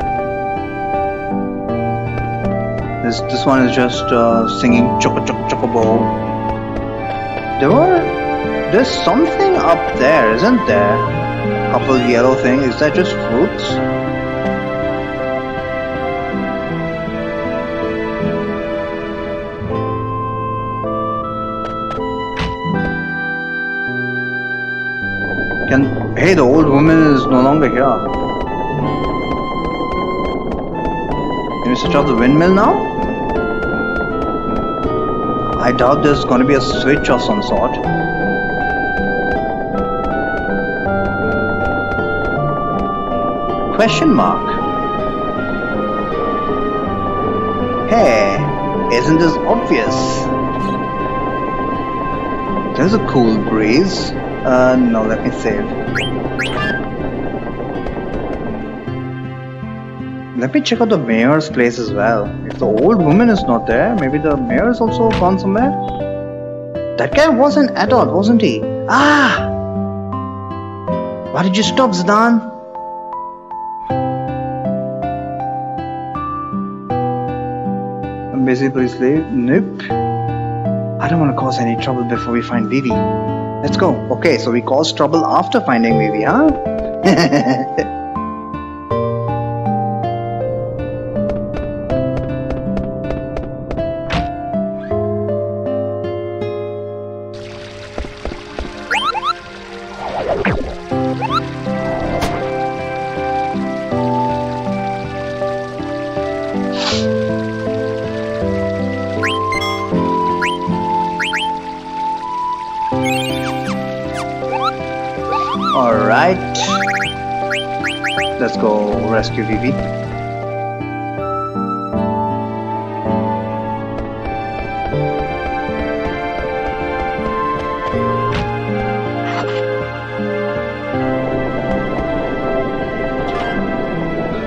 This this one is just uh, singing choco choco chocobo. There were there's something up there, isn't there? Couple yellow thing. Is that just fruits? Can hey, the old woman is no longer here. Can we switch off the windmill now? I doubt there's going to be a switch of some sort. Question mark. Hey, isn't this obvious? There's a cool breeze. Uh, no, let me save. Let me check out the mayor's place as well. If the old woman is not there, maybe the mayor is also gone somewhere. That guy was an adult, wasn't he? Ah! Why did you stop, Zidane? I'm busy, please leave. Nope. I don't want to cause any trouble before we find Vivi. Let's go. Okay, so we caused trouble after finding Vivi, huh? go rescue Vivi.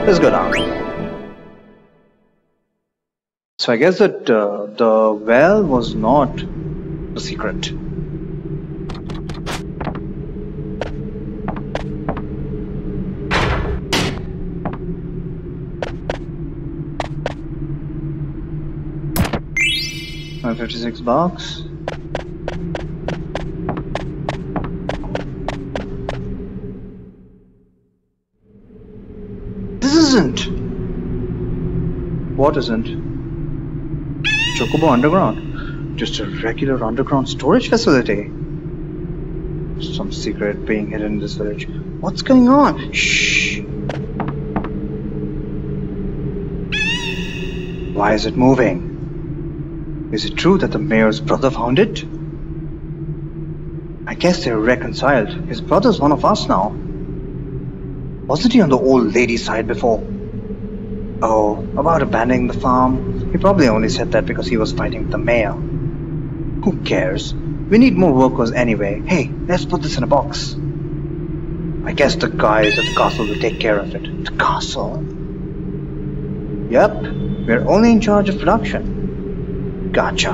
Let's go down. So I guess that uh, the well was not a secret. One fifty-six bucks. This isn't. What isn't? Chocobo Underground. Just a regular underground storage facility. Some secret being hidden in this village. What's going on? Shh. Why is it moving? Is it true that the mayor's brother found it? I guess they're reconciled. His brother's one of us now. Wasn't he on the old lady's side before? Oh, about abandoning the farm. He probably only said that because he was fighting with the mayor. Who cares? We need more workers anyway. Hey, let's put this in a box. I guess the guys at the castle will take care of it. The castle? Yep, we're only in charge of production. Gotcha.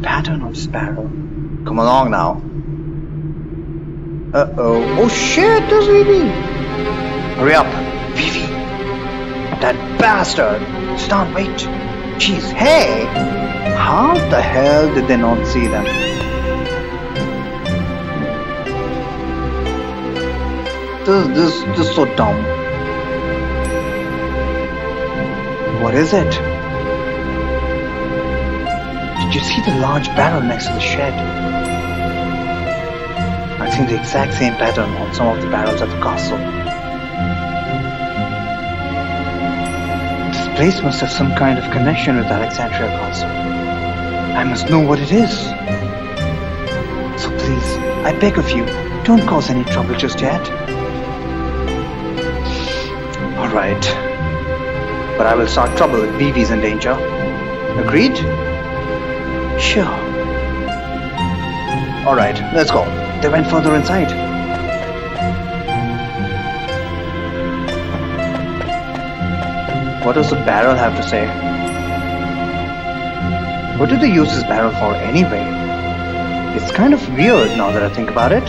Pattern on sparrow. Come along now. Uh-oh. Oh shit, there's Vivi! Hurry up, Vivi! That bastard! Stop, wait! Jeez, hey! How the hell did they not see them? This, this, this is so dumb. What is it? Did you see the large barrel next to the shed? I've seen the exact same pattern on some of the barrels at the castle. This place must have some kind of connection with Alexandria Castle. I must know what it is. So please, I beg of you, don't cause any trouble just yet. Alright. But I will start trouble if Vivi's in danger. Agreed? Sure. Alright, let's go. They went further inside. What does the barrel have to say? What did they use this barrel for anyway? It's kind of weird now that I think about it.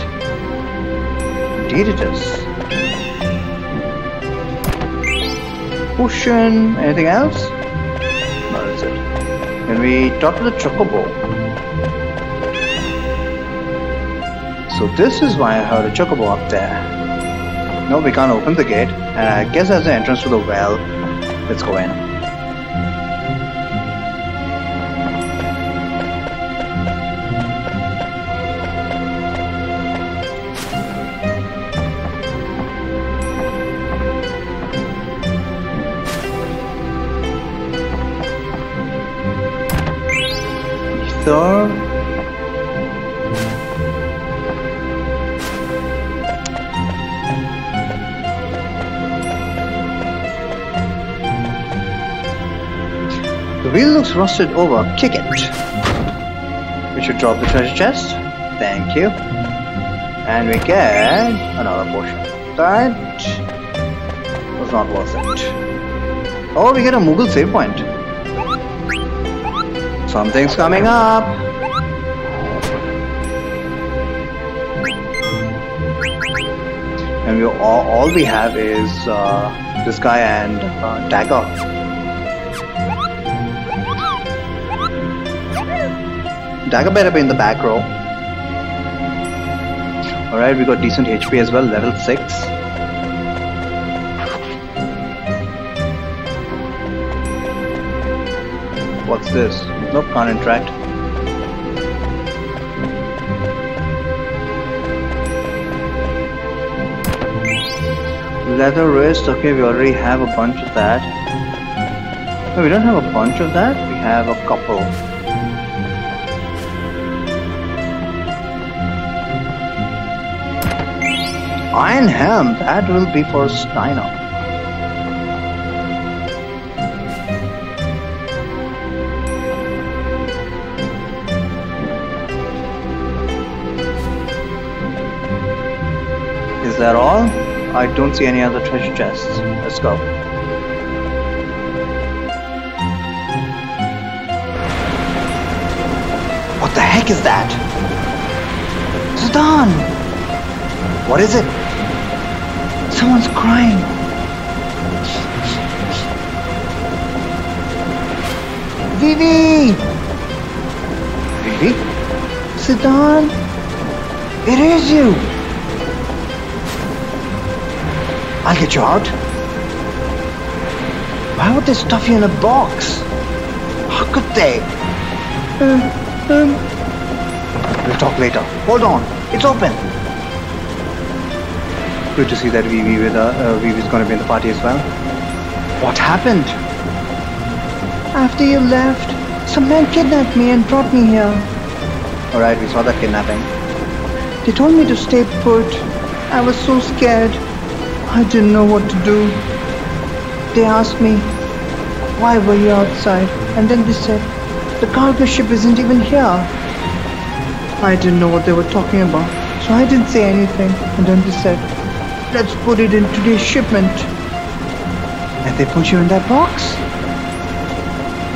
Indeed it is. Potion, anything else? We talk to the Chocobo? So this is why I heard a Chocobo up there. No, we can't open the gate, and I guess there's an entrance to the well. Let's go in. Ether. The wheel looks rusted over. Kick it. We should drop the treasure chest. Thank you. And we get another potion. That was not worth it. Oh, we get a Moogle save point. Something's coming up. And we all, all we have is uh, this guy and uh, dagger. Dagger better be in the back row. Alright, we got decent HP as well, level 6. What's this? Nope, can't interact. Leather wrist, okay, we already have a bunch of that. No, we don't have a bunch of that, we have a couple. Iron Helm, that will be for Steiner. That all? I don't see any other treasure chests. Let's go. What the heck is that? Zidane! What is it? Someone's crying. Vivi! Vivi? Zidane? It is you! I'll get you out. Why would they stuff you in a box? How could they? Um, um. We'll talk later. Hold on. It's open. Good to see that Vivi with uh, uh, Vivi's gonna be in the party as well. What happened? After you left, some man kidnapped me and brought me here. Alright, we saw that kidnapping. They told me to stay put. I was so scared. I didn't know what to do. They asked me, why were you outside? And then they said, the cargo ship isn't even here. I didn't know what they were talking about, so I didn't say anything. And then they said, let's put it in today's shipment. And they put you in that box?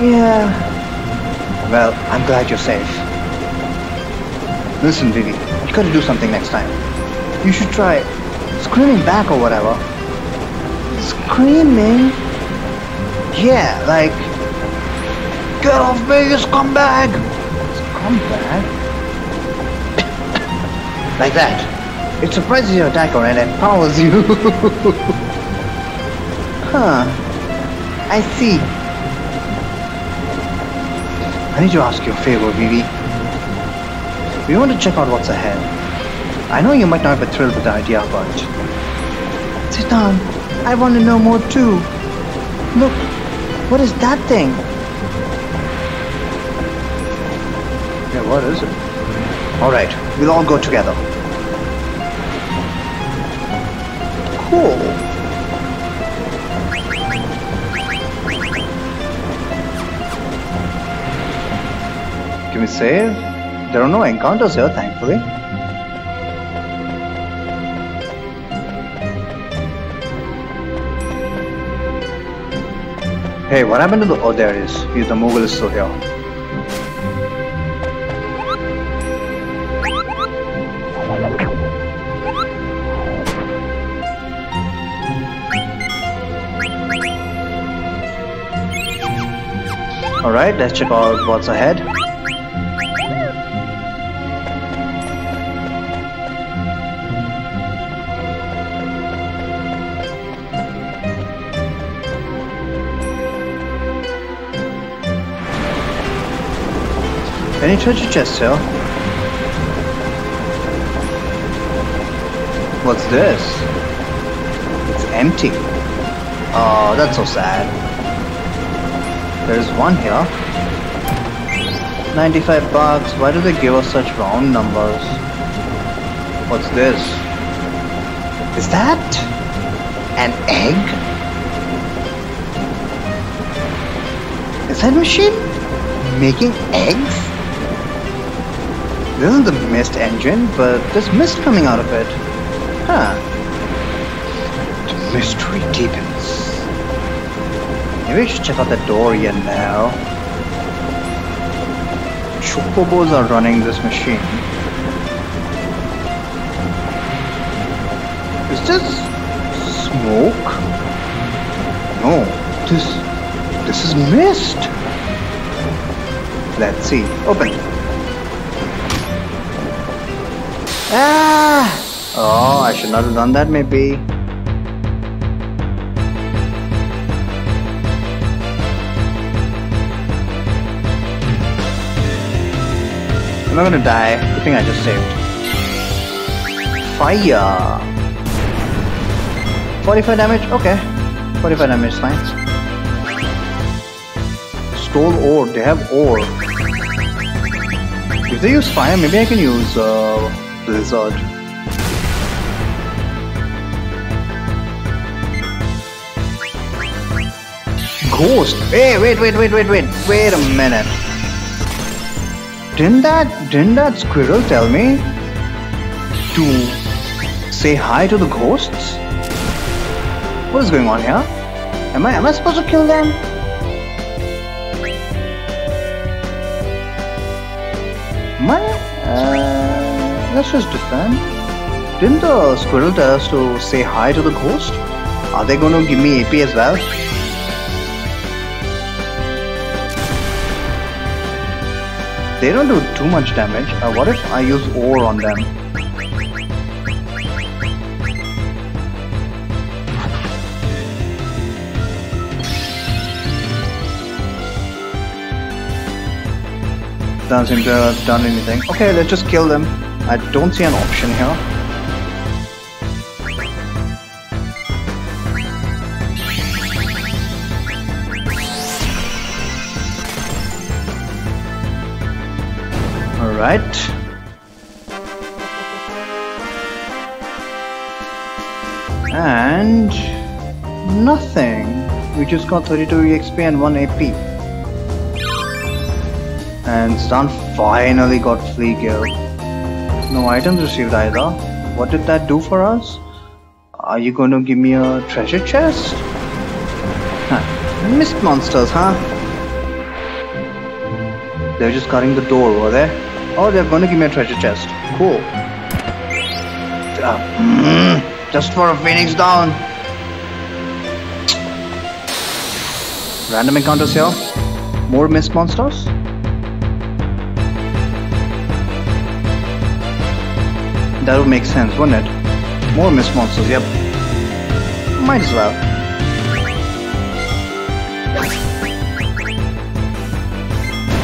Yeah, Well, I'm glad you're safe. Listen, Vivi, you gotta do something next time. You should try screaming back or whatever. screaming. Yeah, like, get off me, you scumbag! Scumbag? like that. It surprises your attacker and empowers you. Huh. I see. I need to ask you a favor, Vivi. We want to check out what's ahead. I know you might not be thrilled with the idea, but Zidane, I want to know more too. Look, what is that thing? yeah, what is it? All right, we'll all go together. Cool. Can we save? There are no encounters here, thankfully. Hey, what happened to the... Oh, there it is. The Moogle is still here. Alright, let's check out what's ahead. Any treasure chests here? What's this? It's empty. Oh, that's so sad. There's one here. 95 bucks. Why do they give us such round numbers? What's this? Is that an egg? Is that machine making eggs? This is the mist engine, but there's mist coming out of it. Huh. The mystery deepens. Maybe I should check out that door again now. Chocobos are running this machine. Is this smoke? No, this this is mist. Let's see. Open. Ah! Oh, I should not have done that maybe. I'm not gonna die. Good thing I just saved. Fire! 45 damage? Okay. 45 damage fine. Stole ore. They have ore. If they use fire, maybe I can use uh, blizzard. Ghost. Hey, wait, wait, wait, wait, wait. Wait a minute. Didn't that didn't that squirrel tell me to say hi to the ghosts? What is going on here? Am I am I supposed to kill them? Let's just defend. Didn't the squirrel tell us to say hi to the ghost? Are they going to give me AP as well? They don't do too much damage. Uh, what if I use ore on them? Doesn't seem to have done anything. Okay, let's just kill them. I don't see an option here. Alright. And nothing. We just got 32 EXP and 1 AP. And Stan finally got Flee-Gil. No items received either. What did that do for us? Are you going to give me a treasure chest? Huh. Mist monsters, huh? They're just guarding the door over there. Oh, they're going to give me a treasure chest. Cool. Uh, just for a phoenix down. Random encounters here. More mist monsters. That would make sense, wouldn't it? More mist monsters, yep. Might as well.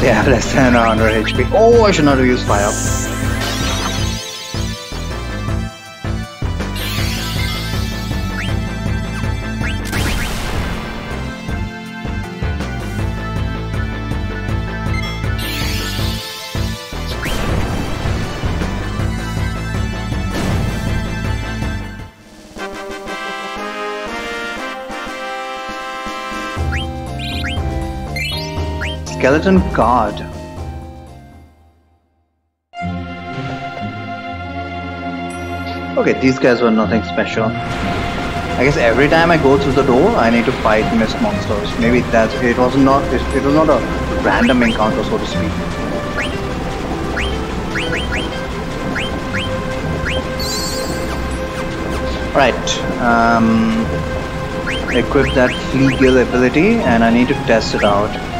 Have less than 100 HP. Oh, I should not have used fire. Skeleton Guard. Okay, these guys were nothing special. I guess every time I go through the door, I need to fight mist monsters. Maybe that's it. Was not it, it was not a random encounter, so to speak. Right. Um, equip that Flee-Gil ability, and I need to test it out.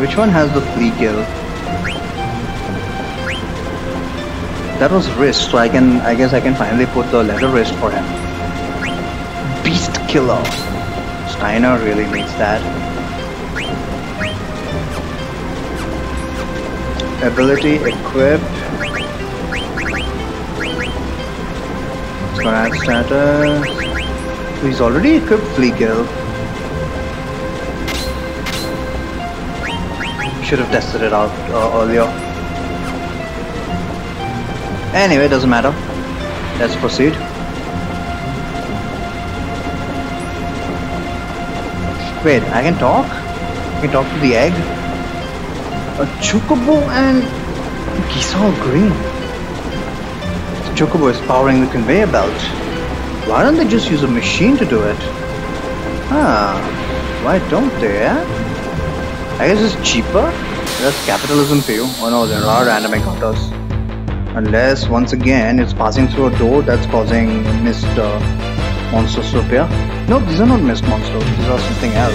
Which one has the Flee-Gil? That was wrist, so I can I guess I can finally put the leather wrist for him. Beast killer. Steiner really needs that. Ability equipped. Command status. He's already equipped Flee-Gil. Should have tested it out uh, earlier. Anyway, doesn't matter. Let's proceed. Wait, I can talk? I can talk to the egg? A chocobo and Gysahl Green. The chocobo is powering the conveyor belt. Why don't they just use a machine to do it? Ah, why don't they, eh? I guess it's cheaper. That's capitalism for you. Oh no, there are random encounters. Unless, once again, it's passing through a door that's causing mist uh, appear. No, these are not mist monsters. These are something else.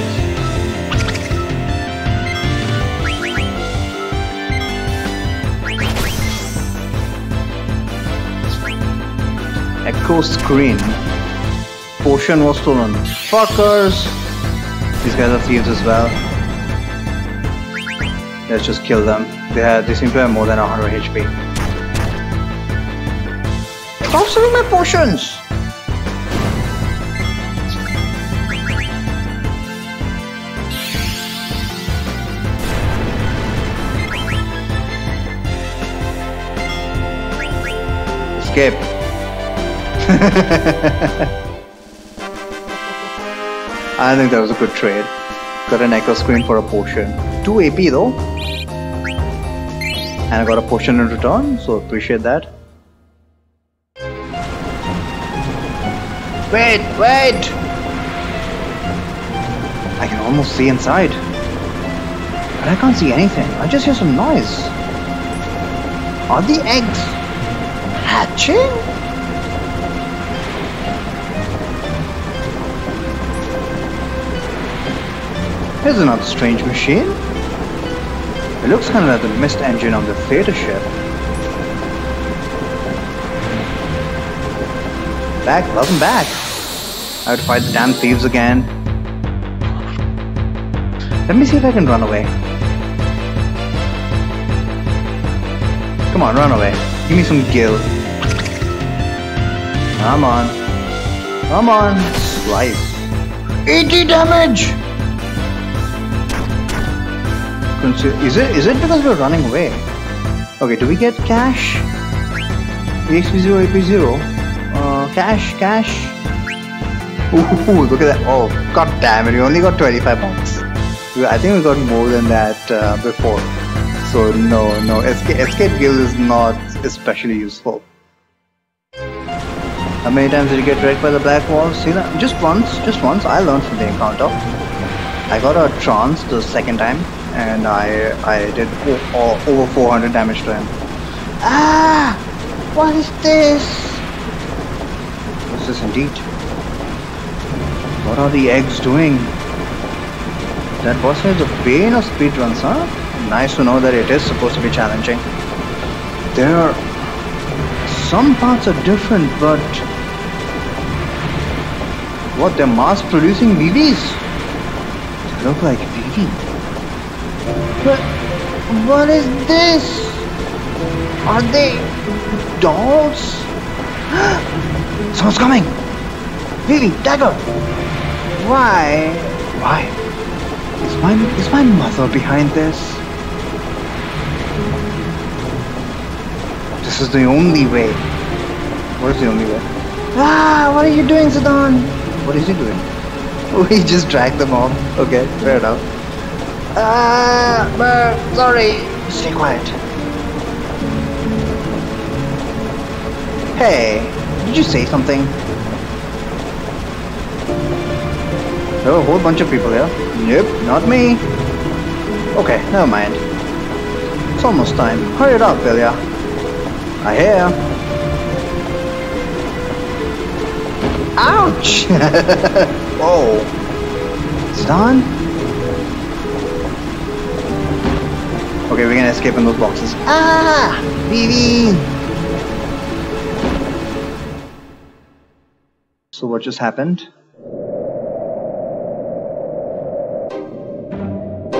Echo screen. Potion was stolen. Fuckers! These guys are thieves as well. Let's just kill them. They have, they seem to have more than 100 HP. Stop selling my potions! Escape. I think that was a good trade. Got an echo screen for a potion. 2 AP though. And I got a potion in return, so appreciate that. Wait, wait! I can almost see inside. But I can't see anything. I just hear some noise. Are the eggs hatching? Here's another strange machine. It looks kind of like the mist engine on the theater ship. Back, welcome back. I to fight the damn thieves again. Let me see if I can run away. Come on, run away. Give me some gil. Come on. Come on. Slice. 80 damage! Is it is it because we're running away? Okay, do we get cash? EXP0, AP0. Uh, cash, cash. Ooh, look at that. Oh, god damn it, we only got 25 bucks. I think we got more than that uh, before. So no, no, escape, escape guild is not especially useful. How many times did you get wrecked by the Black Waltz? See that? Just once, just once. I learned from the encounter. I got a trance the second time and I I did over 400 damage to him. Ah! What is this? What's this indeed? What are the eggs doing? That boss is a pain of speedruns, huh? Nice to know that it is supposed to be challenging. There are... Some parts are different, but... What, they're mass producing Vivis? Look like Vivi. But what is this? Are they dolls? Someone's coming! Vivi, dagger! Why? Why? Is my is my mother behind this? This is the only way. What is the only way? Ah! What are you doing, Zidane? What is he doing? He just dragged them off. Okay, fair enough. Ah, but sorry. Stay quiet. Hey, did you say something? There are a whole bunch of people here. Nope, not me. Okay, never mind. It's almost time. Hurry it up, Vilya. I hear. Ouch! Whoa. It's done? Okay, we're gonna escape in those boxes. Ah! Vivi! So what just happened?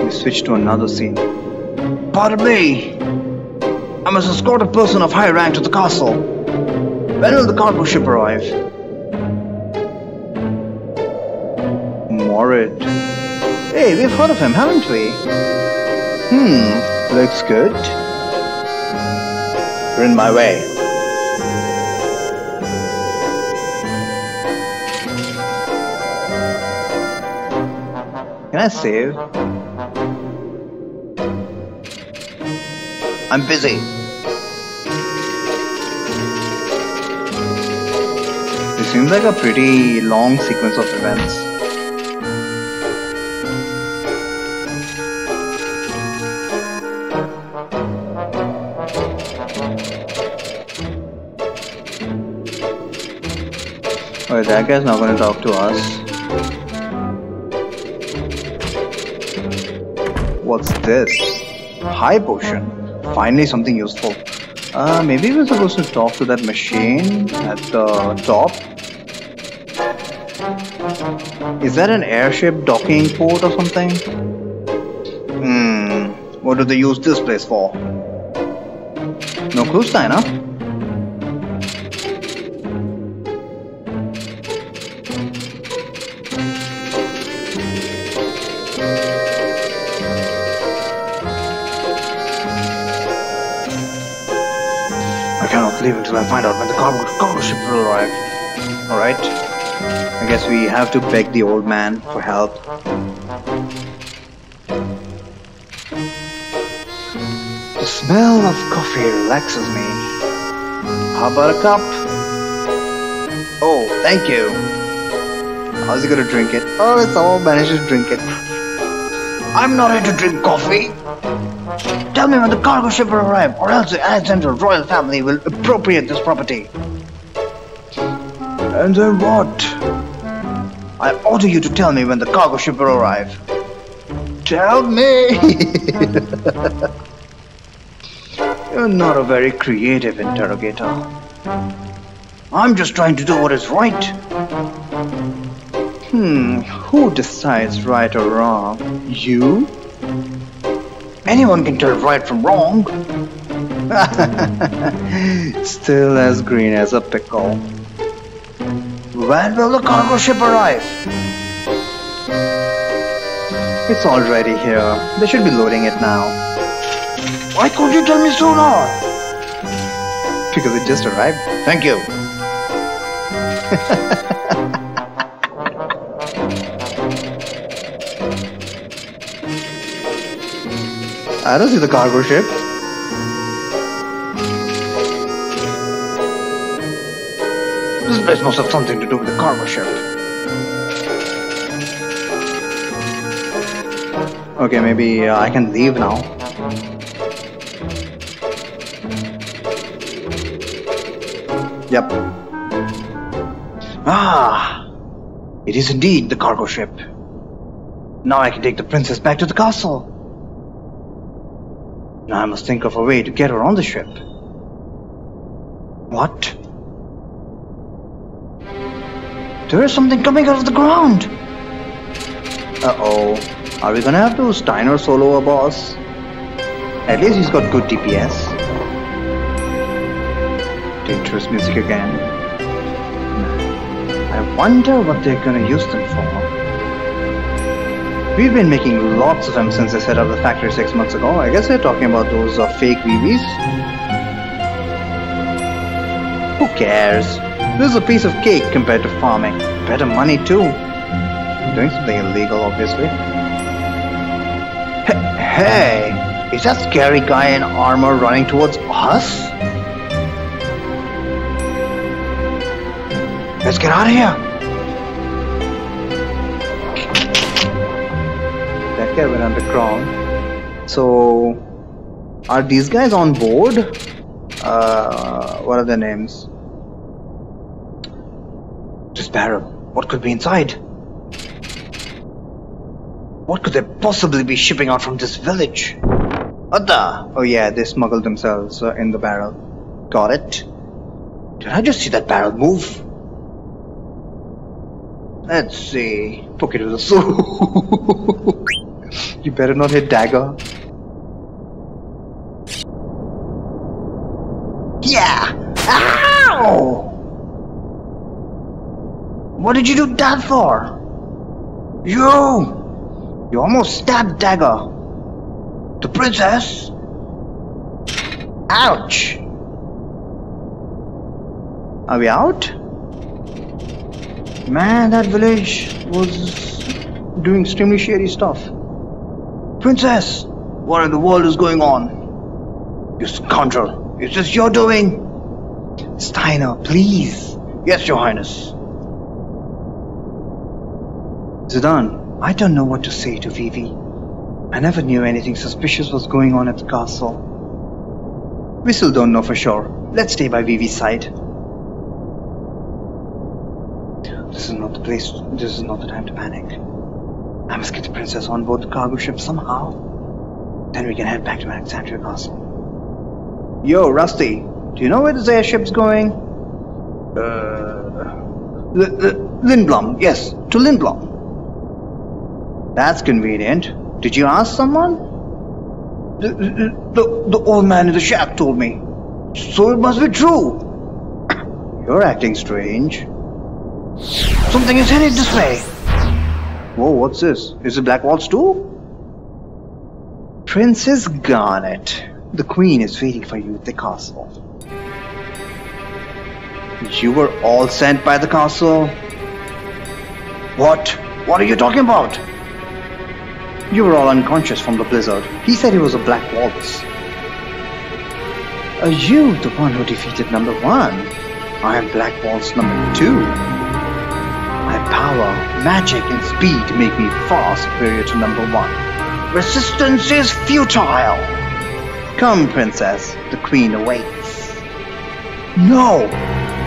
We switched to another scene. Pardon me! I must escort a person of high rank to the castle. When will the cargo ship arrive? Morrid. Hey, we've heard of him, haven't we? Hmm, looks good. You're in my way. Can I save? I'm busy. This seems like a pretty long sequence of events. That guy's not gonna talk to us. What's this? High potion. Finally something useful. Uh, maybe we're supposed to talk to that machine at the top. Is that an airship docking port or something? Hmm, what do they use this place for? No clue, Steiner. Find out when the cargo, cargo ship will arrive. Alright. I guess we have to beg the old man for help. The smell of coffee relaxes me. How about a cup? Oh, thank you. How's he gonna drink it? Oh, it's all managed to drink it. I'm not here to drink coffee. Tell me when the cargo ship will arrive, or else the Alexander royal family will appropriate this property. And then what? I order you to tell me when the cargo ship will arrive. Tell me! You're not a very creative interrogator. I'm just trying to do what is right. Hmm, who decides right or wrong? You? Anyone can tell right from wrong. Still as green as a pickle. When will the cargo ship arrive? It's already here. They should be loading it now. Why couldn't you tell me sooner? Because it just arrived. Thank you. I don't see the cargo ship. This place must have something to do with the cargo ship. Okay, maybe uh, I can leave now. Yep. Ah! It is indeed the cargo ship. Now I can take the princess back to the castle. I must think of a way to get her on the ship. What? There is something coming out of the ground! Uh-oh. Are we gonna have to Steiner solo a boss? At least he's got good DPS. Dangerous music again. I wonder what they're gonna use them for. We've been making lots of them since I set up the factory six months ago. I guess they're talking about those uh, fake Vivis. Who cares? This is a piece of cake compared to farming. Better money too. Doing something illegal, obviously. Hey, hey! Is that scary guy in armor running towards us? Let's get out of here! Went underground. So, are these guys on board? Uh, what are their names? This barrel. What could be inside? What could they possibly be shipping out from this village? The? Oh yeah, they smuggled themselves uh, in the barrel. Got it. Did I just see that barrel move? Let's see. Poke it with a sword. you better not hit dagger. Yeah! Ow! What did you do that for? You! You almost stabbed Dagger. The princess? Ouch! Are we out? Man, that village was doing extremely shady stuff. Princess! What in the world is going on? You scoundrel! Is this your doing? Steiner, please! Yes, your highness. Zidane, I don't know what to say to Vivi. I never knew anything suspicious was going on at the castle. We still don't know for sure. Let's stay by Vivi's side. This is not the place, this is not the time to panic. I must get the princess on board the cargo ship somehow. Then we can head back to Alexandria Castle. Yo, Rusty, do you know where this airship's going? Uh, Lindblum, yes, to Lindblum. That's convenient. Did you ask someone? The, the, the old man in the shack told me. So it must be true. You're acting strange. Something is headed this way. Whoa, what's this? Is it Black Waltz too? Princess Garnet. The queen is waiting for you at the castle. You were all sent by the castle? What? What are you talking about? You were all unconscious from the blizzard. He said he was a black waltz. Are you the one who defeated number one? I am Black Waltz number two. Power, magic, and speed make me far superior to number one. Resistance is futile! Come, princess, the queen awaits. No!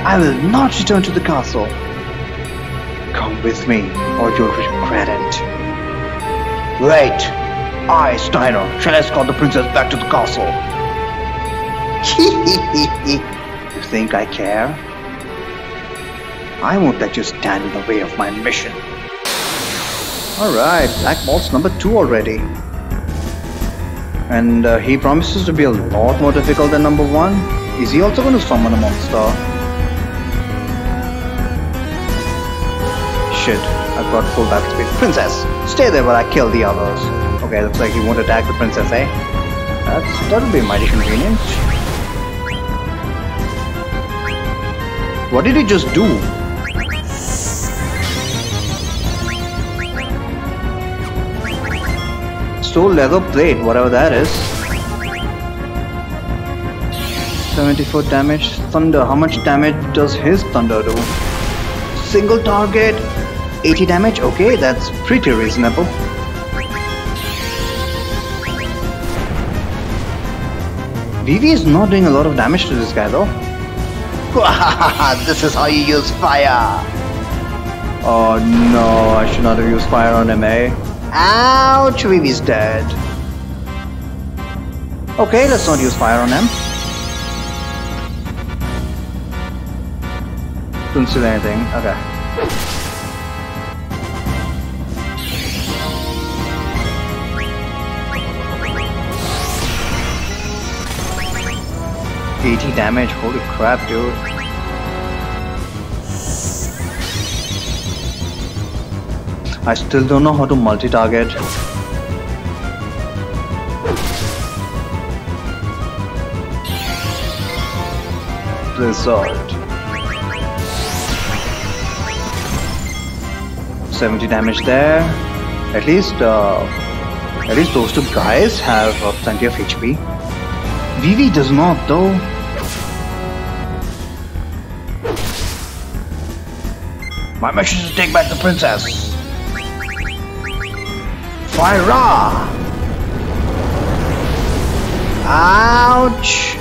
I will not return to the castle. Come with me, or you'll regret it. Wait! I, Steiner, shall escort the princess back to the castle. you think I care? I won't let you stand in the way of my mission. Alright, Black Waltz number two already. And uh, he promises to be a lot more difficult than number one. Is he also going to summon a monster? Shit. I've got full battle speed. Princess, stay there while I kill the others. Okay, looks like he won't attack the princess, eh? That's, that'll be mighty convenient. What did he just do? Stole leather plate, whatever that is. 74 damage. Thunder. How much damage does his thunder do? Single target. 80 damage? Okay, that's pretty reasonable. Vivi is not doing a lot of damage to this guy though. this is how you use fire! Oh no, I should not have used fire on him, eh? Ouch, Vivi's dead. Okay, let's not use fire on him. Couldn't see anything, okay. 80 damage, holy crap, dude. I still don't know how to multi-target. Blizzard. 70 damage there. At least, uh, at least those two guys have uh, plenty of HP. Vivi does not though. My mission is to take back the princess. Fire! Ouch!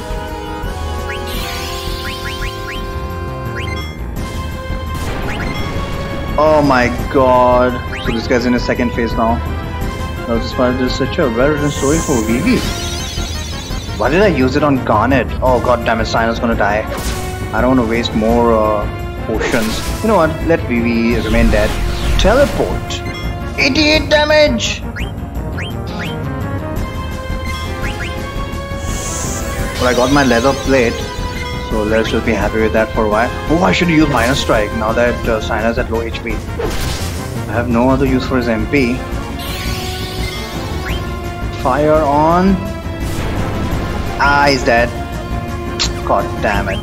Oh my god. So this guy's in his second phase now. Now this part is such a well written story for Vivi. Why did I use it on Garnet? Oh god damn it, Steiner's gonna die. I don't want to waste more uh, potions. You know what? Let Vivi remain dead. Teleport. 88 damage! Well, I got my leather plate, so let's just be happy with that for a while. Oh, I should use Minus Strike now that uh, Steiner's at low HP. I have no other use for his MP. Fire on. Ah, he's dead. God damn it.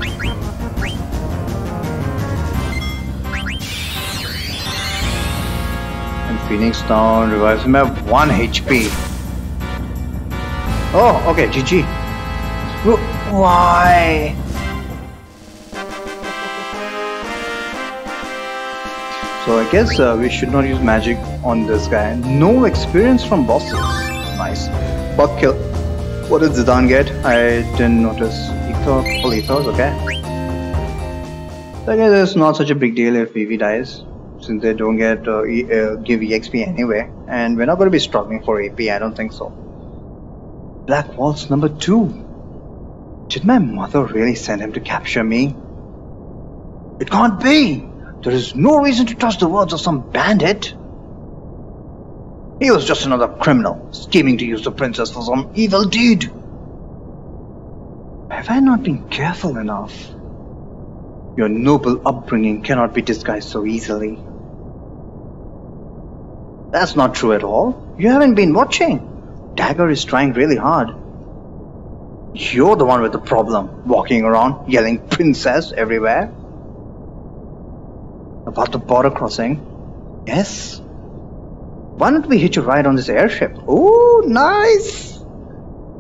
And Phoenix Down revives him at 1 HP. Oh, okay, GG. Why? So I guess uh, we should not use magic on this guy. No experience from bosses. Nice. Bug kill. What did Zidane get? I didn't notice. Ether, full ethos, okay. So I guess it's not such a big deal if Vivi dies, since they don't get uh, e uh, give EXP anyway, and we're not going to be struggling for AP. I don't think so. Black Waltz number two. Did my mother really send him to capture me? It can't be! There is no reason to trust the words of some bandit. He was just another criminal, scheming to use the princess for some evil deed. Have I not been careful enough? Your noble upbringing cannot be disguised so easily. That's not true at all. You haven't been watching. Dagger is trying really hard. You're the one with the problem, walking around yelling princess everywhere. About the border crossing? Yes? Why don't we hitch a ride on this airship? Oh, nice!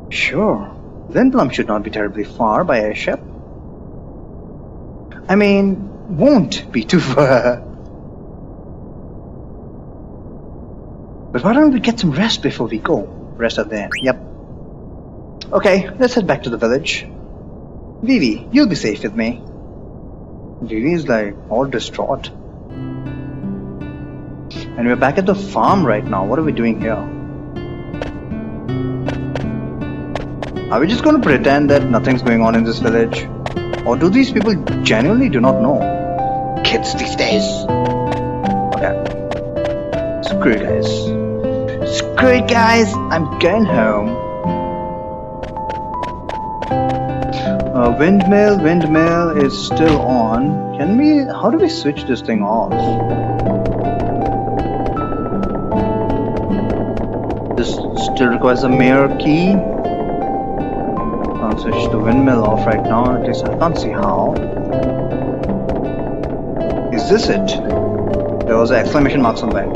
Sure. Lindblum should not be terribly far by airship. I mean, won't be too far. But why don't we get some rest before we go? Rest at the end. Yep. Okay, let's head back to the village. Vivi, you'll be safe with me. Vivi is like all distraught. And we're back at the farm right now. What are we doing here? Are we just going to pretend that nothing's going on in this village? Or do these people genuinely do not know? Kids these days. Okay. Screw it, guys. Screw it, guys. I'm going home. Uh, windmill, windmill is still on. Can we, how do we switch this thing off? This still requires a mayor key. I'll switch the windmill off right now, at least I can't see how. Is this it? There was an exclamation mark somewhere.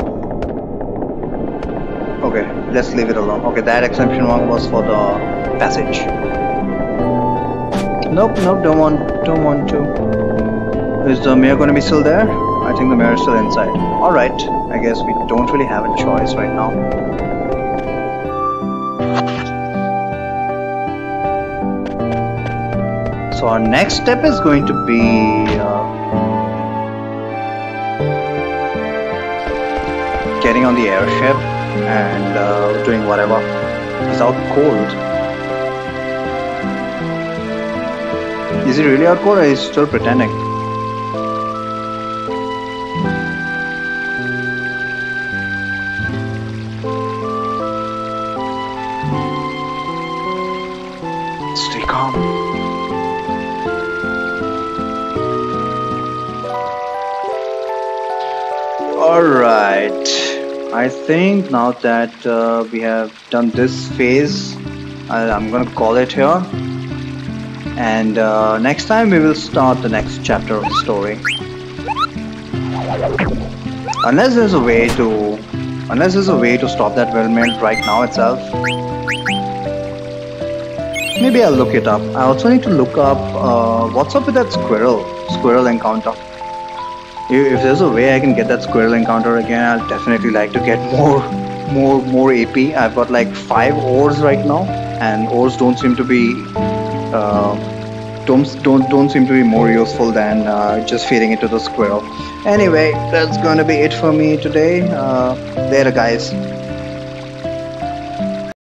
Okay, let's leave it alone. Okay, that exclamation mark was for the passage. Nope, nope, don't want, don't want to. Is the mayor gonna be still there? I think the mayor is still inside. Alright, I guess we don't really have a choice right now. So our next step is going to be uh, getting on the airship and uh, doing whatever. He's out cold. Is it really cold or is he still pretending? Stay calm. Alright. I think now that uh, we have done this phase, I, I'm gonna call it here and uh, next time we will start the next chapter of the story. Unless there's a way to unless there's a way to stop that windmill right now itself. Maybe I'll look it up. I also need to look up uh, what's up with that squirrel squirrel encounter? If there's a way I can get that squirrel encounter again I'll definitely like to get more more more AP I've got like five ores right now and ores don't seem to be don't don't don't seem to be more useful than uh, just feeding it to the squirrel. Anyway, that's gonna be it for me today. Uh, guys.